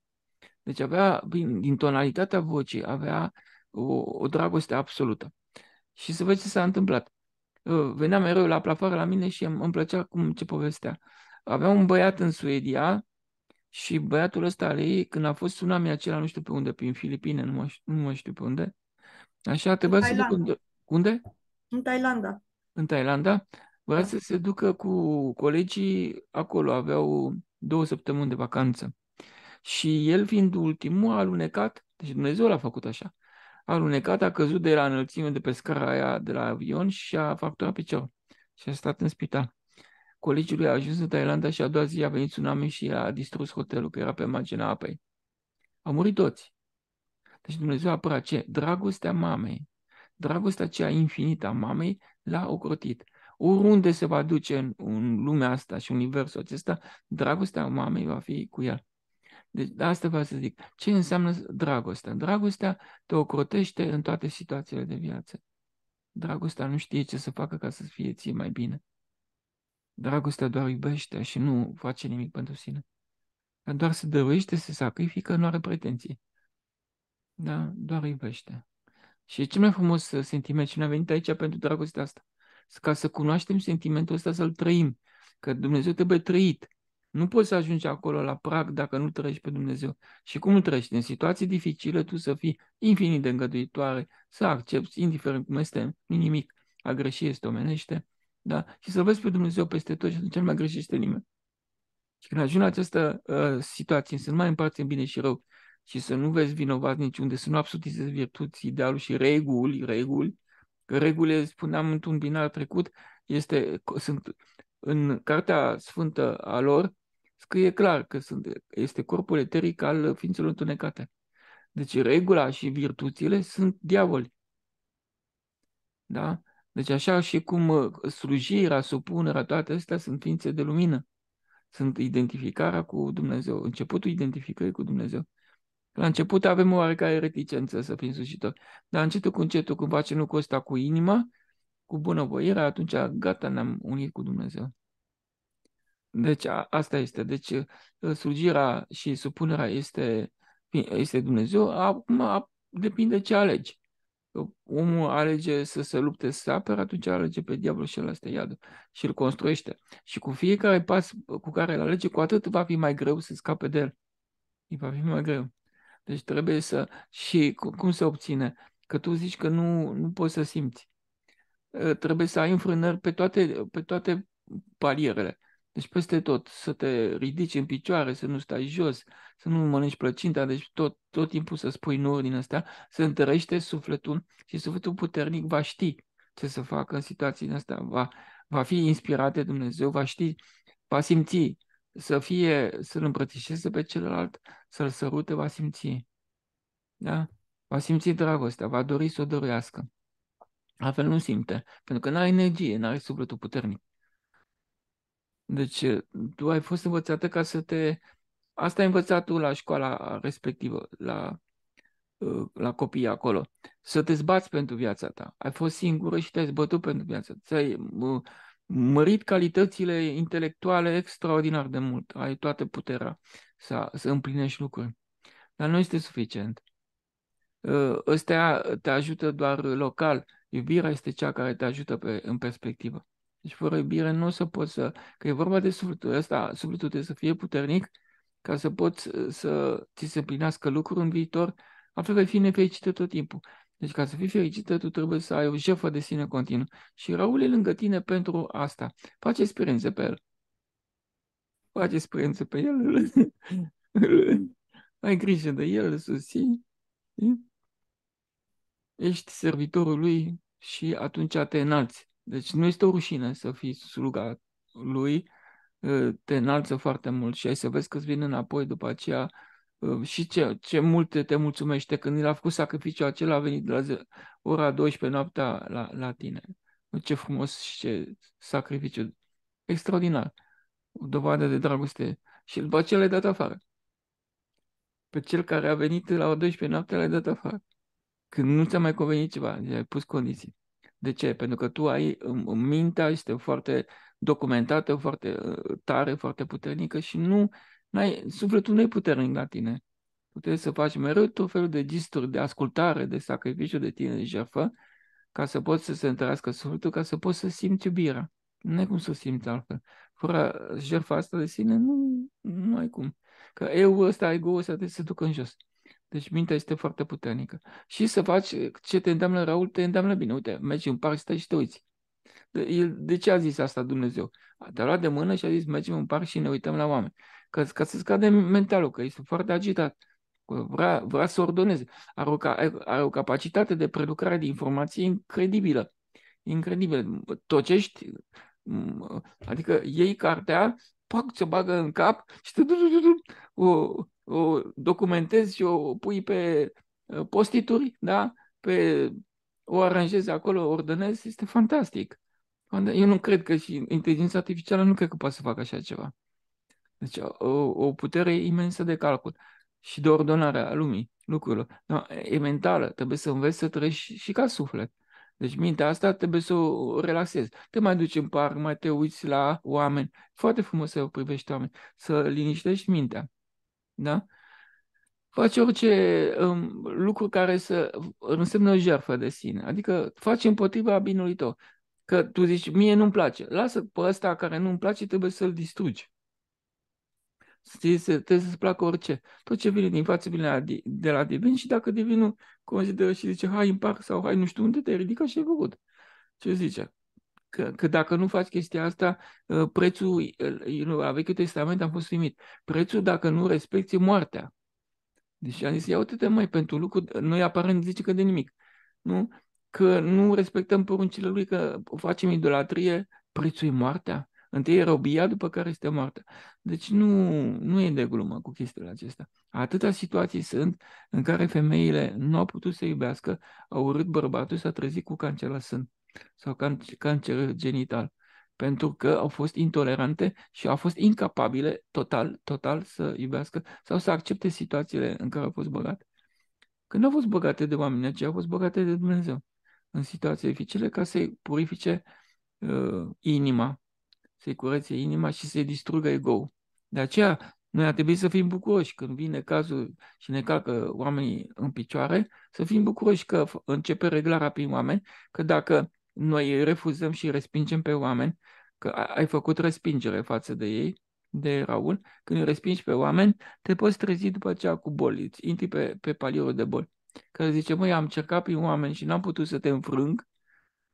Deci avea, din tonalitatea vocii, avea o, o dragoste absolută. Și să vezi ce s-a întâmplat. Uh, venea mereu la plafară la mine și îmi, îmi plăcea cum ce povestea. Avea un băiat în Suedia și băiatul ăsta al ei, când a fost tsunami acela, nu știu pe unde, prin Filipine, nu mă, nu mă știu pe unde, așa trebuia să duc unde? unde? În Thailanda. În Thailanda? Vrea da. să se ducă cu colegii acolo, aveau două săptămâni de vacanță. Și el fiind ultimul a alunecat, deci Dumnezeu l-a făcut așa, a alunecat, a căzut de la înălțime de pe scara aia de la avion și a fracturat piciorul și a stat în spital. Colegiul lui a ajuns în Thailanda și a doua zi a venit tsunami și a distrus hotelul, că era pe marginea apei. Au murit toți. Deci Dumnezeu a apărat ce? Dragostea mamei. Dragostea aceea infinită a mamei l-a ocrotit. Oriunde se va duce în, în lumea asta și universul acesta, dragostea mamei va fi cu el. Deci de asta vreau să zic. Ce înseamnă dragostea? Dragostea te ocrotește în toate situațiile de viață. Dragostea nu știe ce să facă ca să fie ție mai bine. Dragostea doar iubește și nu face nimic pentru sine. Dar doar se dăruiește, se sacrifică, nu are pretenții. Da? Doar iubește. Și e cel mai frumos sentiment și ne-a venit aici pentru dragostea asta. Ca să cunoaștem sentimentul ăsta, să-l trăim. Că Dumnezeu trebuie trăit. Nu poți să ajungi acolo la prag dacă nu trăiești pe Dumnezeu. Și cum nu trăiești? În situații dificile tu să fii infinit de îngăduitoare, să accepti, indiferent cum este, nimic. A greși este omenește, da? Și să vezi pe Dumnezeu peste tot și atunci nu mai greșește nimeni. Și când ajungi la această uh, situație, să nu mai împarți în bine și rău și să nu vezi vinovat niciunde, să nu absolutizezi virtuți, idealul și reguli, reguli, că regulile, spuneam într-un binar trecut, este, sunt în Cartea Sfântă a lor, scrie clar că sunt, este corpul eteric al ființelor întunecate. Deci regula și virtuțile sunt diavoli. Da? Deci așa și cum uh, slujirea, supunerea, toate astea sunt ființe de lumină. Sunt identificarea cu Dumnezeu, începutul identificării cu Dumnezeu. La început avem o oarecare reticență să fim slujitori, dar încetul cu încetul, când facem lucrul ăsta cu inima, cu bunăvoirea, atunci gata, ne-am unit cu Dumnezeu. Deci a, asta este. Deci uh, slujirea și supunerea este, este Dumnezeu. Acum depinde ce alegi. Omul alege să se lupte să apere, atunci alege pe diavol și el este iadul. Și îl construiește. Și cu fiecare pas cu care îl alege, cu atât va fi mai greu să scape de el. Îi va fi mai greu. Deci trebuie să... Și cum se obține? Că tu zici că nu, nu poți să simți. Ă, trebuie să ai înfrânări pe toate, pe toate palierele. Deci peste tot, să te ridici în picioare, să nu stai jos, să nu mănânci plăcinta, deci tot, tot timpul să spui nu din astea, să întărește sufletul și sufletul puternic va ști ce să facă în situații astea, va, va fi inspirat de Dumnezeu, va ști, va simți, să fie, să-l îmbrățișeze pe celălalt, să-l sărute, va simți. Da? Va simți dragostea, va dori să o dorească. Altfel nu simte, pentru că nu are energie, nu are sufletul puternic. Deci, tu ai fost învățată ca să te... Asta ai învățat tu la școala respectivă, la, uh, la copii acolo. Să te zbați pentru viața ta. Ai fost singură și te-ai zbătut pentru viața ta. Ți-ai, uh, mărit calitățile intelectuale extraordinar de mult. Ai toată puterea să, să împlinești lucruri. Dar nu este suficient. Ă, ăstea te ajută doar local. Iubirea este cea care te ajută pe, în perspectivă. Deci fără iubire nu o să poți să... Că e vorba de sufletul ăsta, sufletul trebuie să fie puternic ca să poți să ți se împlinească lucruri în viitor, altfel vei fi nefericită tot timpul. Deci ca să fii fericită, tu trebuie să ai o jefă de sine continuu. Și Raul e lângă tine pentru asta. Face experiențe pe el. Face experiențe pe el. (laughs) ai grijă de el, îl susții. Ești servitorul lui și atunci te înalți. Deci nu este o rușine să fii sluga lui, te înalță foarte mult și ai să vezi că îți vine înapoi după aceea uh, și ce, ce mult te mulțumește când el a făcut sacrificiul acela, a venit la zi, ora 12 noaptea la, la tine. Ce frumos și ce sacrificiu extraordinar. O dovadă de dragoste. Și după aceea l-ai dat afară. Pe cel care a venit la ora 12 noaptea l-ai dat afară. Când nu ți-a mai convenit ceva, ai pus condiții. De ce? Pentru că tu ai, mintea este foarte documentată, foarte uh, tare, foarte puternică și nu, n-ai, sufletul nu e puternic la tine. Tu trebuie să faci mereu tot felul de gisturi de ascultare, de sacrificiu de tine, de jertfă, ca să poți să se întărească sufletul, ca să poți să simți iubirea. Nu ai cum să simți altfel. Fără jertfa asta de sine, nu, nu ai cum. Că eu ăsta, ego ăsta trebuie să se ducă în jos. Deci mintea este foarte puternică. Și să faci ce te îndeamnă Raul, te îndeamnă bine. Uite, mergi în parc, stai și te uiți. De, de ce a zis asta Dumnezeu? Te-a luat de mână și a zis mergem în parc și ne uităm la oameni. Ca, ca să scade mentalul, că este foarte agitat. Vrea, vrea să ordoneze. Are o, are o capacitate de prelucrare de informație incredibilă. Incredibil. Tocești, adică iei cartea, pac, ți-o bagă în cap și te o, o documentezi și o pui pe uh, postituri, da? Pe, o aranjezi acolo, o ordonezi, este fantastic. Eu nu cred că și inteligența artificială nu cred că poate să facă așa ceva. Deci o, o putere imensă de calcul și de ordonare a lumii, lucrurilor. No, e mentală, trebuie să înveți să trăiești și ca suflet. Deci mintea asta trebuie să o relaxezi. Te mai duci în parc, mai te uiți la oameni. Foarte frumos să privești oameni. Să liniștești mintea. Da? Faci orice um, lucru care să însemne o jertfă de sine. Adică faci împotriva binului tău. Că tu zici, mie nu-mi place. Lasă pe ăsta care nu-mi place, trebuie să-l distrugi. Știi, trebuie să-ți placă orice. Tot ce vine din față vine de la divin și dacă divinul consideră și zice, hai în parc sau hai nu știu unde, te ridică și ai făcut. Ce zice? Că, că dacă nu faci chestia asta, ă, prețul, la Vechiul Testament am fost primit. Prețul, dacă nu respecti, e moartea. Deci am zis, ia uite-te mai pentru lucru, noi aparent zice că de nimic. Nu? Că nu respectăm poruncile lui, că facem idolatrie, prețul e moartea. Întâi e robia, după care este moartea. Deci nu, nu e de glumă cu chestiile acestea. Atâta situații sunt în care femeile nu au putut să iubească, au urât bărbatul, s-a trezit cu cancer la sân sau can- cancer genital. Pentru că au fost intolerante și au fost incapabile total, total să iubească sau să accepte situațiile în care au fost băgate. Când au fost băgate de oameni, aceia au fost băgate de Dumnezeu în situații dificile ca să-i purifice uh, inima, să-i curețe inima și să-i distrugă ego De aceea, noi ar trebui să fim bucuroși când vine cazul și ne calcă oamenii în picioare, să fim bucuroși că începe reglarea prin oameni, că dacă noi refuzăm și respingem pe oameni, că ai făcut respingere față de ei, de Raul, când îi respingi pe oameni, te poți trezi după aceea cu boli, îți intri pe, pe palierul de boli. Care zice, măi, am cercat prin oameni și n-am putut să te înfrâng,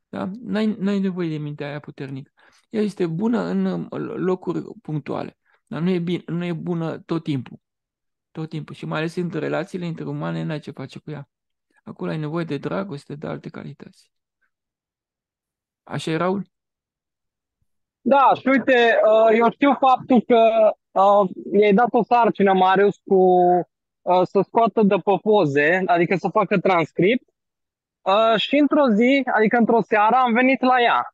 da? N-ai, n-ai nevoie de mintea aia puternică. Ea este bună în locuri punctuale, dar nu e, bine, nu e bună tot timpul. Tot timpul. Și mai ales între relațiile interumane, n-ai ce face cu ea. Acolo ai nevoie de dragoste, de alte calități. Așa e, Raul? Da, și uite, uh, eu știu faptul că uh, i-ai dat o sarcină, Marius, cu uh, să scoată de pe poze, adică să facă transcript. Și într-o zi, adică într-o seară, am venit la ea.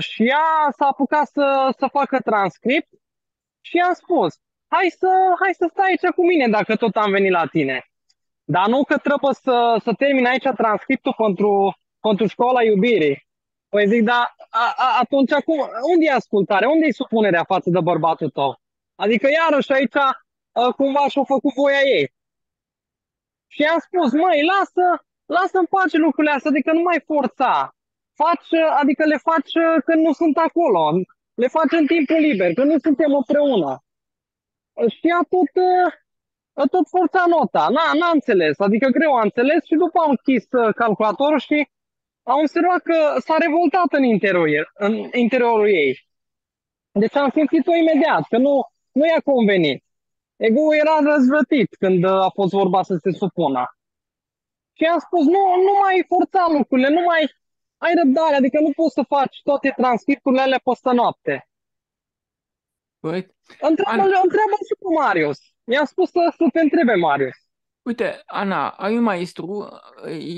Și ea s-a apucat să, să facă transcript și i-am spus, hai să, hai să stai aici cu mine dacă tot am venit la tine. Dar nu că trebuie să, să termin aici transcriptul pentru, pentru școala iubirii. Păi zic, dar a, a, atunci acum, unde e ascultarea? Unde e supunerea față de bărbatul tău? Adică iarăși aici a, cumva și-au făcut voia ei. Și i-am spus, măi, lasă, lasă în pace lucrurile astea, adică nu mai forța. Faci, adică le faci când nu sunt acolo, le faci în timpul liber, când nu suntem împreună. Și a tot, a tot forța nota. N-a, n-a înțeles, adică greu a înțeles și după am închis calculatorul și am observat că s-a revoltat în interiorul, în interiorul ei. Deci am simțit-o imediat, că nu, nu i-a convenit. Ego era răzvrătit când a fost vorba să se supună. Și am spus, nu, nu mai forța lucrurile, nu mai ai răbdare, adică nu poți să faci toate transcripturile alea peste noapte. Păi, Întreabă, întreabă și cu Marius. I-am spus să, să te întrebe Marius. Uite, Ana, ai un maestru,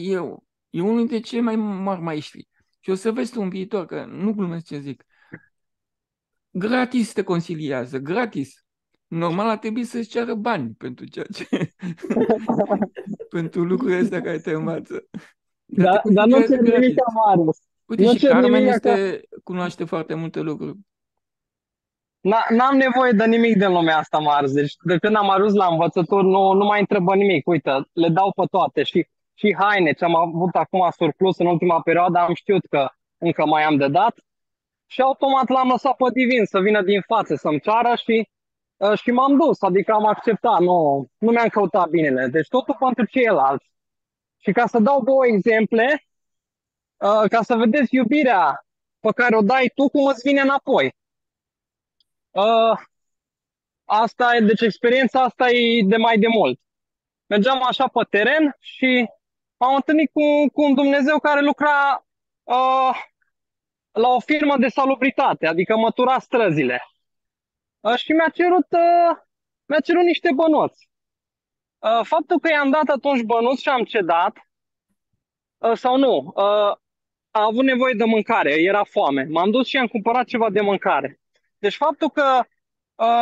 eu, e unul dintre cei mai mari maestri. Și o să vezi tu în viitor, că nu glumesc ce zic. Gratis te conciliază, gratis. Normal ar trebui să-ți ceară bani pentru ceea ce... (laughs) pentru lucrurile astea care te învață. Da, dar nu cer nimic Marius. Uite, nu și Carmen este, ca... cunoaște foarte multe lucruri. N-am nevoie de nimic din lumea asta, Marius. Deci de când am ajuns la învățături, nu, nu mai întrebă nimic. Uite, le dau pe toate. Și, și haine, ce am avut acum surplus în ultima perioadă, am știut că încă mai am de dat. Și automat l-am lăsat pe divin să vină din față să-mi ceară și Uh, și m-am dus, adică am acceptat, nu, nu mi-am căutat binele. Deci totul pentru ceilalți. Și ca să dau două exemple, uh, ca să vedeți iubirea pe care o dai tu, cum îți vine înapoi. Uh, asta e, deci experiența asta e de mai de mult. Mergeam așa pe teren și m-am întâlnit cu, cu un Dumnezeu care lucra uh, la o firmă de salubritate, adică mătura străzile și mi-a cerut, uh, mi-a cerut niște bănuți. Uh, faptul că i-am dat atunci bănuți și am cedat, uh, sau nu, a avut nevoie de mâncare, era foame. M-am dus și am cumpărat ceva de mâncare. Deci faptul că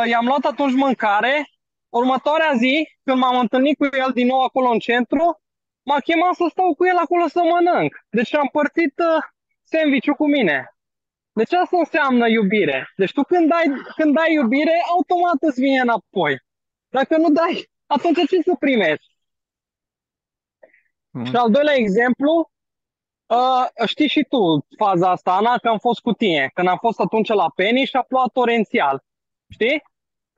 i-am luat atunci mâncare, următoarea zi, când m-am întâlnit cu el din nou acolo în centru, m-a chemat să stau cu el acolo să mănânc. Deci am împărțit sandwich cu mine. Deci asta înseamnă iubire. Deci tu când dai, când dai iubire, automat îți vine înapoi. Dacă nu dai, atunci ce să primești? Mm. Și al doilea exemplu, uh, știi și tu faza asta, Ana, că am fost cu tine. Când am fost atunci la Penny și a plouat torențial. Știi?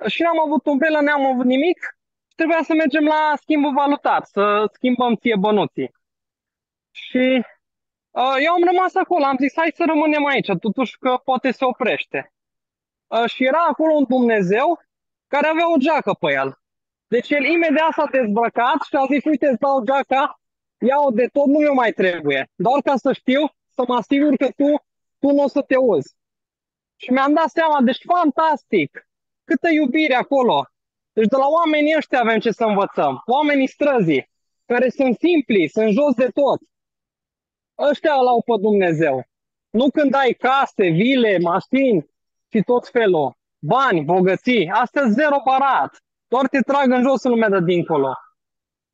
Și n-am avut umbrelă, n-am avut nimic. Și trebuia să mergem la schimbul valutar, să schimbăm ție bănuții. Și Uh, eu am rămas acolo, am zis hai să rămânem aici, totuși că poate se oprește. Uh, și era acolo un Dumnezeu care avea o geacă pe el. Deci el imediat s-a dezbrăcat și a zis, uite, îți dau geaca, ia-o de tot, nu mi mai trebuie. Doar ca să știu, să mă asigur că tu, tu nu o să te uzi. Și mi-am dat seama, deci fantastic, câtă iubire acolo. Deci de la oamenii ăștia avem ce să învățăm. Oamenii străzii, care sunt simpli, sunt jos de tot ăștia îl au pe Dumnezeu. Nu când ai case, vile, mașini și tot felul. Bani, bogății, astea zero barat. Doar te trag în jos în lumea de dincolo.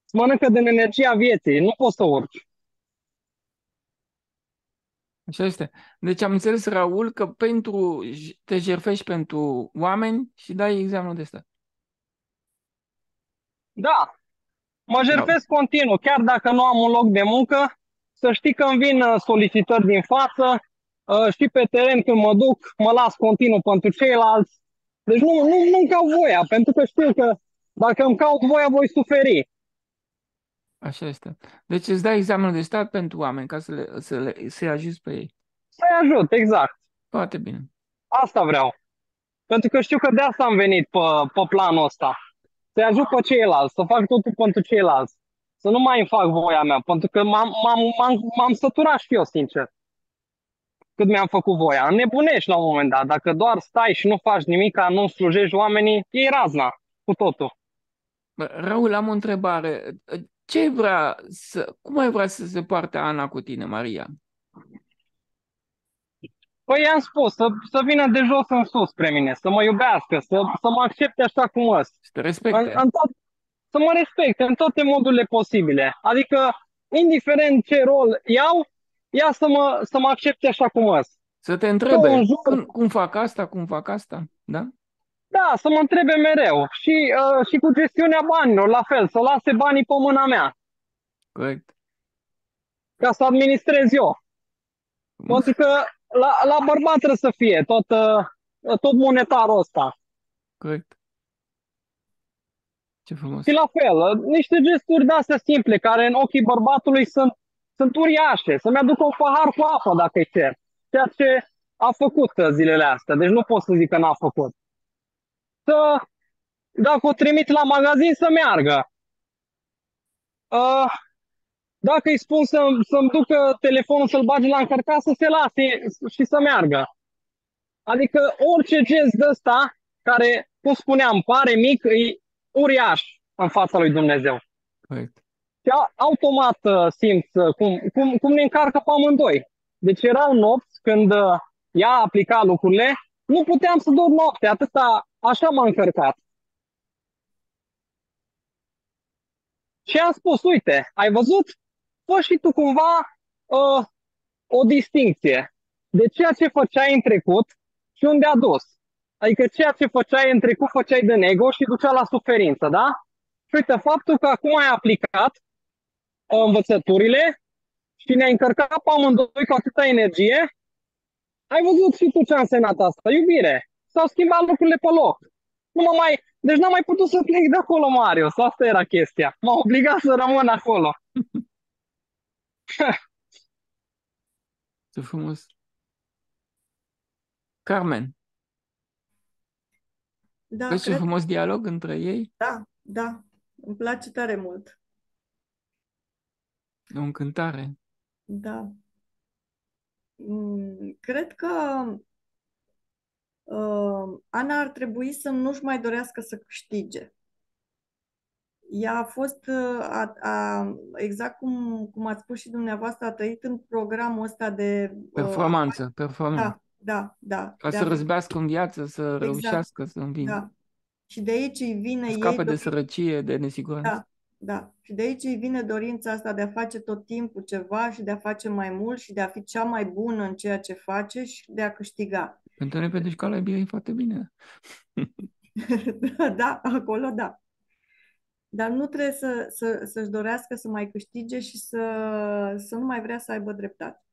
Îți mănâncă din energia vieții, nu poți să urci. Așa este. Deci am înțeles, Raul, că pentru te jerfești pentru oameni și dai examenul de stat. Da. Mă jerfesc da. continuu. Chiar dacă nu am un loc de muncă, să știi că îmi vin uh, solicitări din față uh, și pe teren când mă duc, mă las continuu pentru ceilalți. Deci nu, nu, nu-mi caut voia, pentru că știu că dacă îmi caut voia, voi suferi. Așa este. Deci îți dai examenul de stat pentru oameni, ca să le, să le să ajuți pe ei. Să-i ajut, exact. Foarte bine. Asta vreau. Pentru că știu că de asta am venit pe, pe planul ăsta. Să-i ajut pe ceilalți, să fac totul pentru ceilalți să nu mai fac voia mea, pentru că m-am, m-am, m-am, m-am săturat și eu, sincer, cât mi-am făcut voia. Înnebunești la un moment dat. Dacă doar stai și nu faci nimic, nu slujești oamenii, e razna cu totul. Raul, am o întrebare. Ce vrea să, cum ai vrea să se poarte Ana cu tine, Maria? Păi i-am spus, să, să vină de jos în sus spre mine, să mă iubească, să, să mă accepte așa cum sunt. Să te respecte. În, în, tot, să mă respecte în toate modurile posibile. Adică, indiferent ce rol iau, ea să mă, să mă accepte așa cum îs. Să te întrebe un joc. cum, cum fac asta, cum fac asta, da? Da, să mă întrebe mereu. Și, uh, și cu gestiunea banilor, la fel, să lase banii pe mâna mea, Corect. ca să administrez eu. Pentru că la, la bărbat trebuie să fie tot, uh, tot monetarul ăsta. Corect. Ce frumos. Și la fel, uh, niște gesturi de-astea simple, care în ochii bărbatului sunt, sunt uriașe. Să-mi aducă un pahar cu apă dacă îi cer. Ceea ce a făcut uh, zilele astea. Deci nu pot să zic că n-a făcut. Să, dacă o trimit la magazin, să meargă. Uh, dacă îi spun să, să-mi ducă telefonul să-l bage la încărcat, să se lase și să meargă. Adică orice gest de ăsta, care, cum spuneam, pare mic, e uriaș în fața lui Dumnezeu. Corect. Și a- automat uh, simți uh, cum, cum, cum ne încarcă pe amândoi. Deci erau nopți când uh, ea aplica lucrurile, nu puteam să dorm noapte, atâta, așa m-a încărcat. Și am spus, uite, ai văzut? Fă și tu cumva uh, o distinție de ceea ce făceai în trecut și unde a dus. Adică ceea ce făceai în trecut, făceai de ego și ducea la suferință, da? Și uite, faptul că acum ai aplicat uh, învățăturile și ne-ai încărcat pe amândoi cu atâta energie, ai văzut și tu ce a însemnat asta, iubire. S-au schimbat lucrurile pe loc. Nu mă mai... Deci n-am mai putut să plec de acolo, Marius. Asta era chestia. M-a obligat să rămân acolo. (laughs) (laughs) Ce frumos. Carmen, Da, vezi ce cred, frumos dialog între ei? da, da. Îmi place tare mult. E o încântare. Da. Mm, Cred că uh, Ana ar trebui să nu-și mai dorească să câștige. Ea a fost, uh, a, a, exact cum, cum ați spus și dumneavoastră, a trăit în programul ăsta de... uh, Performanță, performanță. Da, da, da. Ca de să a- răzbească în viață, să Exact. reușească să învingă. Da. Și de aici îi vine Să ei scape de dorința- sărăcie, de nesiguranță. Da, da. Și de aici îi vine dorința asta de a face tot timpul ceva și de a face mai mult și de a fi cea mai bună în ceea ce face și de a câștiga. Pentru noi, pentru școala e foarte bine. (laughs) Da, acolo da. Dar nu trebuie să, să, să-și dorească să mai câștige și să, să nu mai vrea să aibă dreptate.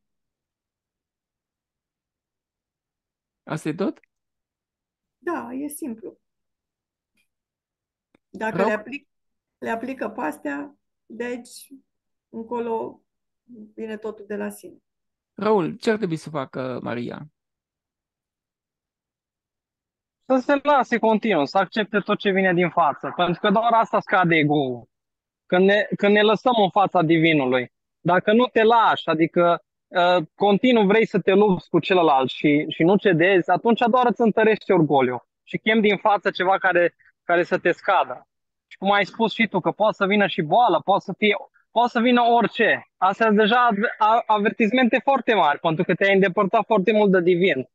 Asta e tot? Da, e simplu. Dacă Rău? le, aplic, le aplică pe astea, de aici încolo vine totul de la sine. Raul, ce ar trebui să facă Maria? Să se lase continuu, să accepte tot ce vine din față. Pentru că doar asta scade ego când ne, când ne lăsăm în fața divinului. Dacă nu te lași, adică uh, continuu vrei să te lupți cu celălalt și, și nu cedezi, atunci doar îți întărești orgoliu și chem din față ceva care, care să te scadă. Și cum ai spus și tu, că poate să vină și boală, poate să, fie, poate să vină orice. Astea sunt deja adver- a- avertizmente foarte mari, pentru că te-ai îndepărtat foarte mult de divin.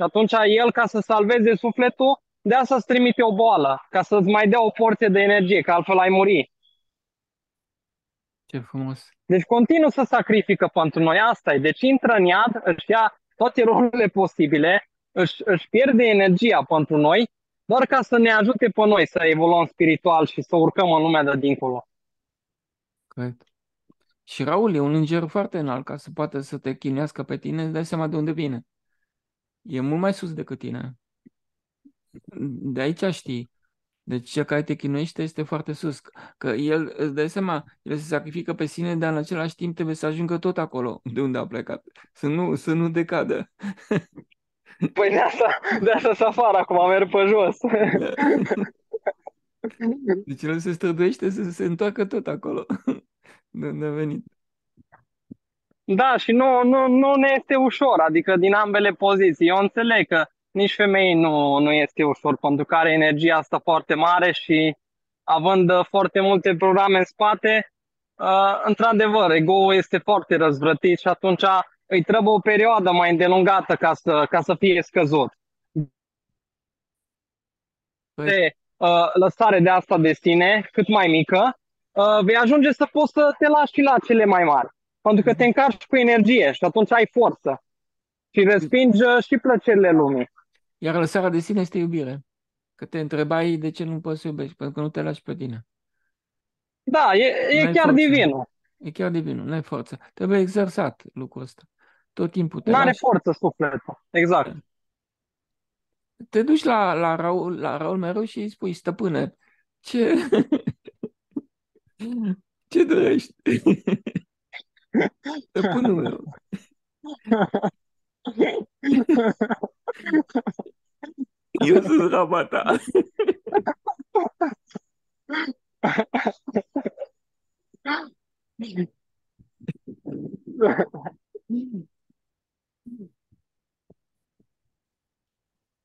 Și atunci el, ca să salveze sufletul, de asta îți trimite o boală, ca să-ți mai dea o porție de energie, că altfel ai muri. Ce frumos. Deci continuu să sacrifică pentru noi, asta e. Deci intră în iad, își ia toate rolurile posibile, își, își pierde energia pentru noi, doar ca să ne ajute pe noi să evoluăm spiritual și să urcăm în lumea de dincolo. Corect. Și Raul e un înger foarte înalt ca să poată să te chinuiască pe tine, îți dai seama de unde vine. E mult mai sus decât tine. De aici știi. Deci cel care te chinuiește este foarte sus. Că el, îți dai seama, el se sacrifică pe sine, dar în același timp trebuie să ajungă tot acolo de unde a plecat. Să nu, să nu decadă. (laughs) Păi de asta, de asta să afară acum, merg pe jos. (laughs) Deci el se străduiește să se întoarcă tot acolo (laughs) de unde a venit. Da, și nu, nu, nu ne este ușor, adică din ambele poziții. Eu înțeleg că nici femeii nu, nu este ușor, pentru că are energia asta foarte mare și având uh, foarte multe programe în spate, uh, într-adevăr, ego-ul este foarte răzvrătit și atunci îi trebuie o perioadă mai îndelungată ca să, ca să fie scăzut. Păi, De uh, lăsare de asta de sine, cât mai mică, uh, vei ajunge să poți să te lași și la cele mai mari. Pentru că te încarci cu energie și atunci ai forță. Și respingi uh, și plăcerile lumii. Iar lăsarea de sine este iubire. Că te întrebai de ce nu poți să iubești, pentru că nu te lași pe tine. Da, e, e N-ai chiar forță. divinul. E chiar divinul, nu ai forță. Trebuie exersat lucrul ăsta. Tot timpul te Nu are lași. forță sufletul. Exact. Te duci la, la, Raul, la Raul mereu și îi spui, stăpâne, ce... (laughs) ce dorești? (laughs) (laughs) Stăpânul meu. (laughs) Eu sunt raba ta.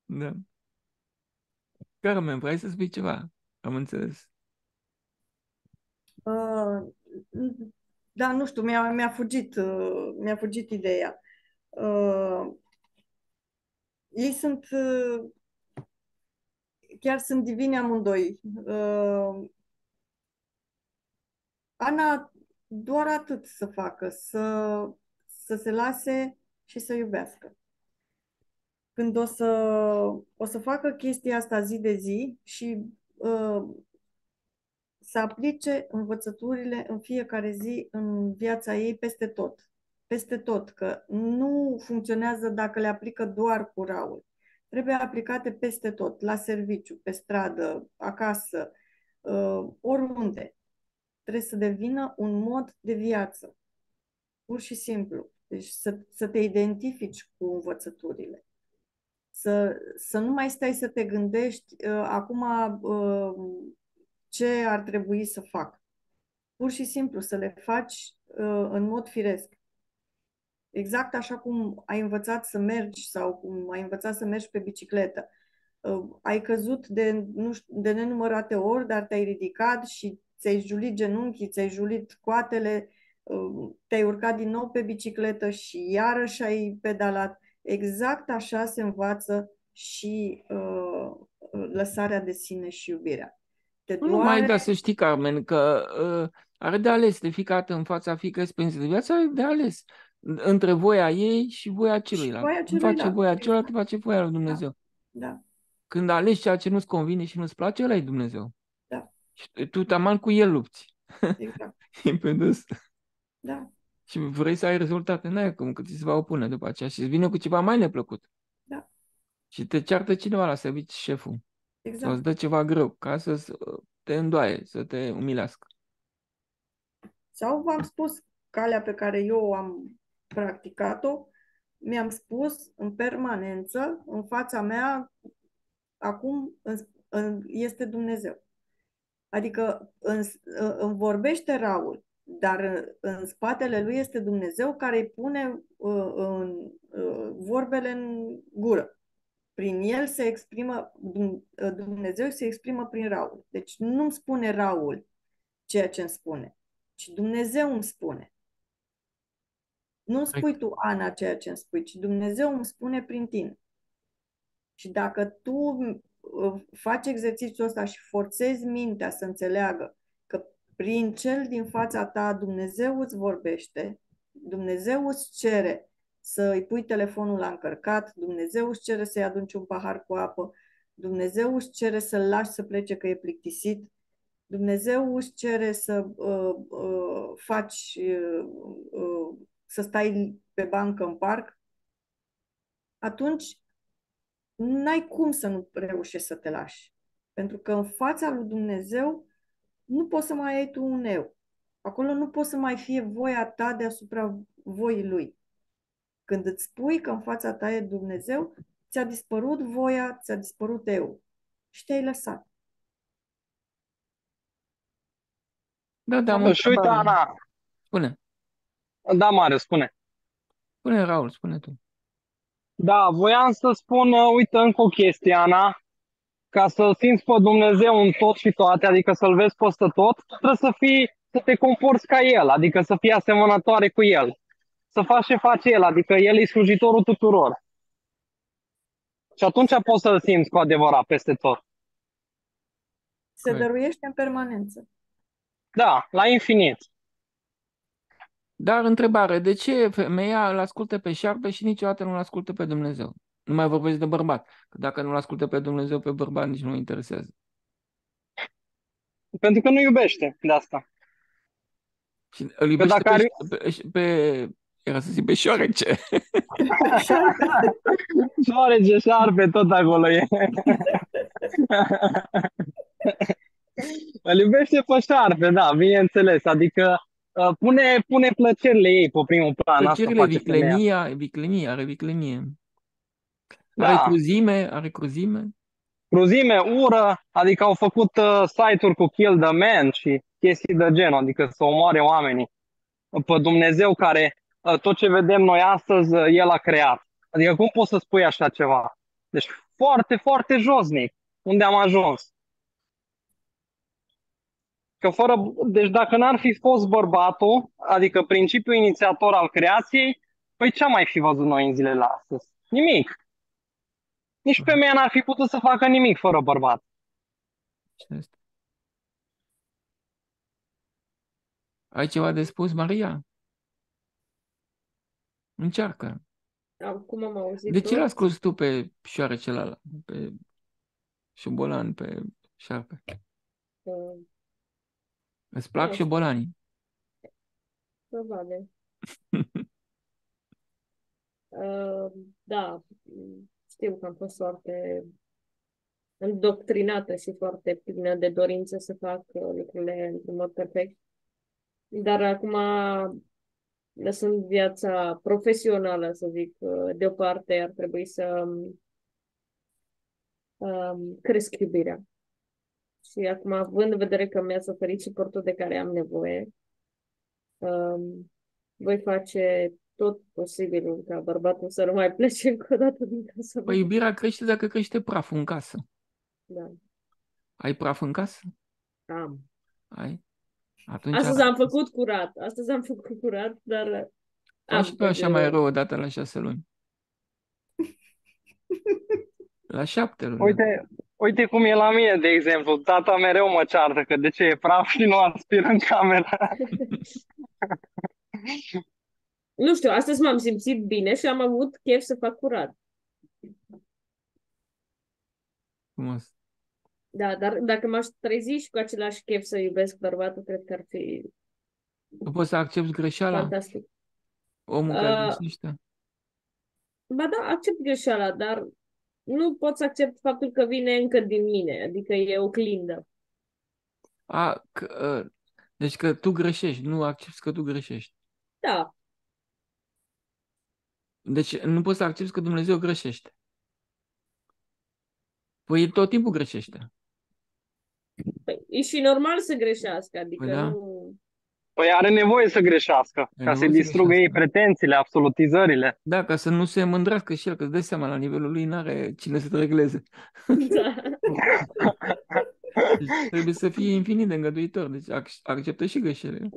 Da. Carmen, vrei să spui ceva? Am înțeles. Uh, da, nu știu, mi-a, mi-a fugit, uh, mi-a fugit ideea. Uh, ei sunt, uh, chiar sunt divini amândoi. Uh, Ana doar atât să facă, să, să se lase și să iubească. Când o să, o să facă chestia asta zi de zi și uh, să aplice învățăturile în fiecare zi în viața ei peste tot. Peste tot, că nu funcționează dacă le aplică doar cu raul. Trebuie aplicate peste tot, la serviciu, pe stradă, acasă, uh, oriunde. Trebuie să devină un mod de viață. Pur și simplu. Deci să, să te identifici cu învățăturile. Să, să nu mai stai să te gândești uh, acum uh, ce ar trebui să fac. Pur și simplu să le faci uh, în mod firesc. Exact așa cum ai învățat să mergi sau cum ai învățat să mergi pe bicicletă. Uh, ai căzut de, nu știu, de nenumărate ori, dar te-ai ridicat și ți-ai julit genunchii, ți-ai julit coatele, uh, te-ai urcat din nou pe bicicletă și iarăși ai pedalat. Exact așa se învață și uh, lăsarea de sine și iubirea. Te Nu mai da să știi, Carmen, că uh, are de ales de fiecare dată în fața fiecare experiență de viață, are de ales între voia ei și voia celuilalt. voia Când face celuilalt, voia exact. celuilalt, face voia lui Dumnezeu. Da, Când alegi ceea ce nu-ți convine și nu-ți place, ăla e Dumnezeu. Da. Și tu taman cu el lupți. exact. (laughs) E pentru asta. Da, Și vrei să ai rezultate, n-ai cum, că ți se va opune după aceea și îți vine cu ceva mai neplăcut. Da. Și te ceartă cineva la serviciu, șeful, sau exact. îți dă ceva greu, ca să te îndoaie, să te umilească. Sau v-am spus calea pe care eu am practicat-o, mi-am spus în permanență, în fața mea, acum în, în, este Dumnezeu. Adică în, în vorbește Raul, dar în, în spatele lui este Dumnezeu care îi pune uh, în, uh, vorbele în gură. Prin el se exprimă, Dumnezeu se exprimă prin Raul. Deci nu-mi spune Raul ceea ce îmi spune, ci Dumnezeu îmi spune. Nu îmi spui tu, Ana, ceea ce îmi spui, ci Dumnezeu îmi spune prin tine. Și dacă tu faci exercițiul ăsta și forțezi mintea să înțeleagă că prin cel din fața ta Dumnezeu îți vorbește, Dumnezeu îți cere să îi pui telefonul la încărcat, Dumnezeu îți cere să-i adunci un pahar cu apă, Dumnezeu îți cere să-l lași să plece că e plictisit, Dumnezeu îți cere să uh, uh, faci, uh, uh, să stai pe bancă în parc, atunci n-ai cum să nu reușești să te lași. Pentru că în fața lui Dumnezeu nu poți să mai ai tu un eu. Acolo nu poți să mai fie voia ta deasupra voii lui. Când îți spui că în fața ta e Dumnezeu, ți-a dispărut voia, ți-a dispărut eu și te-ai lăsat. Da, da, mă, Și uite, Ana, spune, da, Mare, spune. spune, Raul, spune tu. Da, voiam să spun, uh, uite, încă o chestie, Ana, ca să simți pe Dumnezeu în tot și toate, adică să-L vezi peste tot, trebuie să fii, să te comporți ca El, adică să fii asemănătoare cu El. Să faci ce face El, adică El e slujitorul tuturor. Și atunci poți să-L simți cu adevărat peste tot. Se Corect. dăruiește în permanență. Da, la infinit. Dar întrebare, de ce femeia îl ascultă pe șarpe și niciodată nu îl ascultă pe Dumnezeu? Nu mai vorbesc de bărbat, că dacă nu îl ascultă pe Dumnezeu, pe bărbat nici nu interesează. Pentru că nu iubește de asta. Și îl iubește dacă pe, are- pe, pe, era să zic pe șoarece. (laughs) Șoarece, șarpe, tot acolo e. Îl iubește pe șarpe, da, bineînțeles. Adică uh, pune, pune plăcerile ei pe primul plan. Asta Plăcerile, face femeia. viclenia, viclenie, are viclenie. Da. Are cruzime, are cruzime. Cruzime, ură, adică au făcut uh, site-uri cu Kill the Man și chestii de genul, adică să omoare oamenii. Pe Dumnezeu care uh, tot ce vedem noi astăzi, uh, El a creat. Adică cum poți să spui așa ceva? Deci foarte, foarte josnic. Unde am ajuns? Că fără, deci dacă n-ar fi fost bărbatul, adică principiul inițiator al creației, păi ce am mai fi văzut noi în zilele astăzi? Nimic. Nici femeia n-ar fi putut să facă nimic fără bărbat. Ce este? Ai ceva de spus, Maria? Încearcă. Acum am auzit De ce tot. l-a scos tu pe șoarecel ăla? Pe șobolan, pe șarpe? Uh, Îți plac Nu. șobolanii? Probabil. (laughs) Uh, da, știu că am fost foarte îndoctrinată și foarte plină de dorință să fac uh, lucrurile într-un mod perfect. Dar acum, lăsând viața profesională, să zic, uh, deoparte, ar trebui să um, cresc iubirea. Și acum, având în vedere că mi-a oferit suportul de care am nevoie, um, voi face tot posibilul ca bărbatul să nu mai plece încă o dată din casa Păi mea. iubirea crește dacă crește praful în casă. Da, Ai praf în casă? am. Ai? Atunci Astăzi am făcut curat. Astăzi am făcut curat, dar Am și pe așa mai rău o dată la șase luni. (laughs) La șapte luni. Uite, uite cum e la mine, de exemplu. Tata mereu mă ceartă că de ce e praf și nu aspiră în cameră. (laughs) Nu știu, astăzi m-am simțit bine și am avut chef să fac curat. Frumos. Da, dar dacă m-aș trezi și cu același chef să iubesc bărbatul, cred că ar fi Nu poți să accepti greșeala? fantastic. Omul care Uh, greșește? Ba da, accept greșeala, dar nu pot să accept faptul că vine încă din mine, adică e o clindă. A, că, uh, deci că tu greșești, nu accepti că tu greșești. Da, Deci nu poți să accepti că Dumnezeu greșește. Păi el tot timpul greșește. Păi, e și normal să greșească, adică Păi da. nu... Păi are nevoie să greșească, Are ca nevoie să-i să distrugă ei greșească. pretențiile, absolutizările. Da, ca să nu se mândrească și el, că îți dai seama, la nivelul lui n-are cine să te regleze. Da. Deci (laughs) trebuie să fie infinit de îngăduitor, deci ac- acceptă și greșelile.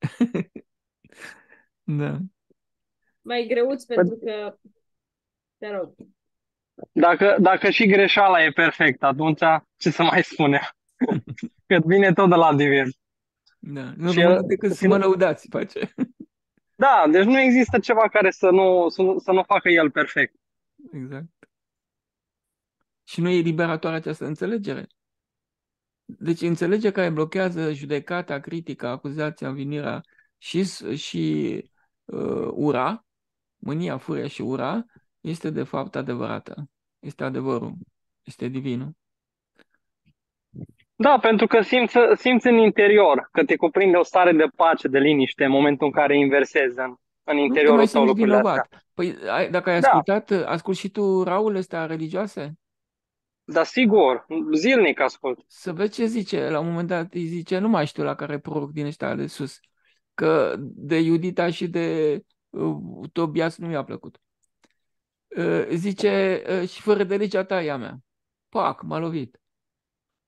(laughs) Da. Mai greuț pentru că, te rog, Dacă, dacă și greșeala e perfectă, atunci ce să mai spune? (laughs) Că vine tot de la divin. Da. Nu Și rămâne el- decât să mă lăudați, face. Da, deci nu există ceva care să nu, să nu, să nu facă el perfect. Exact. Și nu e liberatoare această înțelegere. Deci înțelege care blochează judecata, critica, acuzația, învinirea și, s- și uh, ura, mânia, furia și ura, este de fapt adevărată. Este adevărul. Este divinul. Da, pentru că simți, simți în interior că te cuprinde o stare de pace, de liniște în momentul în care inversezi în, în Nu te interiorul mai tău simți lucrurile astea. vinovat. Păi, ai, dacă ai Da. ascultat, ascult și tu raurile astea religioase? Dar sigur, zilnic ascult. Să vezi ce zice. La un moment dat îi zice, nu mai știu la care proroc din ăștia de sus, că de Iudita și de uh, Tobias nu mi-a plăcut. Uh, zice, uh, și fără de legea ta e a mea. Pac, m-a lovit.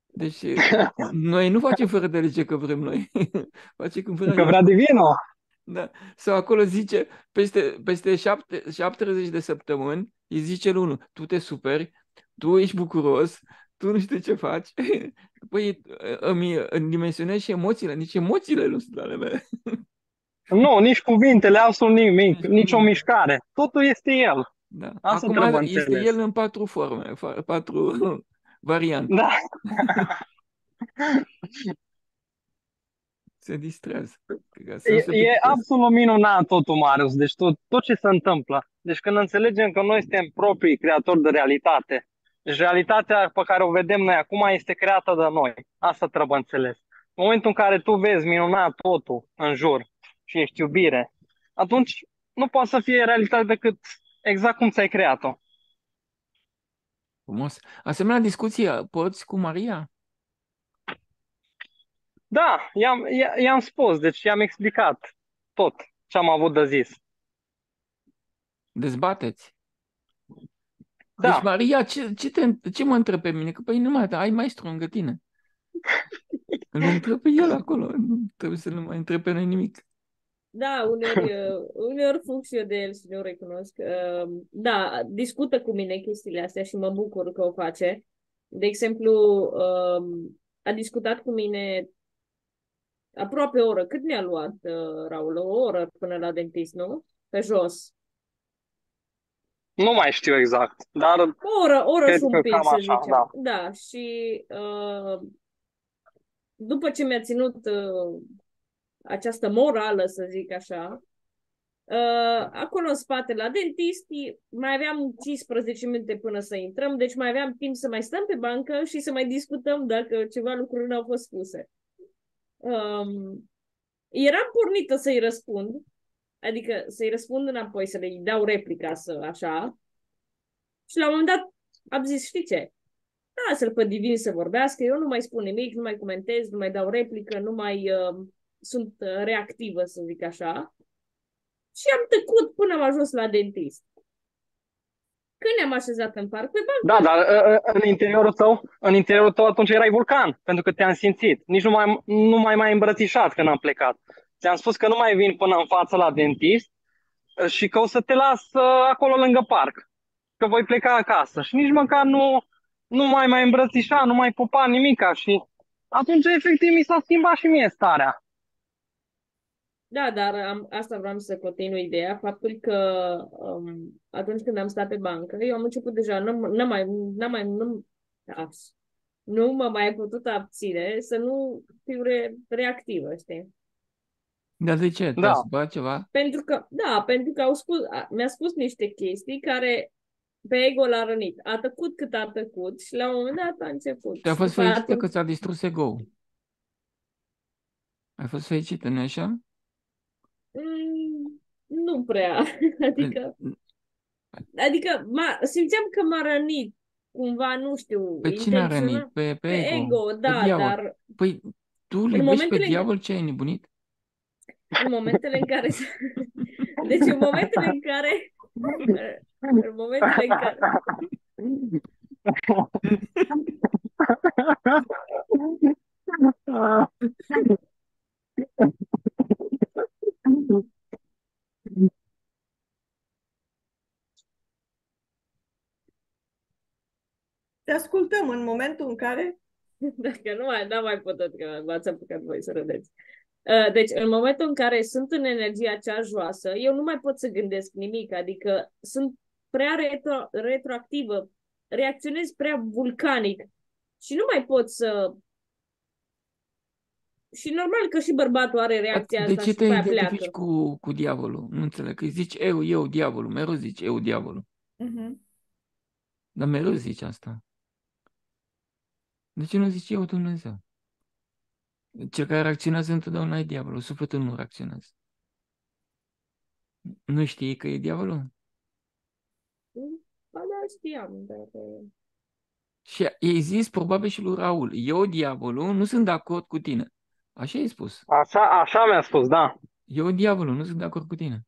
Deci uh, (laughs) noi nu facem fără de lege că vrem noi. (laughs) Facem când vrem Că el. vrea divinul. Da. Sau acolo zice, peste, peste șapte, 70 de săptămâni, îi zice lui unul, tu te superi, tu ești bucuros, tu nu știi ce faci. (laughs) Păi îmi, îmi dimensionezi și emoțiile, nici emoțiile nu sunt ale mele. Nu, nici cuvintele, absolut nimic, Nici nici o nimic. mișcare. Totul este el. Da. Asta Acum trebuie este înțeles. el în patru forme, fa- patru (laughs) variante. Da. Se distrează. Ca să E, nu se e plictisească. absolut minunat totul, Marius. Deci tot, tot ce se întâmplă. Deci când înțelegem că noi suntem proprii creatori de realitate, deci realitatea pe care o vedem noi acum este creată de noi. Asta trebuie înțeles. În momentul în care tu vezi minunat totul în jur și ești iubire, atunci nu poate să fie realitate decât exact cum ți-ai creat-o. Frumos. Asemenea discuție poți cu Maria? Da, i-am, i- i-am spus, deci i-am explicat tot ce am avut de zis. Dezbateți? Da. Deci, Maria, ce, ce, te, ce mă întreb pe mine? Că păi nu mai ai maestru lângă tine. (laughs) Îl întreb pe el acolo. Nu trebuie să nu mai întreb pe noi nimic. Da, uneori, (laughs) uh, uneori fug și eu de el și nu o recunosc. Uh, Da, discută cu mine chestiile astea și mă bucur că o face. De exemplu, um, a discutat cu mine aproape o oră. Cât ne-a luat, uh, Raul? O oră până la dentist, nu? Pe jos. Nu mai știu exact, dar O oră, o oră Cred și un că pic, cam să așa, zicem. da. Da, și uh, după ce mi-a ținut uh, această morală, să zic așa, uh, acolo în spate, la dentist, mai aveam 15 minute până să intrăm, deci mai aveam timp să mai stăm pe bancă și să mai discutăm dacă ceva lucruri nu au fost spuse. Um, eram pornită să-i răspund, adică să-i răspund înapoi, să le dau replica, să așa, și la un moment dat am zis, știi ce? Lasă-l pe divin să vorbească, eu nu mai spun nimic, nu mai comentez, nu mai dau replică, nu mai uh, sunt uh, reactivă, să zic așa. Și am tăcut până am ajuns la dentist. Când ne-am așezat în parc, pe bancă, Da, dar uh, uh, în interiorul tău, în interiorul tău atunci erai vulcan, pentru că te-am simțit. Nici nu mai, nu mai mai îmbrățișat când am plecat. Ți-am spus că nu mai vin până în față la dentist uh, și că o să te las uh, acolo lângă parc. Că voi pleca acasă. Și nici măcar nu, nu mai mai îmbrățișa, nu mai pupa nimica. Și atunci, efectiv, mi s-a schimbat și mie starea. Da, dar am, asta vreau să continui ideea, faptul că um, atunci când am stat pe bancă, eu am început deja, n-am, n-am mai, n-am mai, nu, as, nu m-am mai putut abține să nu fiu re, reactivă, știi? Dar de ce? Da. Te-a supărat ceva? Pentru că, da, pentru că au spus, a, mi-a spus niște chestii care pe ego l-a rănit. A tăcut cât a tăcut și la un moment dat a început. Și a fost după aia fericită atunci- că ți-a distrus ego-ul. Ai fost fericită, nu așa? Mm, nu prea. (laughs) Adică, adică m-a, simțeam că m-a rănit cumva, nu știu, Pe cine a intenționat. rănit? Pe, pe Pe ego? ego, da, diavol. dar Păi tu îl În iubești pe momentele în diavol? Ce ai nebunit? în momentele în care... (laughs) Deci în momentele în care... În momentele în care... (laughs) Te ascultăm în momentul în care Dacă nu mai, n-am mai putut, că v-ați apucat voi să râdeți. Uh, Deci, în momentul în care sunt în energia cea joasă, eu nu mai pot să gândesc nimic, adică sunt prea retro, retroactivă, reacționez prea vulcanic și nu mai pot să... Și normal că și bărbatul are reacția De asta ce și te după aia identifici pleacă. cu, cu diavolul? Nu înțeleg. Că zici eu, eu, diavolul. Mereu zici eu, diavolul. Mhm. Dar mereu zici asta. De ce nu zici eu, Dumnezeu? Cel care reacționează întotdeauna e diavolul. Sufletul nu reacționează. Nu știi că e diavolul? Ba da, știam, dar... uh, Și ei zis probabil și lui Raul, eu, diavolul, nu sunt de acord cu tine. Așa ai spus. Așa, așa mi-a spus, da. Eu, diavolul, nu sunt de acord cu tine.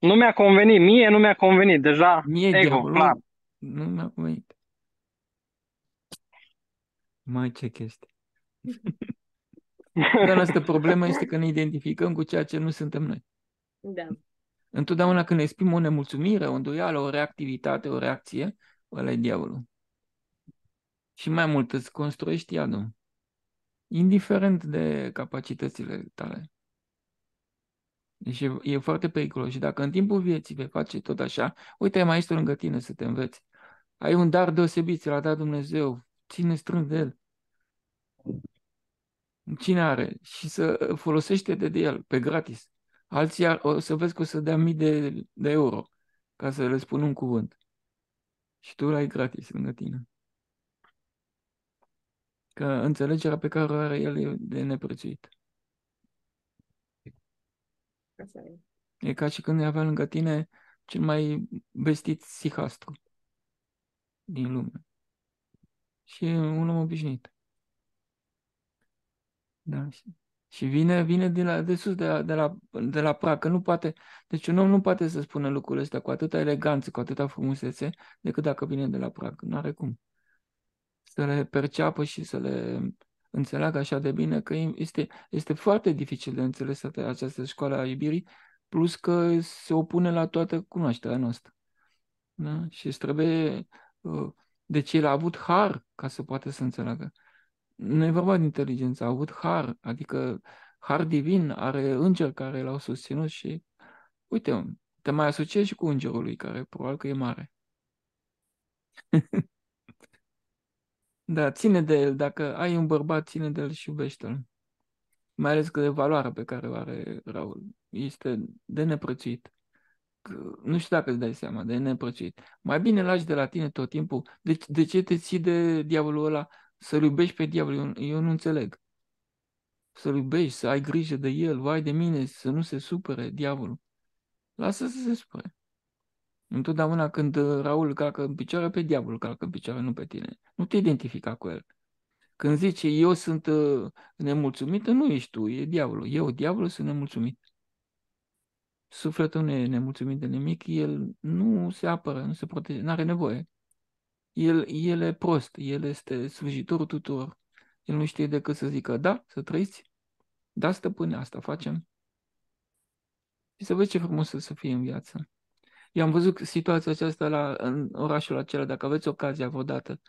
Nu mi-a convenit, mie nu mi-a convenit. Deja, Mie, ego, diavolul, clar. nu mi-a convenit. Mai ce chestie. (laughs) Dar asta problema este că ne identificăm cu ceea ce nu suntem noi. Da. Întotdeauna când exprim o nemulțumire, o îndoială, o reactivitate, o reacție, ăla e diavolul. Și mai mult îți construiești iadul. Indiferent de capacitățile tale. Deci e, e foarte periculos. Și dacă în timpul vieții vei face tot așa, uite, ai maestru lângă tine să te înveți. Ai un dar deosebit, ți l-a dat Dumnezeu. Ține strâns de el. Cine are? Și să folosește de, de el, pe gratis. Alții ar, o să vezi că o să dea mii de, de euro ca să le spun un cuvânt. Și tu l-ai gratis lângă tine. Că înțelegerea pe care o are el e de neprețuit. Așa e. E ca și când îi avea lângă tine cel mai vestit sihastru din lume. Și e un om obișnuit. Da. Și, și vine, vine de, la, de sus, de la, de, la, de la prag, că nu poate, deci un om nu poate să spună lucrurile astea cu atâta eleganță, cu atâta frumusețe, decât dacă vine de la prag. Nu are cum. Să le perceapă și să le înțeleagă așa de bine că este, este foarte dificil de înțeles această școală a iubirii, plus că se opune la toată cunoașterea noastră. Da? Și îți trebuie, uh, deci el a avut har ca să poată să înțeleagă. Nu e vorba de inteligență, a avut har, adică har divin, are înger care l-au susținut și uite, te mai asociezi și cu îngerul lui, care probabil că e mare. (laughs) Da, ține de el. Dacă ai un bărbat, ține de el și iubește-l. Mai ales că de valoarea pe care o are Raul este de neprețuit. Că, nu știu dacă îți dai seama, de neprețuit. Mai bine lași de la tine tot timpul. De, de ce te ții de diavolul ăla? Să-l iubești pe diavol? Eu, eu nu înțeleg. Să-l iubești, să ai grijă de el, vai de mine, să nu se supere diavolul. Lasă să se supere. Întotdeauna când uh, Raul calcă în picioare, pe diavol calcă în picioare, nu pe tine. Nu te identifica cu el. Când zice eu sunt uh, nemulțumită, nu ești tu, e diavolul. Eu, diavolul, sunt nemulțumit. Sufletul nu e nemulțumit de nimic, el nu se apără, nu se protejează, nu are nevoie. El, el e prost, el este slujitorul tuturor. El nu știe decât să zică da, să trăiți, da, stăpâne, asta facem. Și să vezi ce frumos să fie în viață. Eu am văzut situația aceasta la, în orașul acela, dacă aveți ocazia vreodată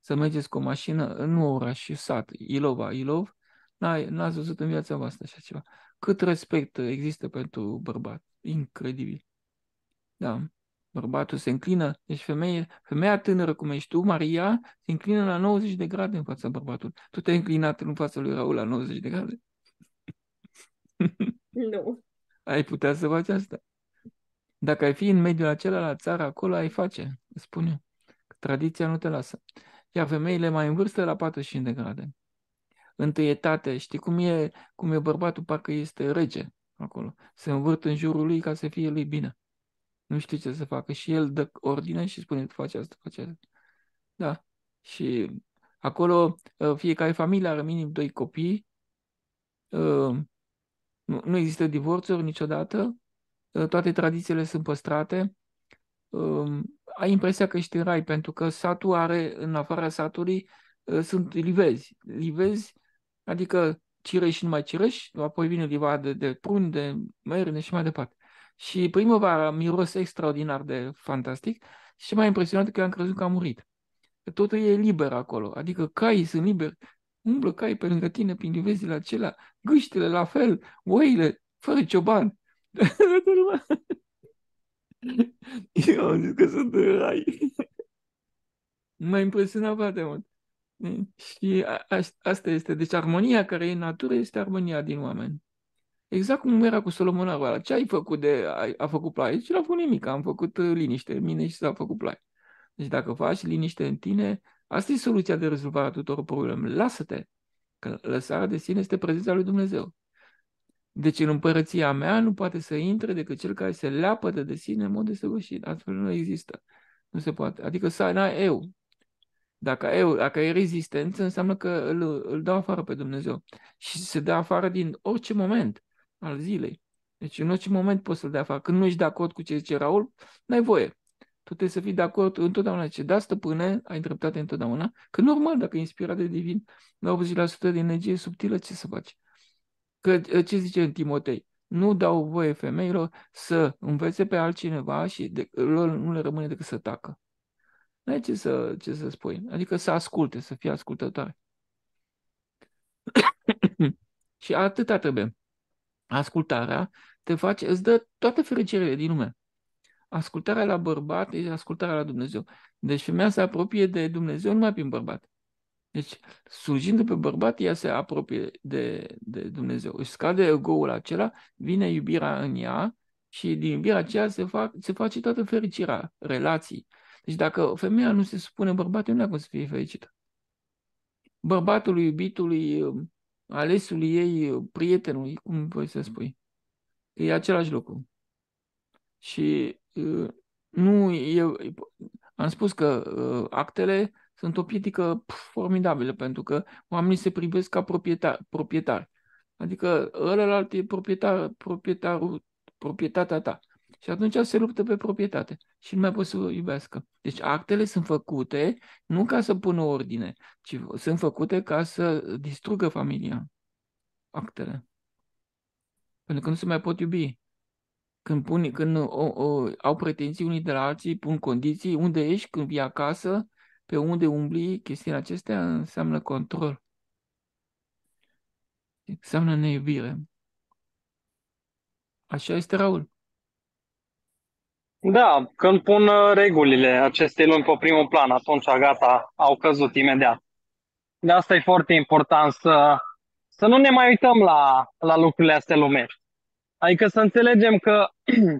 să mergeți cu o mașină, nu oraș, sat, Ilova, Ilov, n-ați văzut în viața voastră așa ceva. Cât respect există pentru bărbat. Incredibil. Da. Bărbatul se înclină, deci femeie, femeia tânără cum ești tu, Maria, se înclină la 90 de grade în fața bărbatului. Tu te-ai înclinat în fața lui Raul la 90 de grade? Nu. Ai putea să faci asta. Dacă ai fi în mediul acela la țară, acolo ai face, spun eu. Tradiția nu te lasă. Iar femeile mai în vârstă la 45 de grade. Întâietate, știi cum e, cum e bărbatul, parcă este rege acolo. Se învârt în jurul lui ca să fie lui bine. Nu știu ce să facă. Și el dă ordine și spune, face asta, face asta. Da. Și acolo uh, fiecare familie are minim doi copii. Uh, nu, nu există divorțuri niciodată. Uh, toate tradițiile sunt păstrate. Um, ai impresia că ești în rai, pentru că satul are, în afara satului, uh, sunt livezi. Livezi, adică cireși și numai cireși, apoi vine livadă de prun, de merne și mai departe. Și primăvara miros extraordinar de fantastic și mai impresionant că am crezut că a murit. Că totul e liber acolo, adică caii sunt liberi, umblă cai pe lângă tine prin livezile acelea, gâștele la fel, oile, fără cioban. (laughs) Eu am zis că sunt în rai. (laughs) M-a impresionat foarte mult. Și a, a, asta este. Deci armonia care e în natură este armonia din oameni. Exact cum era cu Solomon ăla. Ce ai făcut de a, a făcut ploaie? Și l-a făcut nimic. Am făcut uh, liniște în mine și s-a făcut ploaie. Deci dacă faci liniște în tine, asta e soluția de rezolvare a tuturor problemelor. Lasă-te. Că lăsarea de sine este prezența lui Dumnezeu. Deci în împărăția mea nu poate să intre decât cel care se leapătă de sine în mod desăvârșit. Altfel nu există. Nu se poate. Adică să ai eu. Dacă, eu, dacă e rezistență, înseamnă că îl, îl dau afară pe Dumnezeu. Și se dă afară din orice moment al zilei. Deci în orice moment poți să-l dea afară. Când nu ești de acord cu ce zice Raul, n-ai voie. Tu trebuie să fii de acord întotdeauna. Ce da, stăpâne, ai dreptate întotdeauna. Că normal, dacă e inspirat de divin, la 80% de energie subtilă, ce să faci? Că, ă, ce zice în Timotei? Nu dau voie femeilor să învețe pe altcineva și de, lor nu le rămâne decât să tacă. Nu ai ce să, ce să spui. Adică să asculte, să fie ascultătoare. (coughs) și atâta trebuie. Ascultarea te face, îți dă toate fericirile din lume. Ascultarea la bărbat e ascultarea la Dumnezeu. Deci femeia se apropie de Dumnezeu numai prin bărbat. Deci, slujind pe bărbat, ea se apropie de, de Dumnezeu. Își scade ego-ul acela, vine iubirea în ea și din iubirea aceea se, fac, se face toată fericirea, relații. Deci dacă femeia nu se supune bărbatului, nu are cum să fie fericită. Bărbatului, iubitului, alesului ei, prietenului, cum voi să spui. E același lucru. Și uh, nu e, am spus că uh, actele sunt o piedică formidabilă pentru că oamenii se privesc ca proprietar, proprietari. Adică ălălalt e proprietar, proprietarul, proprietatea ta. Și atunci se luptă pe proprietate și nu mai pot să iubească. Deci actele sunt făcute nu ca să pună ordine, ci sunt făcute ca să distrugă familia. Actele. Pentru că nu se mai pot iubi. Când, pun, când o, o, au pretenții unii de la alții, pun condiții, unde ești, când vii acasă, pe unde umbli, chestiile acestea înseamnă control. Înseamnă neiubire. Așa este, Raul. Da, când pun uh, regulile acestei lumi pe primul plan, atunci gata, au căzut imediat. De asta e foarte important să, să nu ne mai uităm la, la lucrurile astea lumești. Adică să înțelegem că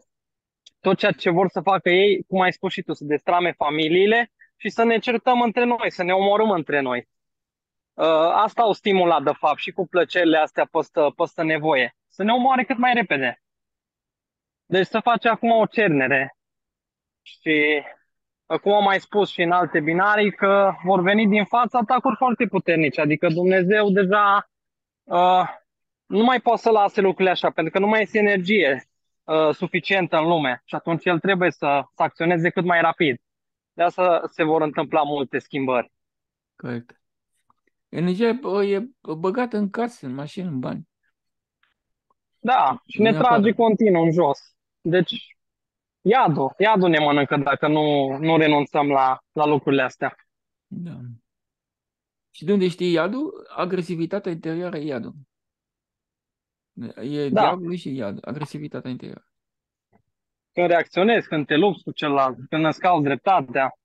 (clears throat) tot ceea ce vor să facă ei, cum ai spus și tu, să destrame familiile și să ne certăm între noi, să ne omorâm între noi. Uh, asta au stimulat, de fapt, și cu plăcerile astea păstă, păstă nevoie. Să ne omoare cât mai repede. Deci să face acum o cernere. Și cum am mai spus și în alte binarii, că vor veni din față atacuri foarte puternice. Adică Dumnezeu deja uh, nu mai poate să lase lucrurile așa, pentru că nu mai este energie uh, suficientă în lume și atunci el trebuie să, să acționeze cât mai rapid. De asta se vor întâmpla multe schimbări. Corect. Energia e băgată în case, în mașini, în bani. Da, și ne trage continuu în jos. Deci, iadul, iadul ne mănâncă dacă nu, nu renunțăm la, la lucrurile astea. Da. Și de unde știi iadul? Agresivitatea interioară e iadul. E da. diavolul și iadul, agresivitatea interioară. Când reacționezi, când te lupți cu celălalt, când îți cauți dreptatea.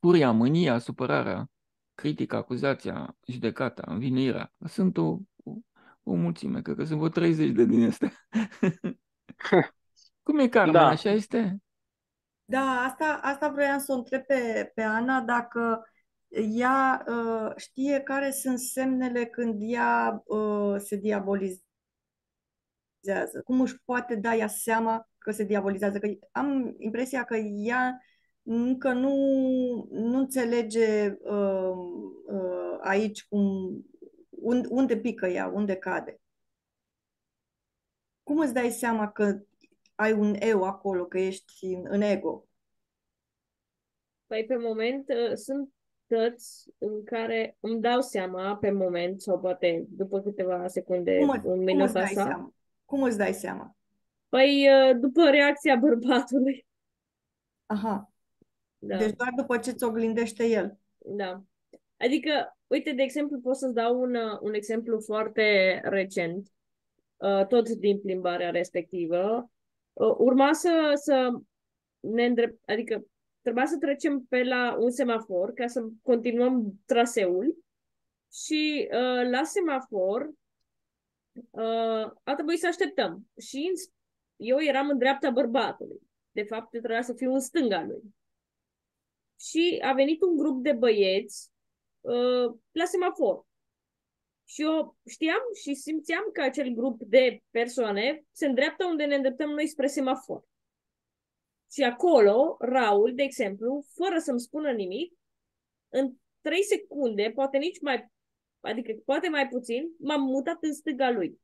Furia, mânia, supărarea, critica, acuzația, judecata, învinuirea. Sunt o, o, o mulțime, cred că sunt vreo 30 de din astea. (laughs) Cum e Carmen, da. așa este? Da, asta, asta vreau să o întreb pe, pe Ana dacă ea uh, știe care sunt semnele când ea uh, se diabolizează. Cum își poate da ea seama că se diabolizează? Că am impresia că ea încă nu, nu înțelege uh, uh, aici cum, unde, unde pică ea, unde cade. Cum îți dai seama că ai un eu acolo, că ești în, în ego? Păi pe moment uh, sunt tăți în care îmi dau seama pe moment sau poate după câteva secunde, cum, un minut cum îți dai seama? Cum îți dai seama? Păi uh, după reacția bărbatului. Aha. Da. Deci doar după ce ți oglindește el. Da. Adică, uite, de exemplu, pot să-ți dau un, uh, un exemplu foarte recent, uh, tot din plimbarea respectivă. Urma să, să ne îndrept, adică trebuia să trecem pe la un semafor ca să continuăm traseul și uh, la semafor uh, a trebuit să așteptăm. Și eu eram în dreapta bărbatului. De fapt, trebuia să fiu în stânga lui. Și a venit un grup de băieți uh, la semafor. Și eu știam și simțeam că acel grup de persoane se îndreaptă unde ne îndreptăm noi spre semafor. Și acolo, Raul, de exemplu, fără să-mi spună nimic, în 3 secunde, poate nici mai, adică poate mai puțin, m-am mutat în stânga lui.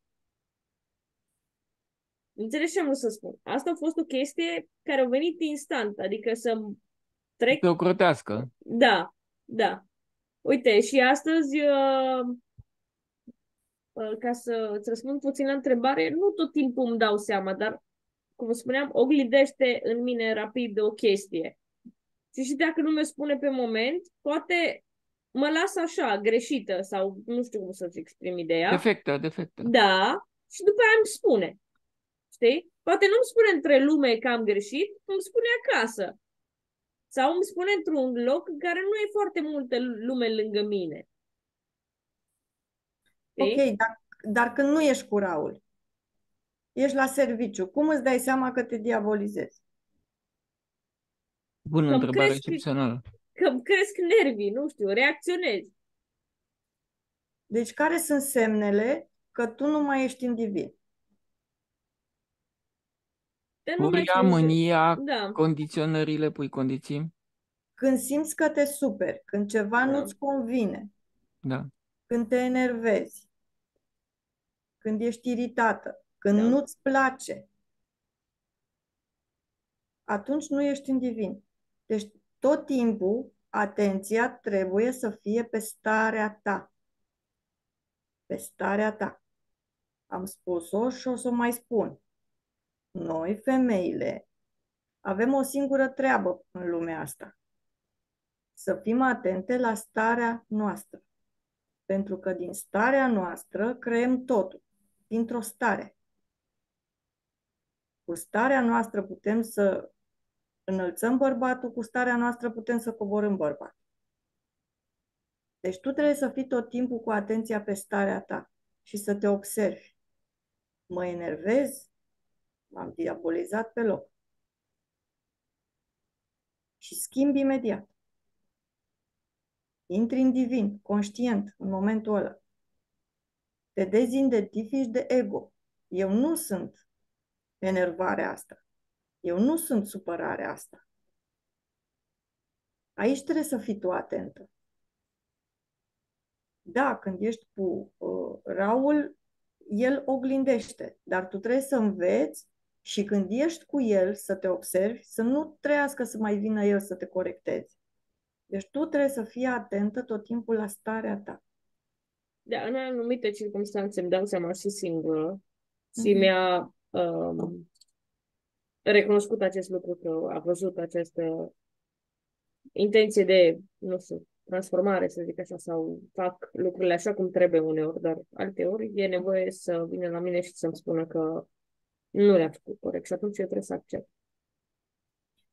Înțelegi ce am să spun? Asta a fost o chestie care a venit instant, adică să trec... Te o crotească. Da, da. Uite, și astăzi, uh, uh, ca să îți răspund puțin la întrebare, nu tot timpul îmi dau seama, dar cum spuneam, oglindește în mine rapid o chestie. Și și dacă nu mi-o spune pe moment, poate mă las așa, greșită sau nu știu cum să-ți exprim ideea. Defectă, defectă. Da, și după aia îmi spune. Știi? Poate nu-mi spune între lume că am greșit, îmi spune acasă. Sau îmi spune într-un loc în care nu e foarte multă lume lângă mine. Știi? Ok, dar, dar când nu ești cu Raul, ești la serviciu, cum îți dai seama că te diabolizezi? Bună Cam întrebare crezi că- excepțională. Că îmi cresc nervii, nu știu, reacționez. Deci care sunt semnele că tu nu mai ești în divin? Dar nu mai Furia, știu să- mânia, Da, condiționările, pui condiții. Când simți că te superi, când ceva Da. nu-ți convine, Da. când te enervezi, când ești iritată, când Da. nu-ți place, atunci nu ești în divin. Deci tot timpul atenția trebuie să fie pe starea ta. Pe starea ta. Am spus-o și o să o mai spun. Noi, femeile, avem o singură treabă în lumea asta. Să fim atente la starea noastră. Pentru că din starea noastră creăm totul. Dintr-o stare. Cu starea noastră putem să înălțăm bărbatul, cu starea noastră putem să coborâm bărbatul. Deci tu trebuie să fii tot timpul cu atenția pe starea ta și să te observi. Mă enervez, m-am diabolizat pe loc. Și schimbi imediat. Intri în divin, conștient, în momentul ăla. Te dezidentifici de ego. Eu nu sunt enervarea asta. Eu nu sunt supărarea asta. Aici trebuie să fii tu atentă. Da, când ești cu uh, Raul, el oglindește, dar tu trebuie să înveți și când ești cu el să te observi, să nu trăiască să mai vină el să te corectezi. Deci tu trebuie să fii atentă tot timpul la starea ta. da, în anumite circunstanțe îmi dau seama și singură și Mhm. mi-a um, recunoscut acest lucru, că a văzut această intenție de, nu știu, transformare, să zic așa, sau fac lucrurile așa cum trebuie uneori, dar alteori e nevoie să vină la mine și să-mi spună că nu le-am făcut corect și atunci eu trebuie să accept.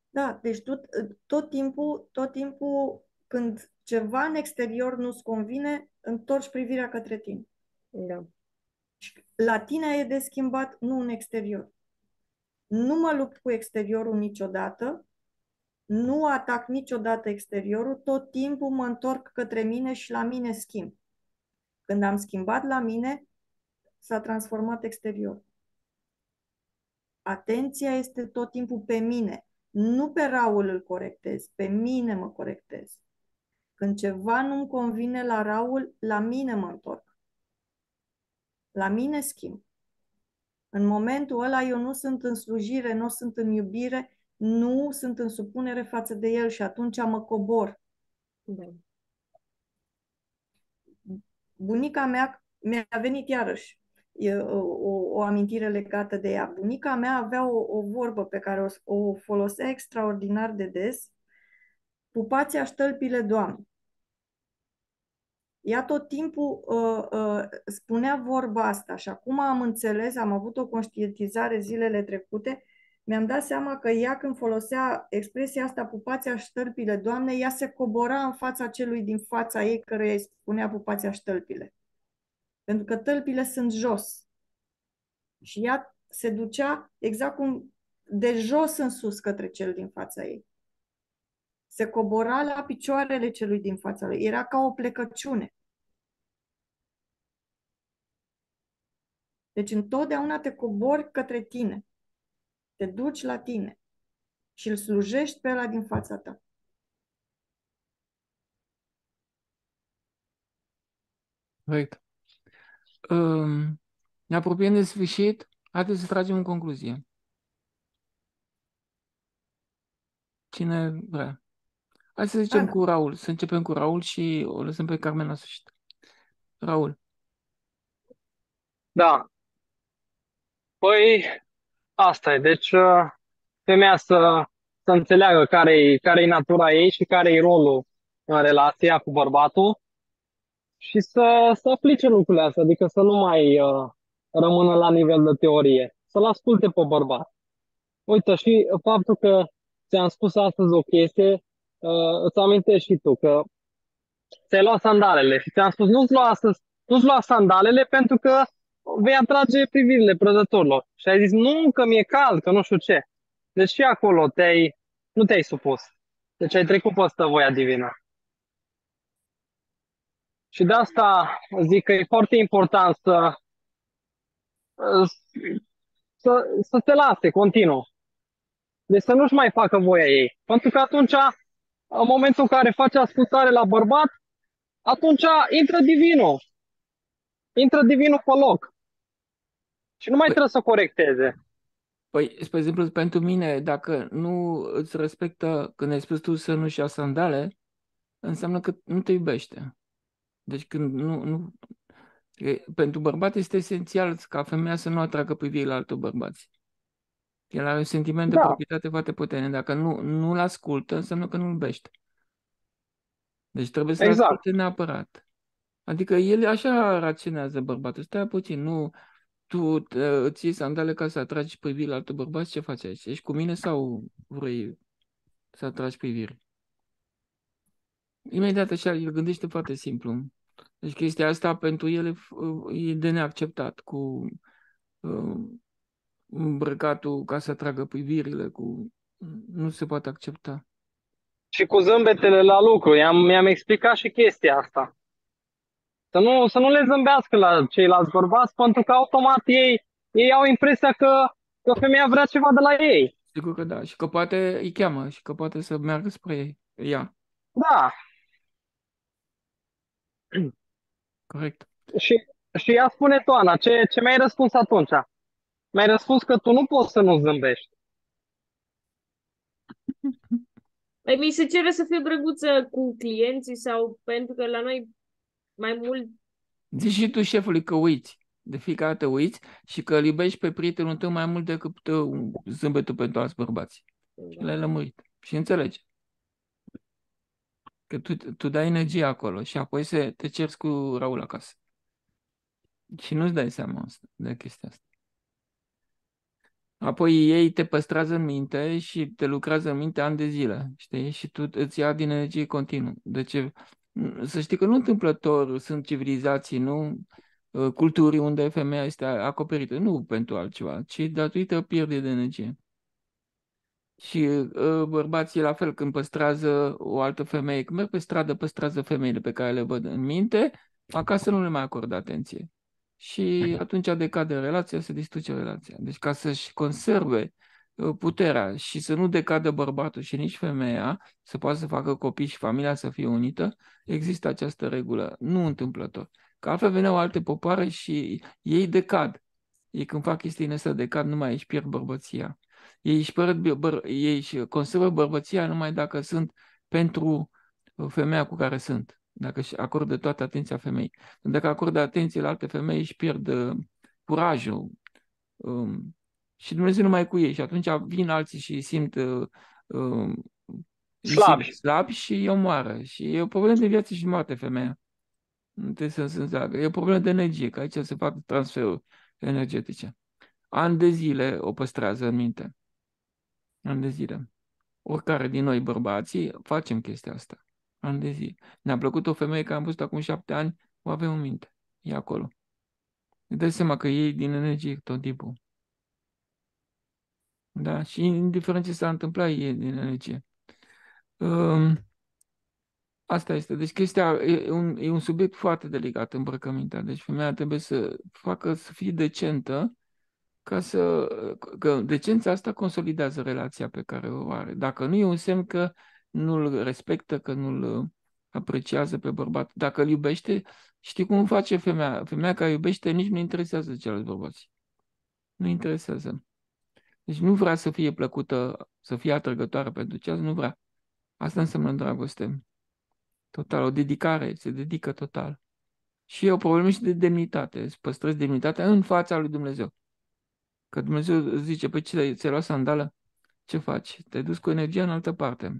Da, deci tu tot timpul, tot timpul când ceva în exterior nu-ți convine, întorci privirea către tine. Da. Și la tine e de schimbat, nu în exterior. Nu mă lupt cu exteriorul niciodată, nu atac niciodată exteriorul, tot timpul mă întorc către mine și la mine schimb. Când am schimbat la mine, s-a transformat exterior. Atenția este tot timpul pe mine. Nu pe Raul îl corectez, pe mine mă corectez. Când ceva nu-mi convine la Raul, la mine mă întorc. La mine schimb. În momentul ăla eu nu sunt în slujire, nu sunt în iubire, nu sunt în supunere față de el și atunci mă cobor. Da. Bunica mea mi-a venit iarăși e, o, o amintire legată de ea. Bunica mea avea o, o vorbă pe care o, o folosea extraordinar de des. Pupați aștălpile Doamne. Ea tot timpul uh, uh, spunea vorba asta și acum am înțeles, am avut o conștientizare zilele trecute, mi-am dat seama că ea când folosea expresia asta, pupați aștălpile, Doamne, ea se cobora în fața celui din fața ei care îi spunea pupați aștălpile. Pentru că tălpile sunt jos. Și ea se ducea exact cum de jos în sus către cel din fața ei. Se cobora la picioarele celui din fața ei. Era ca o plecăciune. Deci întotdeauna te cobori către tine. Te duci la tine și îl slujești pe ăla din fața ta. Corect. Um, ne apropiem de sfârșit. Haideți să tragem în concluzie. Cine vrea? Hai să zicem Ana. cu Raul. Să începem cu Raul și o lăsăm pe Carmen la sfârșit. Raul. Da. Păi, asta e. Deci, uh, femeia să, să înțeleagă care-i, care-i natura ei și care-i rolul în relația cu bărbatul și să, să aplice lucrurile astea, adică să nu mai uh, rămână la nivel de teorie, să-l asculte pe bărbat. Uite, și faptul că ți-am spus astăzi o chestie, uh, îți amintești și tu, că ți-ai luat sandalele și ți-am spus nu-ți lua astăzi, nu-ți lua sandalele pentru că vei atrage privirile prădătorilor. Și ai zis, nu, că mi-e cald, că nu știu ce. Deci și acolo te-ai, nu te-ai supus. Deci ai trecut pe voia divină. Și de asta zic că e foarte important să, să, să te lase continuu. Deci să nu-și mai facă voia ei. Pentru că atunci, în momentul în care face ascultare la bărbat, atunci intră divinul. Intră divinul pe loc. Și nu mai Păi- trebuie să corecteze. Păi, spre exemplu, pentru mine, dacă nu îți respectă, când ai spus tu să nu-și ia sandale, înseamnă că nu te iubește. Deci când nu, nu... e- Pentru bărbat este esențial ca femeia să nu atragă privirile altor bărbați. El are un sentiment de Da. proprietate foarte puternic. Dacă nu, nu-l ascultă, înseamnă că nu-l iubește. Deci trebuie să-l Exact. asculte neapărat. Adică el așa raționează bărbatul. Stai puțin, nu... Tu te- îți iei sandale ca să atragi privirile altor bărbați, ce faci aici? Ești cu mine sau vrei să atragi priviri? Imediat așa, el gândește foarte simplu. Deci chestia asta pentru el e f- e de neacceptat cu uh, îmbrăcatul ca să atragă privirile, cu nu se poate accepta. Și cu zâmbetele la lucru. I-am, mi-am explicat și chestia asta. Să nu, să nu le zâmbească la ceilalți bărbați, pentru că automat ei, ei au impresia că, că femeia vrea ceva de la ei. Sigur că da, și că poate îi cheamă și că poate să meargă spre ei. ea. Da. Corect. Și, și ea spune, Toana, ce, ce mi-ai răspuns atunci? Mi-ai răspuns că tu nu poți să nu zâmbești. Păi mi se cere să fiu drăguță cu clienții sau pentru că la noi mai mult Zici și tu șefului că uiți. De fiecare dată uiți și că îl iubești pe prietenul tău mai mult decât tău zâmbetul pentru alți bărbați. Și l-ai lămurit. Și înțelege. Că tu, tu dai energie acolo și apoi se, te cerți cu Raul acasă. Și nu-ți dai seama asta, de chestia asta. Apoi ei te păstrează în minte și te lucrează în minte ani de zile, știi? Și tu îți ia din energie continuu. Deci, să știi că nu întâmplător sunt civilizații, nu uh, culturi unde femeia este acoperită, nu pentru altceva, ci datorită pierderii de energie. Și uh, bărbații la fel, când păstrează o altă femeie, când merg pe stradă, păstrează femeile pe care le văd în minte, acasă nu le mai acordă atenție. Și atunci decade relația, se distruge relația. Deci ca să-și conserve uh, puterea și să nu decadă bărbatul și nici femeia, să poată să facă copii și familia să fie unită, există această regulă, nu întâmplător. Că altfel veneau alte popoare și ei decad. Ei când fac chestii astea decad, nu mai își pierd bărbăția. Ei își, pierd, băr, ei își conservă bărbăția numai dacă sunt pentru uh, femeia cu care sunt dacă își acordă toată atenția femeii. Dacă acordă atenție la alte femei, își pierd uh, curajul um, și Dumnezeu nu mai e cu ei. Și atunci vin alții și îi simt uh, uh, Slabi. simt slabi și îi omoară. Și e o problemă de viață și de moarte femeia. Nu trebuie să se înțeleagă. E o problemă de energie, că aici se fac transferuri energetice. Ani de zile o păstrează în minte. Ani de zile. Oricare din noi, bărbații, facem chestia asta ani de zile. Ne-a plăcut o femeie care am văzut acum șapte ani, o avem în minte. E acolo. Îți dai seama că ei din energie tot timpul. Da? Și indiferent ce s-a întâmplat, e din energie. Um, asta este. Deci chestia e un, e un subiect foarte delicat, îmbrăcămintea. Deci femeia trebuie să facă, să fie decentă, ca să... Că decența asta consolidează relația pe care o are. Dacă nu, e un semn că nu-l respectă, că nu-l apreciază pe bărbat. Dacă îl iubește, știi cum face femeia? Femeia care iubește nici nu interesează ceilalți bărbați. Nu interesează. Deci nu vrea să fie plăcută, să fie atrăgătoare pentru ceas, nu vrea. Asta înseamnă dragoste. Total, o dedicare, se dedică total. Și e o problemă și de demnitate. Îți păstrezi demnitatea în fața lui Dumnezeu. Că Dumnezeu zice, pe ce ți-ai luat sandală? ce faci? Te-ai dus cu energia în altă parte.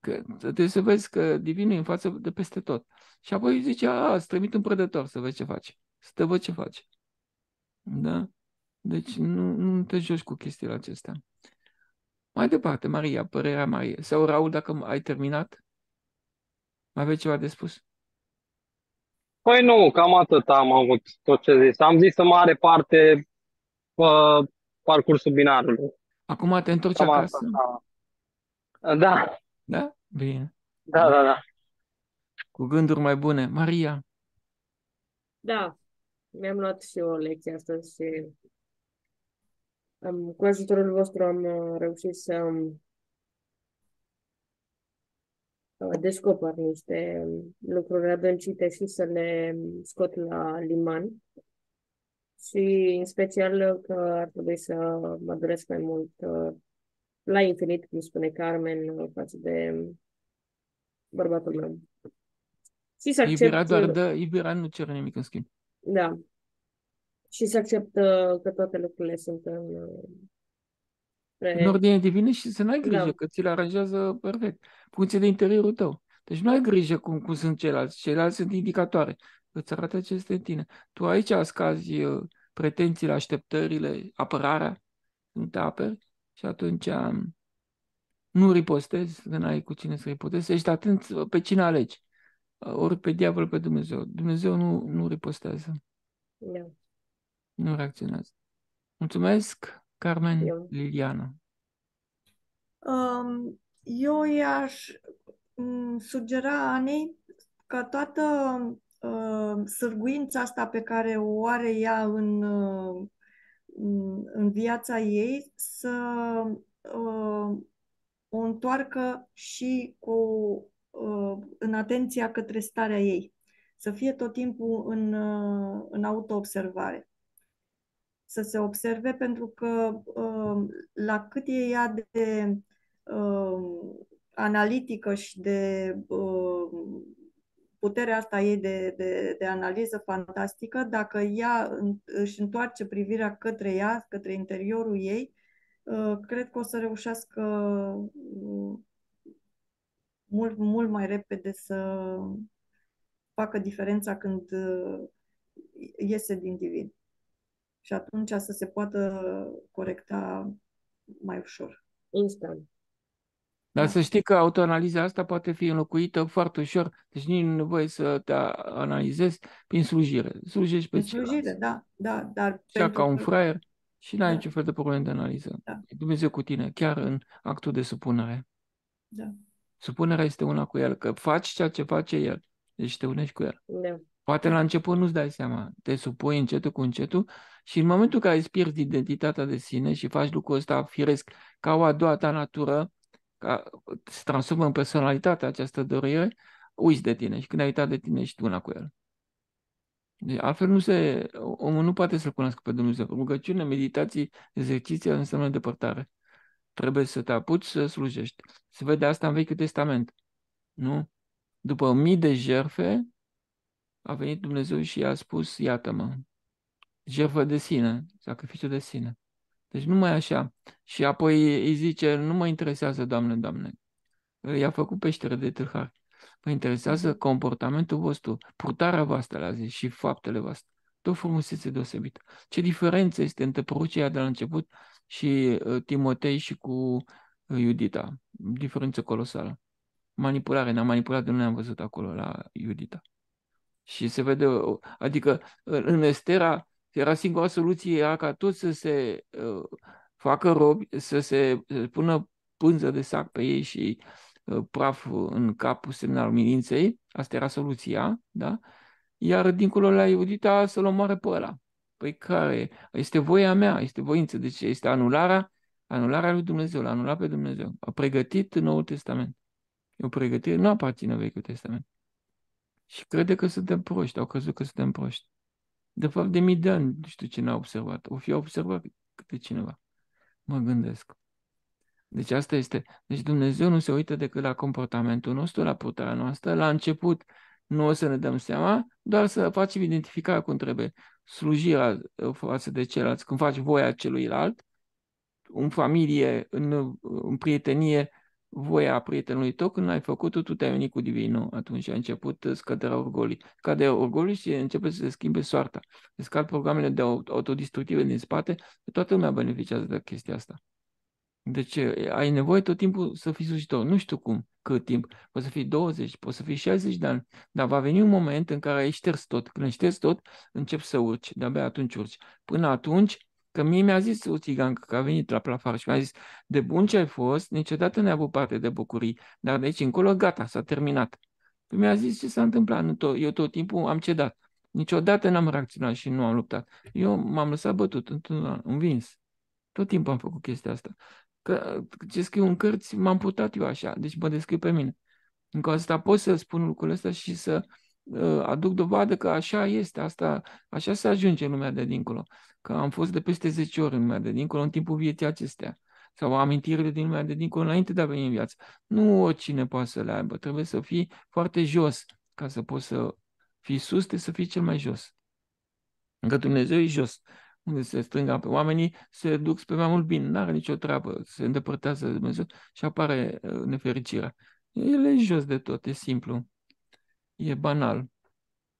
Că trebuie să vezi că divinul e în față de peste tot. Și apoi zice, a, îți trimit un prădător să vezi ce faci. Să te văd ce faci. Da? Deci nu, nu te joci cu chestiile acestea. Mai departe, Maria, părerea Maria. Sau Raul, dacă ai terminat? Mai aveți ceva de spus? Păi nu, cam atât am avut tot ce zis. Am zis în mare parte pe parcursul binarului. Acum te întorci Cam acasă? asta. Da, da, Da? Bine. da, da. da. Cu gânduri mai bune. Maria, Da, mi-am luat și eu o lecție astăzi și am, cu ajutorul vostru am uh, reușit să um, uh, descoper niște um, lucruri adâncite și să le um, scot la liman. Și în special că ar trebui să mă doresc mai mult uh, la infinit, cum spune Carmen, uh, față de um, bărbatul meu. Și să iubirea accept, doar dă, iubirea nu cere nimic în schimb. da, și să accept uh, că toate lucrurile sunt în, uh, În pre... ordine divină și să n-ai grijă, Da. că ți le aranjează perfect, funcție de interiorul tău. Deci nu ai grijă cum, cum sunt ceilalți. Ceilalți sunt indicatoare. Îți arată ce este în tine. Tu aici scazi uh, pretențiile, așteptările, apărarea, nu te aperi și atunci um, nu ripostezi, că n-ai cu cine să ripostezi, ești atent uh, pe cine alegi. Uh, Ori pe diavol, pe Dumnezeu. Dumnezeu nu, nu ripostează, Da. nu reacționează. Mulțumesc, Carmen Eu. Liliana. Um, Eu i-aș mm, sugera Anei ca toată uh, sârguința asta pe care o are ea în, uh, în- în viața ei să uh, o întoarcă și cu, uh, în atenția către starea ei. Să fie tot timpul în, uh, în autoobservare să se observe pentru că uh, la cât e ea de uh, analitică și de uh, puterea asta ei de, de, de analiză fantastică, dacă ea în- își întoarce privirea către ea, către interiorul ei, uh, cred că o să reușească uh, mult, mult mai repede să facă diferența când uh, iese din divin și atunci să se poată corecta mai ușor. Instant. Dar Da. să știi că autoanaliza asta poate fi înlocuită foarte ușor, deci nu e nevoie să te analizezi prin slujire. Slujești pe În ceilalți. slujire, da, da, dar Cea pentru ca un că- fraier și n-ai Da. niciun fel de probleme de analiză. Da. E Dumnezeu cu tine, chiar în actul de supunere. Da. Supunerea este una cu El, că faci ceea ce face El, deci te unești cu El. Da. Poate la început nu-ți dai seama, te supui încetul cu încetul și în momentul în care îți pierzi identitatea de sine și faci lucrul ăsta firesc ca o a doua ta natură, ca, se transformă în personalitatea această dorire, uiți de tine și când ai uitat de tine ești una cu el. Deci, altfel nu se, omul nu poate să-L cunoască pe Dumnezeu. Rugăciune, meditații, exerciții înseamnă depărtare. Trebuie să te apuci să slujești. Se vede asta în Vechiul Testament. Nu? După mii de jerfe, a venit Dumnezeu și i-a spus, iată-mă, jertfă de sine, sacrificiu de sine. Deci numai așa. Și apoi îi zice, nu mă interesează, Doamne, Doamne. I-a făcut peșteră de tâlhari. Mă interesează comportamentul vostru, purtarea voastră, le-a zis, și faptele voastre. Tot frumusețe deosebită. Ce diferență este între prucia de la început și uh, Timotei și cu uh, Iudita. Diferență colosală. Manipulare, ne-a manipulat, nu ne-am văzut acolo la Iudita. Și se vede, o- adică în în Estera era singura soluție, era ca toți să se uh, facă robi, să se să pună pânză de sac pe ei și uh, praf în capul semnal mininței, asta era soluția, da? Iar dincolo la Iudita să-l omoare pe ăla. Păi care? Este voia mea, este voință, deci este anularea, anularea lui Dumnezeu, l-a anulat pe Dumnezeu. A pregătit Noul Testament. E o pregătire, nu aparține Vechiul Testament. Și crede că suntem proști, au crezut că suntem proști. De fapt, de mii de ani, nu știu cine a observat. O fi observat câte cineva. Mă gândesc. Deci asta este. Deci Dumnezeu nu se uită decât la comportamentul nostru, la purtarea noastră. La început nu o să ne dăm seama, doar să facem identificarea cum trebuie. Slujirea uh, față de ceilalți, când faci voia celuilalt, în familie, în, în prietenie, voia prietenului tău, când ai făcut-o, tu te-ai unit cu divinul. Atunci a început scăderea orgolii. Cade orgolii și începe să se schimbe soarta. Se scad programele de autodistructive din spate, toată lumea beneficiază de chestia asta. Deci ai nevoie tot timpul să fii slujitor. Nu știu cum, cât timp. Poți să fii 20, poți să fii 60 de ani, dar va veni un moment în care ai șters tot. Când șters tot, încep să urci. De-abia atunci urci. Până atunci, că mie mi-a zis o țigancă că a venit la plafar și mi-a zis de bun ce ai fost, niciodată n-ai avut parte de bucurii, dar de aici încolo gata, s-a terminat. Păi mi-a zis ce s-a întâmplat. Eu tot timpul am cedat. Niciodată n-am reacționat și nu am luptat. Eu m-am lăsat bătut, într-un învins. Tot timpul am făcut chestia asta. Că ce scriu în cărți, m-am putat eu așa, deci mă descriu pe mine. Încă asta pot să spun lucrurile astea și să uh, aduc dovadă că așa este, asta, așa se ajunge în lumea de dincolo. Că am fost de peste 10 ori în lumea de dincolo în timpul vieții acestea. Sau amintirile din lumea de dincolo înainte de a veni în viață. Nu oricine poate să le aibă. Trebuie să fii foarte jos ca să poți să fii sus, trebuie să fii cel mai jos. Încă Dumnezeu e jos unde se strâng pe oamenii, se duc spre mai mult bine, n-are nicio treabă, se îndepărtează de Dumnezeu și apare uh, nefericirea. El e jos de tot, e simplu, e banal.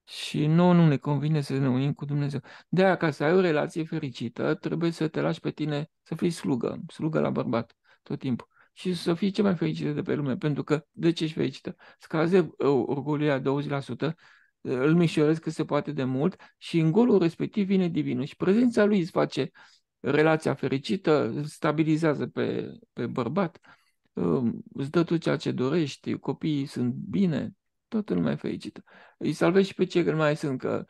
Și nouă nu ne convine să ne unim cu Dumnezeu. De aia, ca să ai o relație fericită, trebuie să te lași pe tine să fii slugă, slugă la bărbat, tot timpul. Și să fii cea mai fericită de pe lume, pentru că de ce ești fericită? Scaze uh, orgoliul la 20%, îl mișoresc cât se poate de mult și în golul respectiv vine divinul și prezența lui îți face relația fericită, stabilizează pe, pe bărbat, um, îți dă tot ceea ce dorești, copiii sunt bine, toată lumea e fericită. Îi salvezi și pe cei care nu mai sunt, că,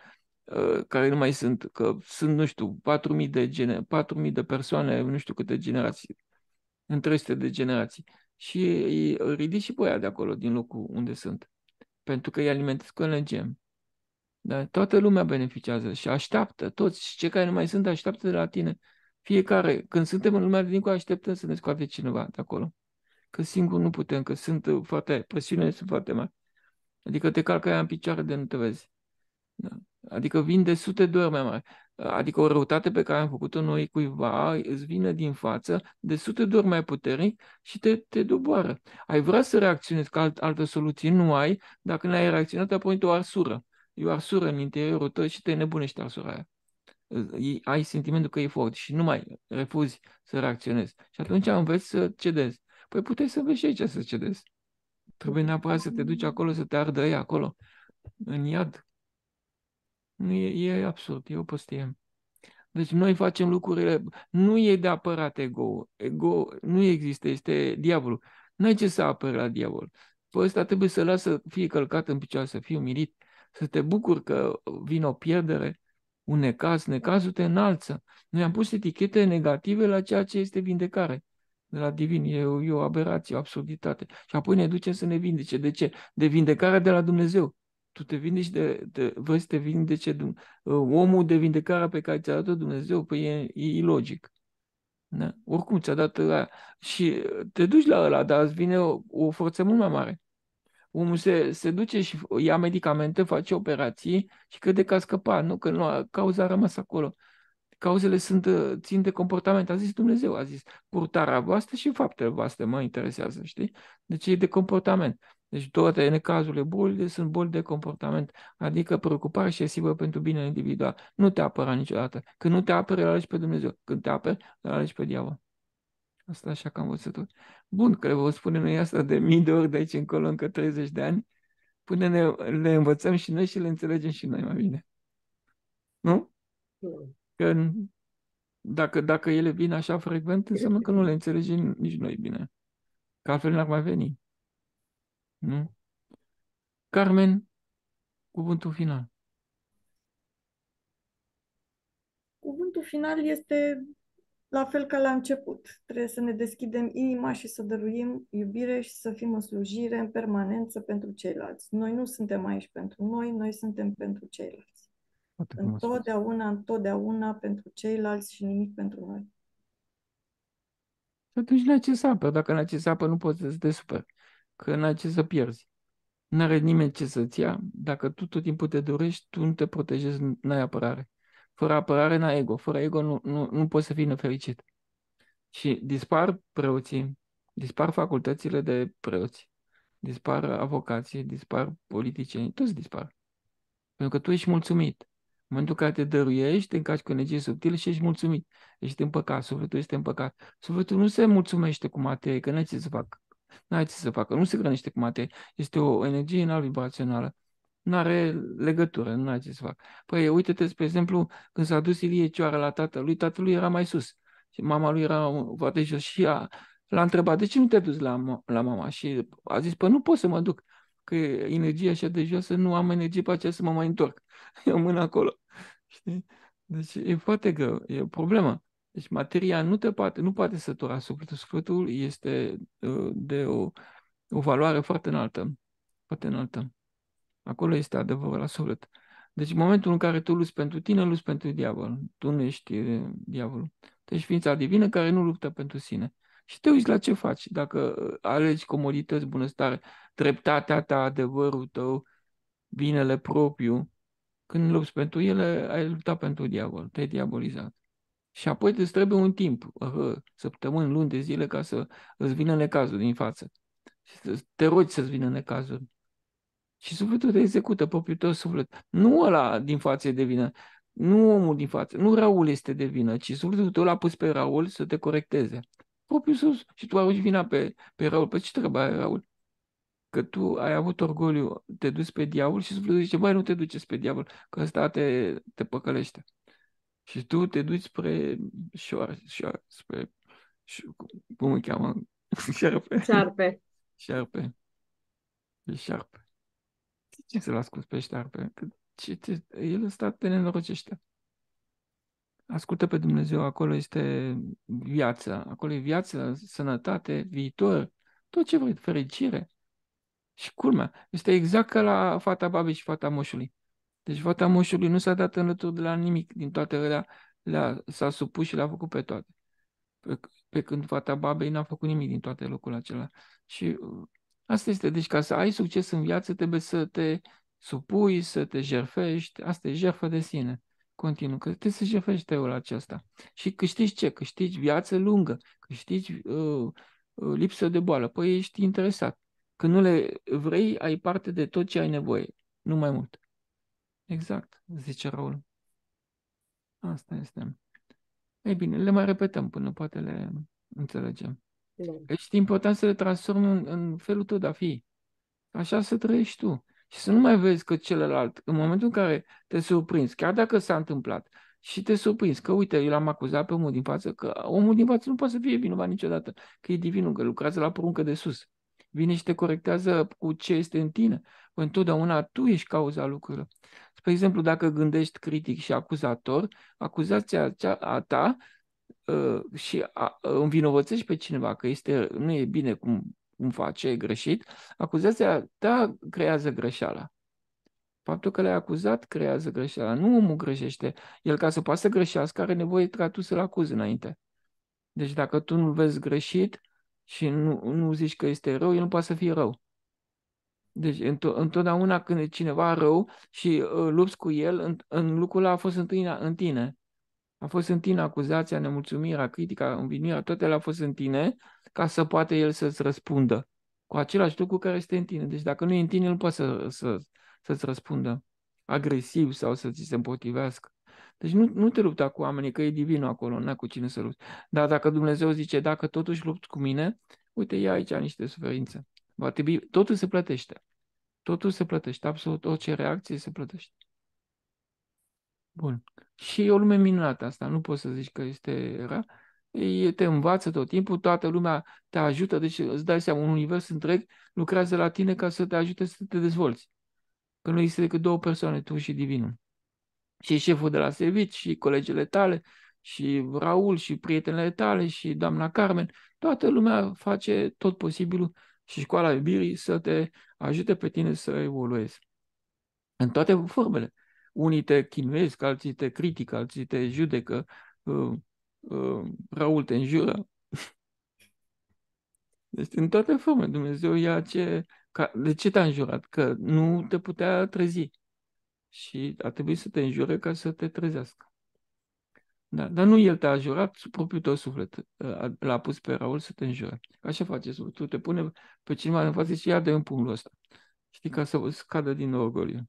uh, care nu mai sunt, că sunt, nu știu, 4.000 de, gene, 4.000 de persoane, nu știu câte generații, în 300 de generații. Și îi ridici și pe aia de acolo, din locul unde sunt. Pentru că îi alimentezi cu LGM. Da? Toată lumea beneficiază și așteaptă, toți, și cei care nu mai sunt, așteaptă de la tine. Fiecare, când suntem în lumea de dincolo, așteptăm să ne scoate cineva de acolo. Că singur nu putem, că sunt foarte, presiunile sunt foarte mari. Adică te calcă aia în picioare de nu te vezi. Da? Adică vin de sute de ori mai mari. Adică o răutate pe care am făcut-o noi cuiva îți vine din față de sute de ori mai puternic și te, te doboară. Ai vrea să reacționezi, că alt, altă soluție nu ai, dacă n-ai reacționat, apoi o arsură e o arsură în interiorul tău și te nebunește arsura aia. Ai sentimentul că e fort și nu mai refuzi să reacționezi. Și atunci înveți să cedezi. Păi puteai să vezi și aici să cedezi. Trebuie neapărat să te duci acolo, să te ardă ei acolo, în iad. Nu e, e absurd, e o postie. Deci noi facem lucrurile, nu e de apărat ego. Ego nu există, este diavolul. Nu ai ce să apări la diavol. Păi ăsta trebuie să lasă să fie călcat în picioare, să fie umilit să te bucuri că vine o pierdere, un necaz, necazul te înalță. Noi am pus etichete negative la ceea ce este vindecare de la divin. E o, e o aberație, o absurditate. Și apoi ne ducem să ne vindece. De ce? De vindecare de la Dumnezeu. Tu te vindeci de, de vrei să te vindece de, omul de vindecare pe care ți-a dat Dumnezeu, păi e, e ilogic. Da? Oricum ți-a dat ăla și te duci la ăla, dar îți vine o, o forță mult mai mare. Omul se, se duce și ia medicamente, face operații și crede că a scăpat, nu? Că nu a, cauza a rămas acolo. Cauzele sunt, țin de comportament. A zis Dumnezeu, a zis, purtarea voastră și faptele voastre mă interesează, știi? Deci e de comportament. Deci toate necazurile, bolile sunt boli de comportament, adică preocupare excesivă pentru bine individual. Nu te apăra niciodată. Când nu te apără, îl alegi pe Dumnezeu. Când te apără, îl alegi pe diavol. Asta așa că am văzut Bun, că vă spunem noi asta de mii de ori de aici încolo, încă 30 de ani, până ne, le învățăm și noi și le înțelegem și noi mai bine. Nu? Că dacă, dacă ele vin așa frecvent, înseamnă că nu le înțelegem nici noi bine. Că altfel n-ar mai veni. Nu? Carmen, cuvântul final. Cuvântul final este la fel ca la început. Trebuie să ne deschidem inima și să dăruim iubire și să fim în slujire în permanență pentru ceilalți. Noi nu suntem aici pentru noi, noi suntem pentru ceilalți. Întotdeauna, întotdeauna pentru ceilalți și nimic pentru noi. Și atunci n-ai ce să apă. Dacă n-ai ce să apă, nu poți să te super. Că n-ai ce să pierzi. N-are nimeni ce să-ți ia. Dacă tu tot timpul te dorești, tu nu te protejezi, n-ai apărare. Fără apărare n-ai ego. Fără ego nu, nu, nu poți să fii nefericit. Și dispar preoții, dispar facultățile de preoți, dispar avocații, dispar politicieni, toți dispar. Pentru că tu ești mulțumit. În momentul în care te dăruiești, te încaci cu energie subtilă și ești mulțumit. Ești împăcat, sufletul este împăcat. Sufletul nu se mulțumește cu materie, că n-ai ce să facă. N-ai ce să facă, nu se hrănește cu materie. Este o energie înalt vibrațională. Nu are legătură, nu are ce să facă. Păi uite-te, spre exemplu, când s-a dus Ilie Cioară la tatălui, tatălui era mai sus. Și mama lui era foarte jos și a, l-a întrebat, de ce nu te-ai dus la, la mama? Și a zis, păi nu pot să mă duc, că energia așa de jos, nu am energie pe aceea să mă mai întorc. (laughs) Eu mână acolo. Știi? Deci e foarte greu, e o problemă. Deci materia nu te poate, nu poate sătura sufletul. Sufletul este uh, de o, o valoare foarte înaltă. Foarte înaltă. Acolo este adevărul la suflet. Deci în momentul în care tu luți pentru tine, luți pentru diavol. Tu nu ești uh, diavolul. Tu ești ființa divină care nu luptă pentru sine. Și te uiți la ce faci. Dacă uh, alegi comodități, bunăstare, dreptatea ta, adevărul tău, binele propriu, când lupți pentru ele, ai luptat pentru diavol, te-ai diabolizat. Și apoi îți trebuie un timp, săptămâni, luni de zile, ca să îți vină necazul din față. Și să te rogi să-ți vină necazul. Și sufletul te execută, propriul tău suflet. Nu ăla din față e de vină, nu omul din față, nu Raul este de vină, ci sufletul tău l-a pus pe Raul să te corecteze. Propriul sus. Și tu arunci vina pe, pe Raul. Pe ce trebuie ai Raul? Că tu ai avut orgoliu, te duci pe diavol și sufletul zice, băi, nu te duce pe diavol, că ăsta te, te păcălește. Și tu te duci spre șoar, șoar, spre, cum îi cheamă? (laughs) Șarpe. Șarpe. Șarpe. E șarpe. Ce să-l ascult pe șarpe? Că ce, ce, el ăsta te nenorocește. Ascultă pe Dumnezeu, acolo este viața, acolo e viață, sănătate, viitor, tot ce vrei, fericire. Și culmea, este exact ca la fata babei și fata moșului. Deci fata moșului nu s-a dat înlături de la nimic, din toate alea, le s-a supus și le-a făcut pe toate. Pe, pe când fata babei n-a făcut nimic din toate locurile acelea. Și uh, asta este, deci ca să ai succes în viață trebuie să te supui, să te jerfești, asta e jerfă de sine. Continuu, că trebuie să jerfești teul acesta. Și câștigi ce? Câștigi viață lungă, câștigi uh, uh, lipsă de boală. Păi ești interesat. Când nu le vrei, ai parte de tot ce ai nevoie, nu mai mult. Exact, zice Raul. Asta este. Ei bine, le mai repetăm până poate le înțelegem. Da. Ești important să le transformi în, în felul tău de a fi. Așa să trăiești tu. Și să nu mai vezi că celălalt, în momentul în care te surprinzi, chiar dacă s-a întâmplat, și te surprinzi că, uite, eu l-am acuzat pe omul din față, că omul din față nu poate să fie vinovat niciodată, că e divinul, că lucrează la poruncă de sus vine și te corectează cu ce este în tine. Păi întotdeauna tu ești cauza lucrurilor. Spre exemplu, dacă gândești critic și acuzator, acuzația cea a ta uh, și a, învinovățești pe cineva că este, nu e bine cum, cum face, e greșit, acuzația ta creează greșeala. Faptul că l-ai acuzat creează greșeala. Nu omul greșește. El, ca să poată să greșească, are nevoie ca tu să-l acuzi înainte. Deci dacă tu nu-l vezi greșit, și nu, nu zici că este rău, el nu poate să fie rău. Deci întotdeauna când e cineva rău și uh, lupți cu el, în, în lucrul ăla a fost în tine, în tine. A fost în tine acuzația, nemulțumirea, critica, învinuirea, toate ele au fost în tine ca să poată el să-ți răspundă cu același lucru care este în tine. Deci dacă nu e în tine, nu poate să, să, să-ți răspundă agresiv sau să ți se împotrivească. Deci nu, nu te lupta cu oamenii, că e divinul acolo, nu cu cine să lupți. Dar dacă Dumnezeu zice, dacă totuși lupți cu mine, uite, ia aici niște suferințe. Va trebui, totul se plătește. Totul se plătește, absolut orice reacție se plătește. Bun. Și e o lume minunată asta, nu poți să zici că este rea. Ei te învață tot timpul, toată lumea te ajută, deci îți dai seama, un univers întreg lucrează la tine ca să te ajute să te dezvolți. Că nu există decât două persoane, tu și divinul și șeful de la servici, și colegele tale, și Raul, și prietenele tale, și doamna Carmen, toată lumea face tot posibilul și școala iubirii să te ajute pe tine să evoluezi. În toate formele. Unii te chinuiesc, alții te critică, alții te judecă, uh, uh, Raul te înjură. (laughs) Deci în toate formele Dumnezeu ia ce... Ca, de ce te-a înjurat? Că nu te putea trezi și a trebuit să te înjure ca să te trezească. Da, dar nu el te-a jurat, propriul tău suflet uh, l-a pus pe Raul să te înjure. Așa face sufletul, te pune pe cineva în față și ia de în pumnul ăsta. Știi, ca să scadă din orgoliu.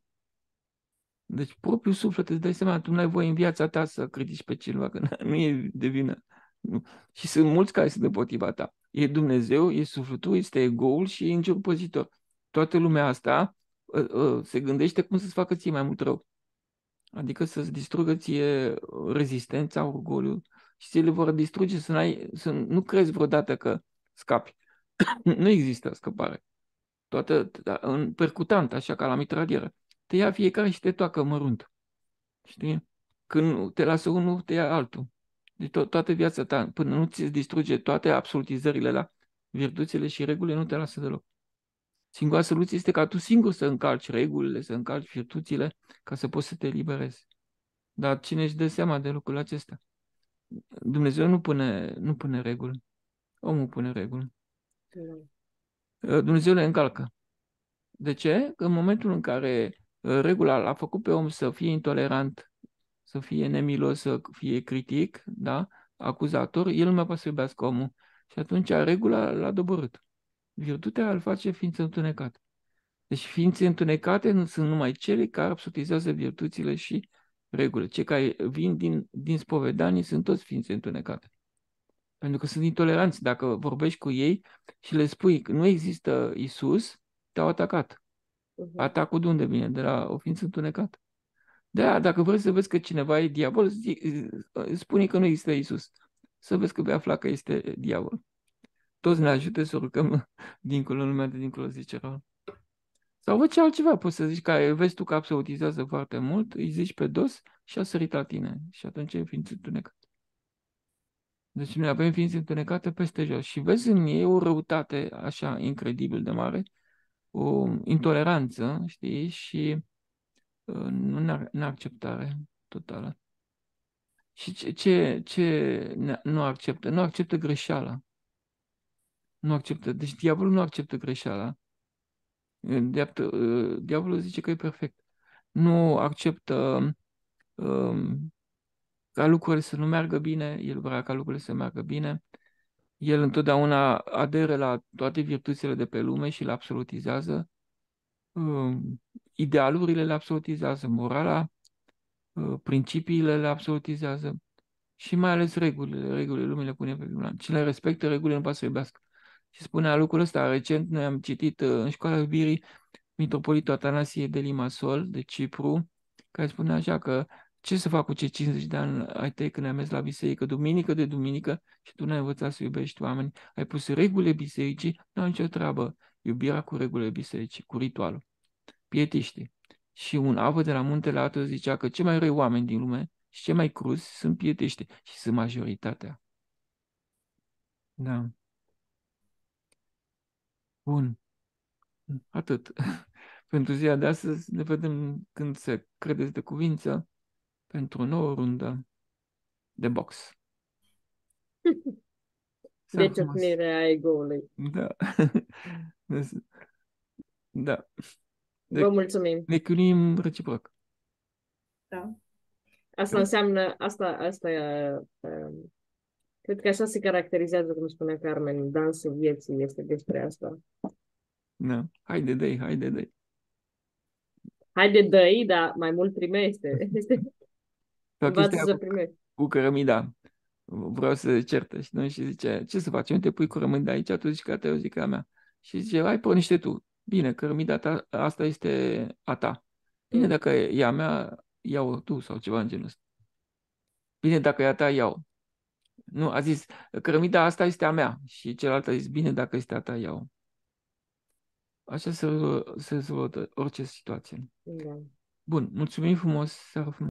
Deci propriul suflet îți dai seama, tu nu ai voie în viața ta să critici pe cineva, că (laughs) nu e de vină. Nu. Și sunt mulți care sunt împotriva ta. E Dumnezeu, e sufletul, este egoul și e îngerul păzitor. Toată lumea asta uh, uh, se gândește cum să-ți facă ție mai mult rău. Adică să-ți distrugă ție rezistența, orgoliu și ți le vor distruge să, n-ai, să nu crezi vreodată că scapi. (coughs) nu există scăpare. Toată, da, în percutant, așa ca la mitralieră. Te ia fiecare și te toacă mărunt. Știi? Când te lasă unul, te ia altul. Deci to- toată viața ta, până nu ți distruge toate absolutizările la virtuțile și regulile, nu te lasă deloc. Singura soluție este ca tu singur să încalci regulile, să încalci virtuțile, ca să poți să te eliberezi. Dar cine își dă seama de lucrul acesta? Dumnezeu nu pune, nu pune reguli. Omul pune reguli. Da. Dumnezeu le încalcă. De ce? Că în momentul în care uh, regula l-a făcut pe om să fie intolerant, să fie nemilos, să fie critic, da? acuzator, el nu mai poate să iubească omul. Și atunci regula l-a doborât. Virtutea îl face ființă întunecată. Deci ființe întunecate nu sunt numai cele care absolutizează virtuțile și regulile. Cei care vin din, din spovedanii sunt toți ființe întunecate. Pentru că sunt intoleranți. Dacă vorbești cu ei și le spui că nu există Isus, te-au atacat. Uh-huh. Atacul de unde vine? De la o ființă întunecată. De aia, dacă vrei să vezi că cineva e diavol, spune că nu există Isus. Să vezi că vei afla că este diavol toți ne ajute să urcăm (laughs) dincolo în lumea de dincolo, zice Raul. Sau văd ce altceva poți să zici, că vezi tu că absolutizează foarte mult, îi zici pe dos și a sărit la tine. Și atunci e ființă întunecat. Deci noi avem ființe întunecate peste jos și vezi în ei o răutate așa incredibil de mare, o intoleranță, știi, și uh, neacceptare totală. Și ce, ce, ce nu acceptă? Nu acceptă greșeala. Nu acceptă. Deci diavolul nu acceptă greșeala. Deaptă, diavolul zice că e perfect. Nu acceptă um, ca lucrurile să nu meargă bine, el vrea ca lucrurile să meargă bine. El întotdeauna aderă la toate virtuțile de pe lume și le absolutizează. Um, idealurile le absolutizează, morala, uh, principiile le absolutizează și mai ales regulile. Regulile lumii le pune pe primul Cine respectă regulile nu poate să iubească. Și spunea lucrul ăsta. Recent noi am citit uh, în școala iubirii Mitropolitul Atanasie de Limasol, de Cipru, care spunea așa că ce să fac cu cei 50 de ani ai tăi când ai mers la biserică, duminică de duminică și tu n-ai învățat să iubești oameni, ai pus regulile bisericii, nu au nicio treabă. Iubirea cu regulile bisericii, cu ritualul. Pietiști. Și un avă de la muntele Atos zicea că cei mai răi oameni din lume și cei mai cruzi sunt pietiști și sunt majoritatea. Da. Bun. Atât. (laughs) Pentru ziua de astăzi ne vedem când se credeți de cuvință pentru o nouă rundă de box. (laughs) De ciocnirea ego-ului. Da. (laughs) da. De, Vă mulțumim. Ne chinuim reciproc. Da. Asta înseamnă, asta, asta e, um, Cred că așa se caracterizează, cum spunea Carmen, dansul vieții este despre asta. Da. Haide, dă haide, dă Haide, dă dar mai mult primește. (laughs) (laughs) Este... Învață să primești. Cu cărămida. Vreau să certă și noi și zice, ce să facem? Te pui cărămida aici, tu zici că te eu zic că a mea. Și zice, hai, pornește tu. Bine, cărămida ta, asta este a ta. Bine, mm. dacă e a mea, iau tu sau ceva în genul ăsta. Bine, dacă e a ta, iau. Nu, a zis, cărămida asta este a mea. Și celălalt a zis, bine, dacă este a ta, iau. Așa se, se rezolvă orice situație. Da. Bun, mulțumim frumos, seara frumos.